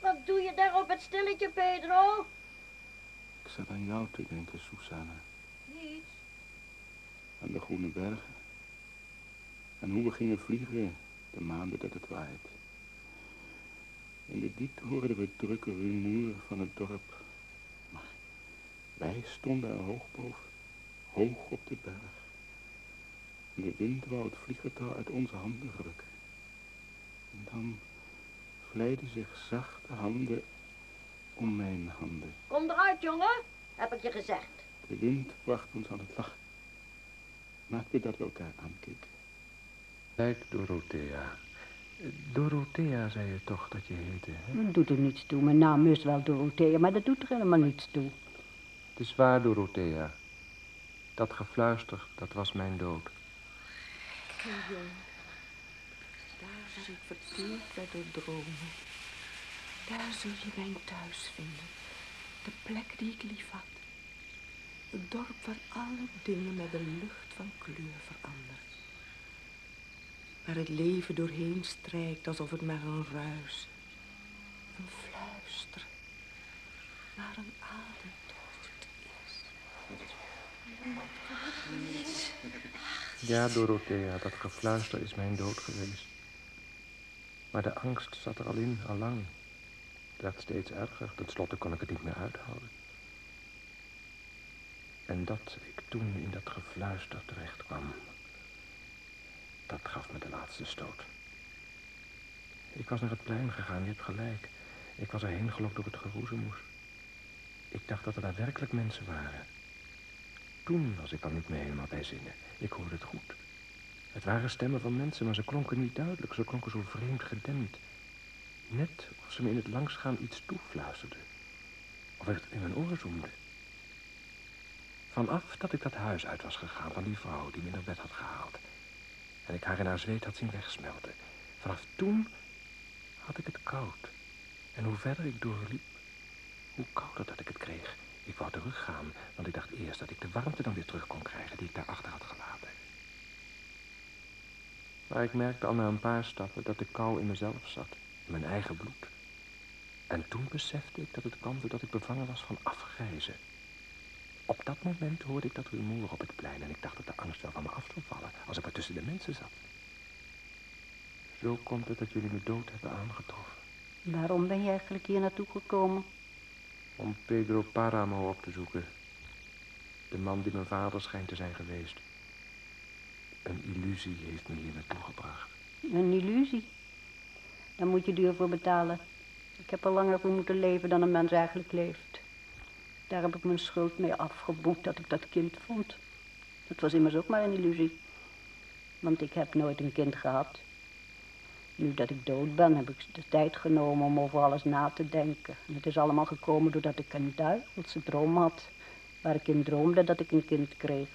Wat doe je daar op het stilletje, Pedro? Ik zat aan jou te denken, Susanna. Niets. Aan de Groene Bergen. En hoe we gingen vliegen de maanden dat het waait. In de diepte hoorden we het drukke rumoer van het dorp. Maar wij stonden er hoog boven, hoog op de berg. En de wind wou het vliegertouw uit onze handen rukken. En dan vleiden zich zachte handen om mijn handen. Kom eruit, jongen, heb ik je gezegd. De wind bracht ons aan het lachen. Maakte dat we elkaar aankeken. Kijk, Dorothea. Dorothea zei je toch dat je heette, hè? Dat doet er niets toe. Mijn naam is wel Dorothea, maar dat doet er helemaal niets toe. Het is waar, Dorothea. Dat gefluister, dat was mijn dood. Jong, daar ik verteerd werd door dromen. Daar zul je mijn thuis vinden. De plek die ik lief had. Het dorp waar alle dingen met de lucht van kleur veranderen. Waar het leven doorheen strijkt alsof het maar een ruis, een fluister, maar een ademtocht is. Ja, Dorothea, dat gefluister is mijn dood geweest. Maar de angst zat er al in, al lang. Het werd steeds erger, ten slotte kon ik het niet meer uithouden. En dat ik toen in dat gefluister terecht kwam, dat gaf me de laatste stoot. Ik was naar het plein gegaan, je hebt gelijk. Ik was erheen gelokt door het geroezemoes. Ik dacht dat er daar werkelijk mensen waren. Toen was ik al niet meer helemaal bij zinnen. Ik hoorde het goed. Het waren stemmen van mensen, maar ze klonken niet duidelijk. Ze klonken zo vreemd gedempt. Net of ze me in het langsgaan iets toefluisterden. Of het in mijn oren zoemde. Vanaf dat ik dat huis uit was gegaan van die vrouw die me naar bed had gehaald. En ik haar in haar zweet had zien wegsmelten. Vanaf toen had ik het koud. En hoe verder ik doorliep, hoe kouder dat ik het kreeg. Ik wou teruggaan, want ik dacht eerst dat ik de warmte dan weer terug kon krijgen die ik daarachter had gelaten. Maar ik merkte al na een paar stappen dat de kou in mezelf zat, in mijn eigen bloed. En toen besefte ik dat het kwam doordat ik bevangen was van afgrijzen. Op dat moment hoorde ik dat rumoer op het plein en ik dacht dat de angst wel van me af zou vallen als ik maar tussen de mensen zat. Zo komt het dat jullie me dood hebben aangetroffen. Waarom ben je eigenlijk hier naartoe gekomen? Om Pedro Paramo op te zoeken. De man die mijn vader schijnt te zijn geweest. Een illusie heeft me hier naartoe gebracht. Een illusie. Daar moet je duur voor betalen. Ik heb er langer voor moeten leven dan een mens eigenlijk leeft. Daar heb ik mijn schuld mee afgeboet dat ik dat kind vond. Het was immers ook maar een illusie. Want ik heb nooit een kind gehad. Nu dat ik dood ben, heb ik de tijd genomen om over alles na te denken. En het is allemaal gekomen doordat ik een duivelse droom had. Waar ik in droomde dat ik een kind kreeg.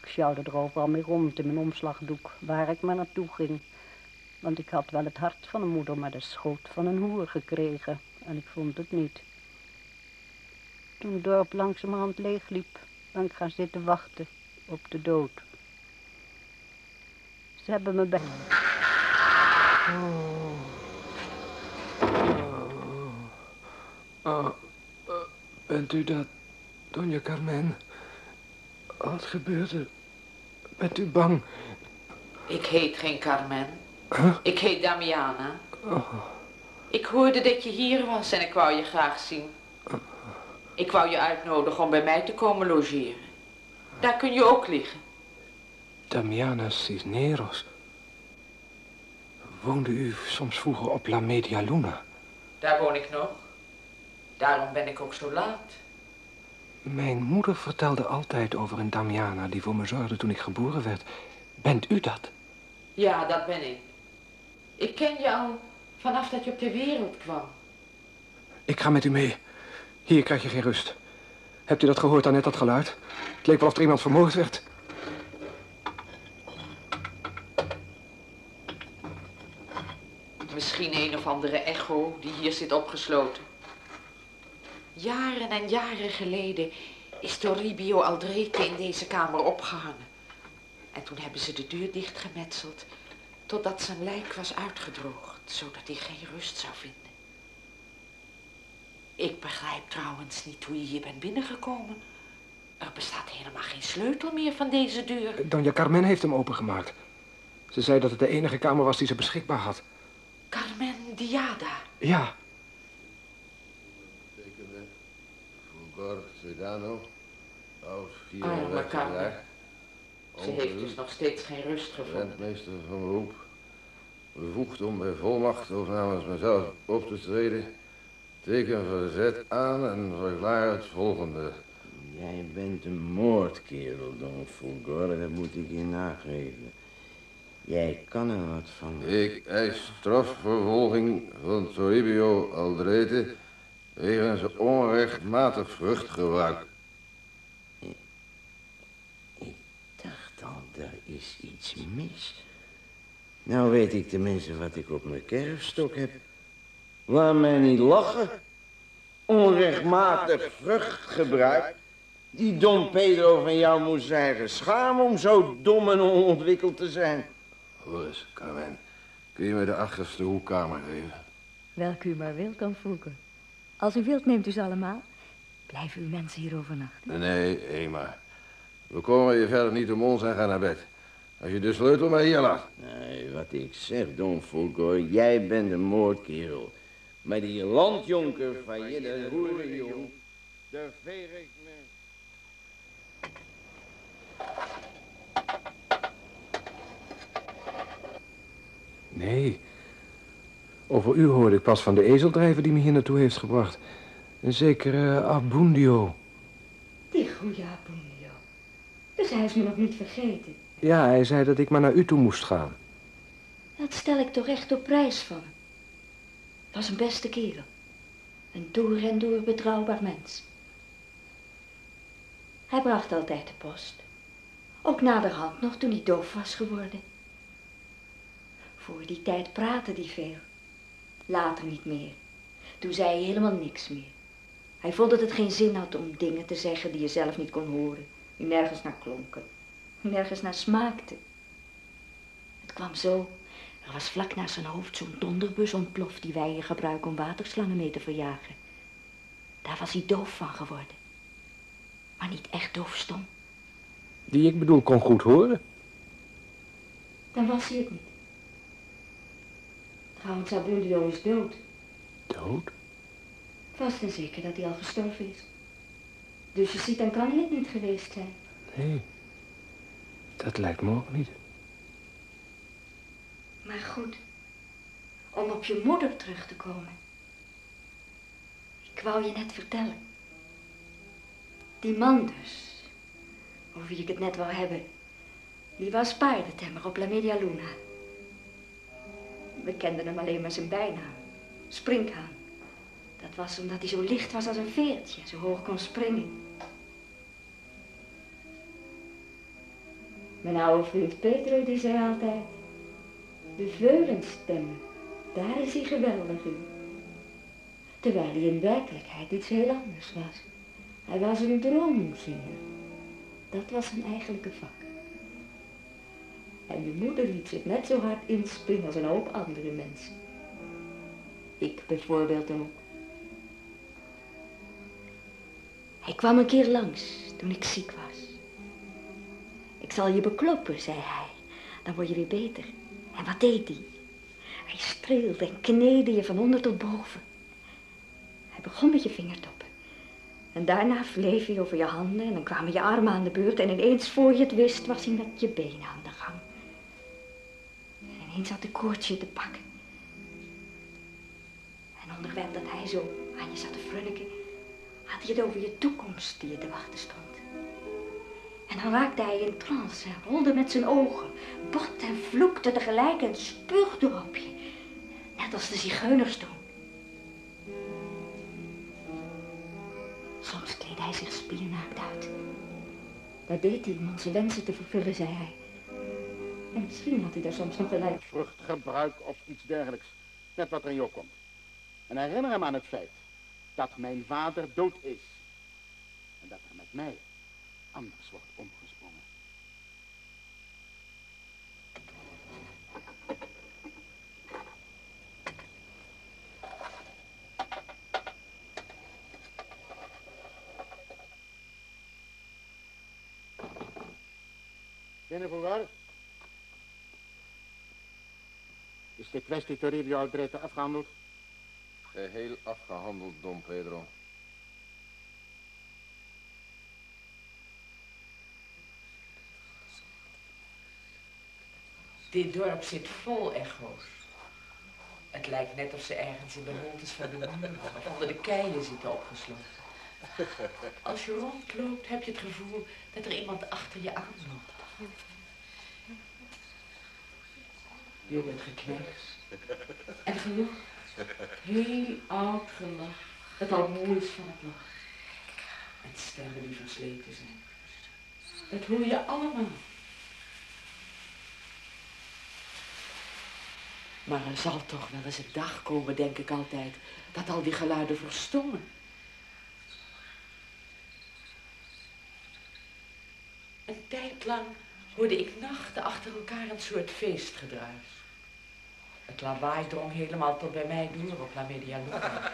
Ik sjouwde er overal mee rond in mijn omslagdoek, waar ik maar naartoe ging. Want ik had wel het hart van een moeder, maar de schoot van een hoer gekregen. En ik vond het niet. Toen het dorp langzamerhand leegliep, ben ik gaan zitten wachten op de dood. Ze hebben me bij... Oh. Oh. Oh. Bent u dat, Donja Carmen? Wat gebeurt er? Bent u bang? Ik heet geen Carmen. Huh? Ik heet Damiana. Oh. Ik hoorde dat je hier was en ik wou je graag zien. Ik wou je uitnodigen om bij mij te komen logeren. Daar kun je ook liggen. Damiana Cisneros. Woonde u soms vroeger op La Media Luna? Daar woon ik nog. Daarom ben ik ook zo laat. Mijn moeder vertelde altijd over een Damiana die voor me zorgde toen ik geboren werd. Bent u dat? Ja, dat ben ik. Ik ken je al vanaf dat je op de wereld kwam. Ik ga met u mee. Hier krijg je geen rust. Hebt u dat gehoord, net dat geluid? Het leek wel of er iemand vermoord werd. Misschien een of andere echo die hier zit opgesloten. Jaren en jaren geleden is Toribio Aldrete in deze kamer opgehangen. En toen hebben ze de deur dichtgemetseld totdat zijn lijk was uitgedroogd, zodat hij geen rust zou vinden. Ik begrijp trouwens niet hoe je hier bent binnengekomen. Er bestaat helemaal geen sleutel meer van deze deur. Donja Carmen heeft hem opengemaakt. Ze zei dat het de enige kamer was die ze beschikbaar had. Carmen Diada. Ja. Fulgor Sedano. Oud, Arme 54 Carmen. jaar. Ze heeft dus nog steeds geen rust gevonden. Rentmeester van beroep. Bevoegd om bij volmacht of namens mezelf op te treden. Teken verzet aan en verklaar het volgende. Jij bent een moordkerel, Don Fulgor, dat moet ik je nageven. Jij kan er wat van. Ik eis strafvervolging van Toribio Aldrete wegens onrechtmatig vruchtgebruik. dacht al, er is iets mis. Nou weet ik tenminste wat ik op mijn kerfstok heb. Laat mij niet lachen. Onrechtmatig vruchtgebruik. Die Don Pedro van jou moest zeggen. Schaam om zo dom en onontwikkeld te zijn. Hoor eens, Carmen. Kun je me de achterste hoekkamer geven? Welke u maar wilt, dan Vroeger. Als u wilt, neemt u ze allemaal. Blijven uw mensen hier overnachten? Nee, Ema. We komen je verder niet om ons en gaan naar bed. Als je de sleutel maar hier laat. Nee, wat ik zeg, Don Fulgor, jij bent een moordkerel. Maar die landjonker van je, dat hoerenjong, daar veeg ik me... Nee. Over u hoorde ik pas van de ezeldrijver die me hier naartoe heeft gebracht. Een zekere Abundio. Die goede Abundio. Dus hij is me nog niet vergeten. Ja, hij zei dat ik maar naar u toe moest gaan. Dat stel ik toch echt op prijs van. Was een beste kerel. Een door en door betrouwbaar mens. Hij bracht altijd de post. Ook naderhand nog toen hij doof was geworden. Voor die tijd praatte hij veel. Later niet meer. Toen zei hij helemaal niks meer. Hij vond dat het geen zin had om dingen te zeggen die je zelf niet kon horen. Die nergens naar klonken. Nergens naar smaakten. Het kwam zo. Er was vlak naast zijn hoofd zo'n donderbus ontploft die wij hier gebruiken om waterslangen mee te verjagen. Daar was hij doof van geworden. Maar niet echt doofstom. Die ik bedoel kon goed horen. Dan was hij het niet. Trouwens, Abundio is dood. Dood? Vast en zeker dat hij al gestorven is. Dus je ziet, dan kan hij het niet geweest zijn. Nee. Dat lijkt me ook niet. Maar goed, om op je moeder terug te komen. Ik wou je net vertellen. Die man dus, over wie ik het net wou hebben, die was paardentemmer op La Media Luna. We kenden hem alleen maar zijn bijnaam, Springhaan. Dat was omdat hij zo licht was als een veertje, zo hoog kon springen. Mijn oude vriend Pedro die zei altijd, de veulenstemmen, daar is hij geweldig in. Terwijl hij in werkelijkheid iets heel anders was. Hij was een droomzinger. Dat was zijn eigenlijke vak. En je moeder liet zich net zo hard inspringen als een hoop andere mensen. Ik bijvoorbeeld ook. Hij kwam een keer langs toen ik ziek was. Ik zal je bekloppen, zei hij. Dan word je weer beter. En wat deed hij? Hij streelde en kneedde je van onder tot boven. Hij begon met je vingertoppen. En daarna vleef hij over je handen en dan kwamen je armen aan de beurt. En ineens, voor je het wist, was hij met je benen aan de gang. En ineens had de koortsje te pakken. En onderwijl dat hij zo aan je zat te frunniken, had hij het over je toekomst die je te wachten stond. En dan raakte hij in trance, hij rolde met zijn ogen, bot en vloekte tegelijk en spuugde op. Net als de zigeuners doen. Soms kleedde hij zich spiernaakt uit. Dat deed hij om onze wensen te vervullen, zei hij. En misschien had hij daar soms nog gelijk. Vruchtgebruik of iets dergelijks. Net wat er in je opkomt. En herinner hem aan het feit dat mijn vader dood is. En dat er met mij anders wordt omgesprongen. Binnen voorwaar. Is de kwestie Toribio Aldrete afgehandeld? Geheel afgehandeld, Don Pedro. Dit dorp zit vol echo's. Het lijkt net of ze ergens in de holtes van de onder de keien zitten opgesloten. Als je rondloopt heb je het gevoel dat er iemand achter je aanloopt. Je wordt geknecht en gelach. Heel oud gelach, dat al moe is van het lachen. En stemmen die versleten zijn. Dat hoor je allemaal. Maar er zal toch wel eens een dag komen, denk ik altijd, dat al die geluiden verstommen. Een tijd lang hoorde ik nachten achter elkaar een soort feestgedruis. Het lawaai drong helemaal tot bij mij door op La Media Luna.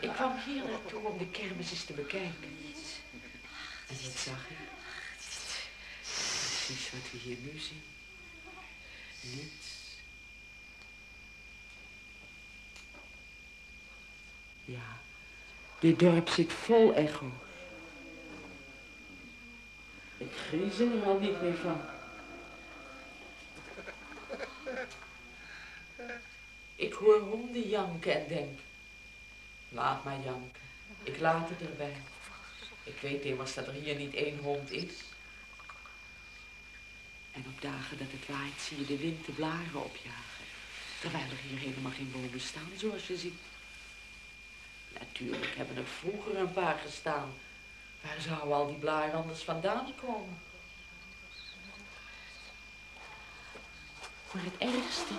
Ik kwam hier naartoe om de kermis eens te bekijken. En wat zag ik? Precies wat we hier nu zien. Niets. Ja, dit dorp zit vol echo's. Ik griezel er al niet meer van. Ik hoor honden janken en denk, laat maar janken. Ik laat het erbij. Ik weet immers dat er hier niet één hond is. En op dagen dat het waait zie je de wind de blaren opjagen. Terwijl er hier helemaal geen bomen staan, zoals je ziet. Natuurlijk hebben er vroeger een paar gestaan. Waar zouden al die blaren anders vandaan komen? Maar het ergste,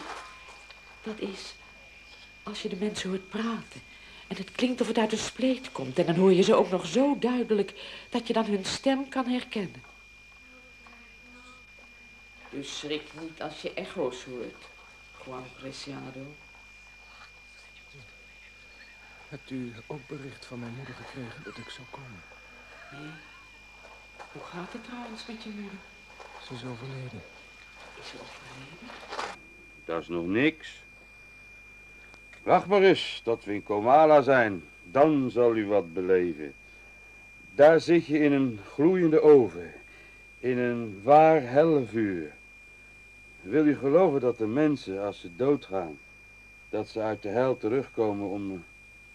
dat is als je de mensen hoort praten. En het klinkt of het uit een spleet komt. En dan hoor je ze ook nog zo duidelijk dat je dan hun stem kan herkennen. Dus schrik niet als je echo's hoort, Juan Preciado. Hebt u ook bericht van mijn moeder gekregen dat ik zou komen? Nee. Hoe gaat het trouwens met je moeder? Ze is overleden. Is ze overleden? Dat is nog niks. Wacht maar eens tot we in Komala zijn. Dan zal u wat beleven. Daar zit je in een gloeiende oven. In een waar hellevuur. Wil u geloven dat de mensen, als ze doodgaan, dat ze uit de hel terugkomen om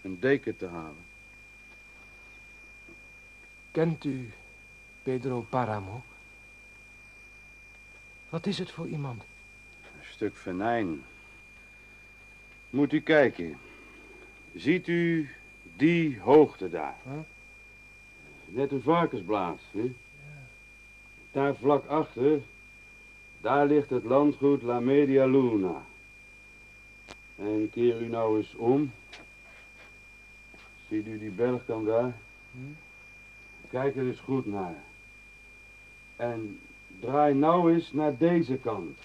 een deken te halen? Kent u Pedro Paramo? Wat is het voor iemand? Een stuk venijn. Moet u kijken. Ziet u die hoogte daar? Net een varkensblaas, hè? Daar vlak achter, daar ligt het landgoed La Media Luna. En keer u nou eens om. Ziet u die bergkant daar? Kijk er eens goed naar. En draai nou eens naar deze kant.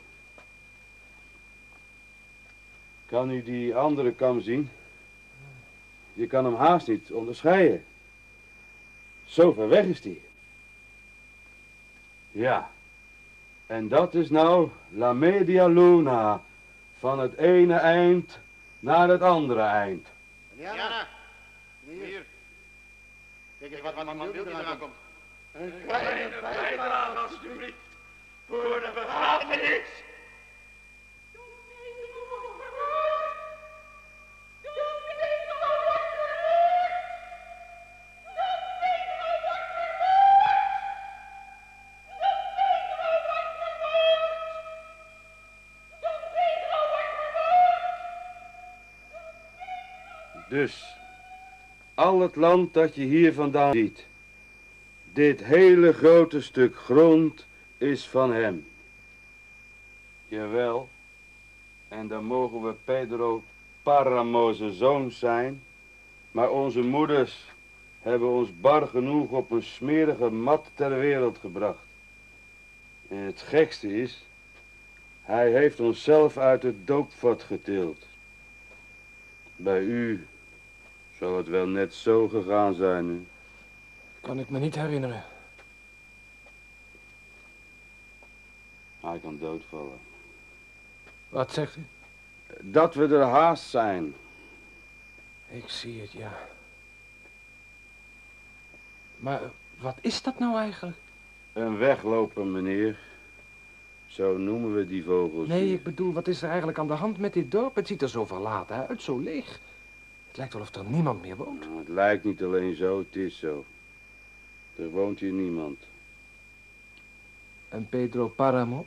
Kan u die andere kam zien? Je kan hem haast niet onderscheiden. Zo ver weg is die. Ja. En dat is nou La Media Luna. Van het ene eind naar het andere eind. Hier. Kijk eens wat van een wild eraan komt. Een kleine bijdrage, alsjeblieft. Voor de verhaaltenis. Dus al het land dat je hier vandaan ziet, dit hele grote stuk grond is van hem. Jawel, en dan mogen we Pedro Paramo's zoon zijn, maar onze moeders hebben ons bar genoeg op een smerige mat ter wereld gebracht. En het gekste is, hij heeft ons zelf uit het doopvat getild. Bij u zal het wel net zo gegaan zijn. Hè? Kan ik me niet herinneren. Hij kan doodvallen. Wat zegt u? Dat we er haast zijn. Ik zie het, ja. Maar wat is dat nou eigenlijk? Een wegloper, meneer. Zo noemen we die vogels. Nee, ik bedoel, wat is er eigenlijk aan de hand met dit dorp? Het ziet er zo verlaten uit, zo leeg. Het lijkt wel of er niemand meer woont. Nou, het lijkt niet alleen zo, het is zo. Er woont hier niemand. En Pedro Paramo?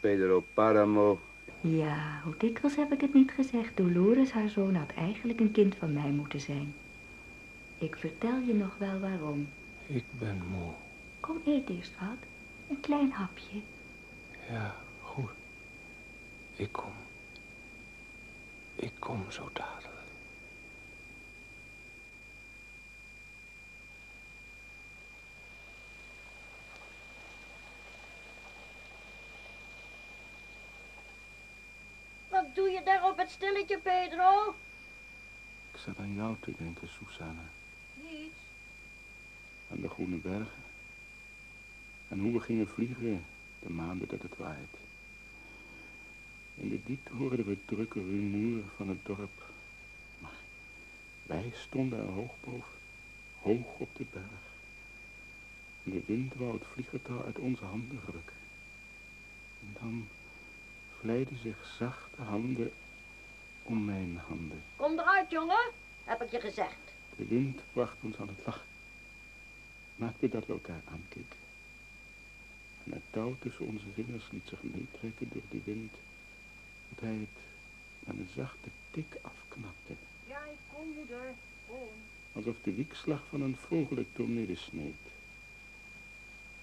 Pedro Paramo. Ja, hoe dikwijls heb ik het niet gezegd. Dolores, haar zoon, had eigenlijk een kind van mij moeten zijn. Ik vertel je nog wel waarom. Ik ben moe. Kom, eet eerst wat. Een klein hapje. Ja, goed. Ik kom. Ik kom zo dadelijk. Wat doe je daar op het stilletje, Pedro? Ik zat aan jou te denken, Susanna. Niets. Aan de Groene Bergen. En hoe we gingen vliegen de maanden dat het waait. In de diepte hoorden we het drukke rumoer van het dorp. Maar wij stonden er hoog boven, hoog op de berg. En de wind wou het vliegertouw uit onze handen rukken. En dan vleiden zich zachte handen om mijn handen. Kom eruit, jongen, heb ik je gezegd. De wind bracht ons aan het lachen. Maakte dat we elkaar aankeken. En het touw tussen onze vingers liet zich meetrekken door die wind, dat hij het met een zachte tik afknapte, Ja, ik kom, moeder. Kom. alsof de wiekslag van een vogel het doormidden sneed.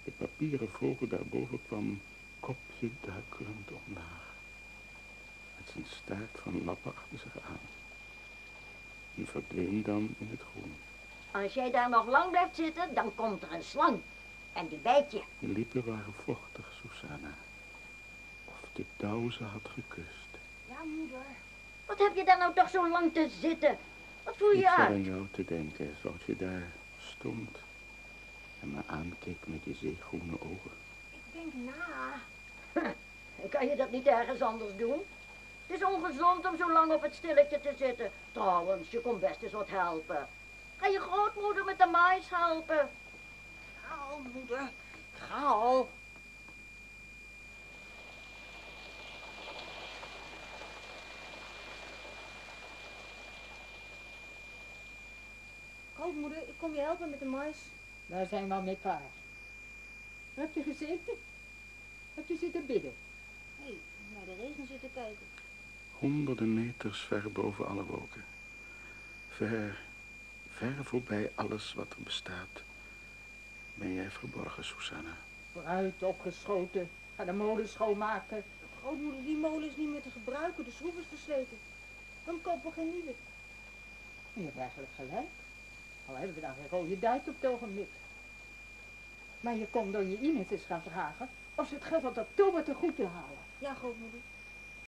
De papieren vogel daarboven kwam kopje duikelend omlaag, met zijn staart van lappen achter zich aan, en verdween dan in het groen. Als jij daar nog lang blijft zitten, dan komt er een slang. En die bijt je. De lippen waren vochtig, Susanna. Of de touw ze had gekust. Ja, moeder. Wat heb je daar nou toch zo lang te zitten? Wat voel Ik je zat uit? aan jou te denken, zoals je daar stond. En me aankeek met je zeegroene ogen. Ik denk na. Kan je dat niet ergens anders doen? Het is ongezond om zo lang op het stilletje te zitten. Trouwens, je kon best eens wat helpen. Ga je grootmoeder met de mais helpen? Ga al, moeder. Ga al. Grootmoeder, ik kom je helpen met de mais. Daar zijn we al mee klaar. Heb je gezeten? Heb je zitten bidden? Nee, naar de regen zitten kijken. Honderden meters ver boven alle wolken. Ver, ver voorbij alles wat er bestaat. Ben jij verborgen, Susanna? Vooruit, opgeschoten. Ga de molen schoonmaken. Grootmoeder, die molen is niet meer te gebruiken, de schroef is versleten. Dan kopen we geen nieuwe. Je hebt eigenlijk gelijk. Al hebben we dan geen rode duit op het ogenblik. Maar je kon door je Ines eens gaan vragen of ze het geld uit oktober te goed wil halen. Ja, grootmoeder.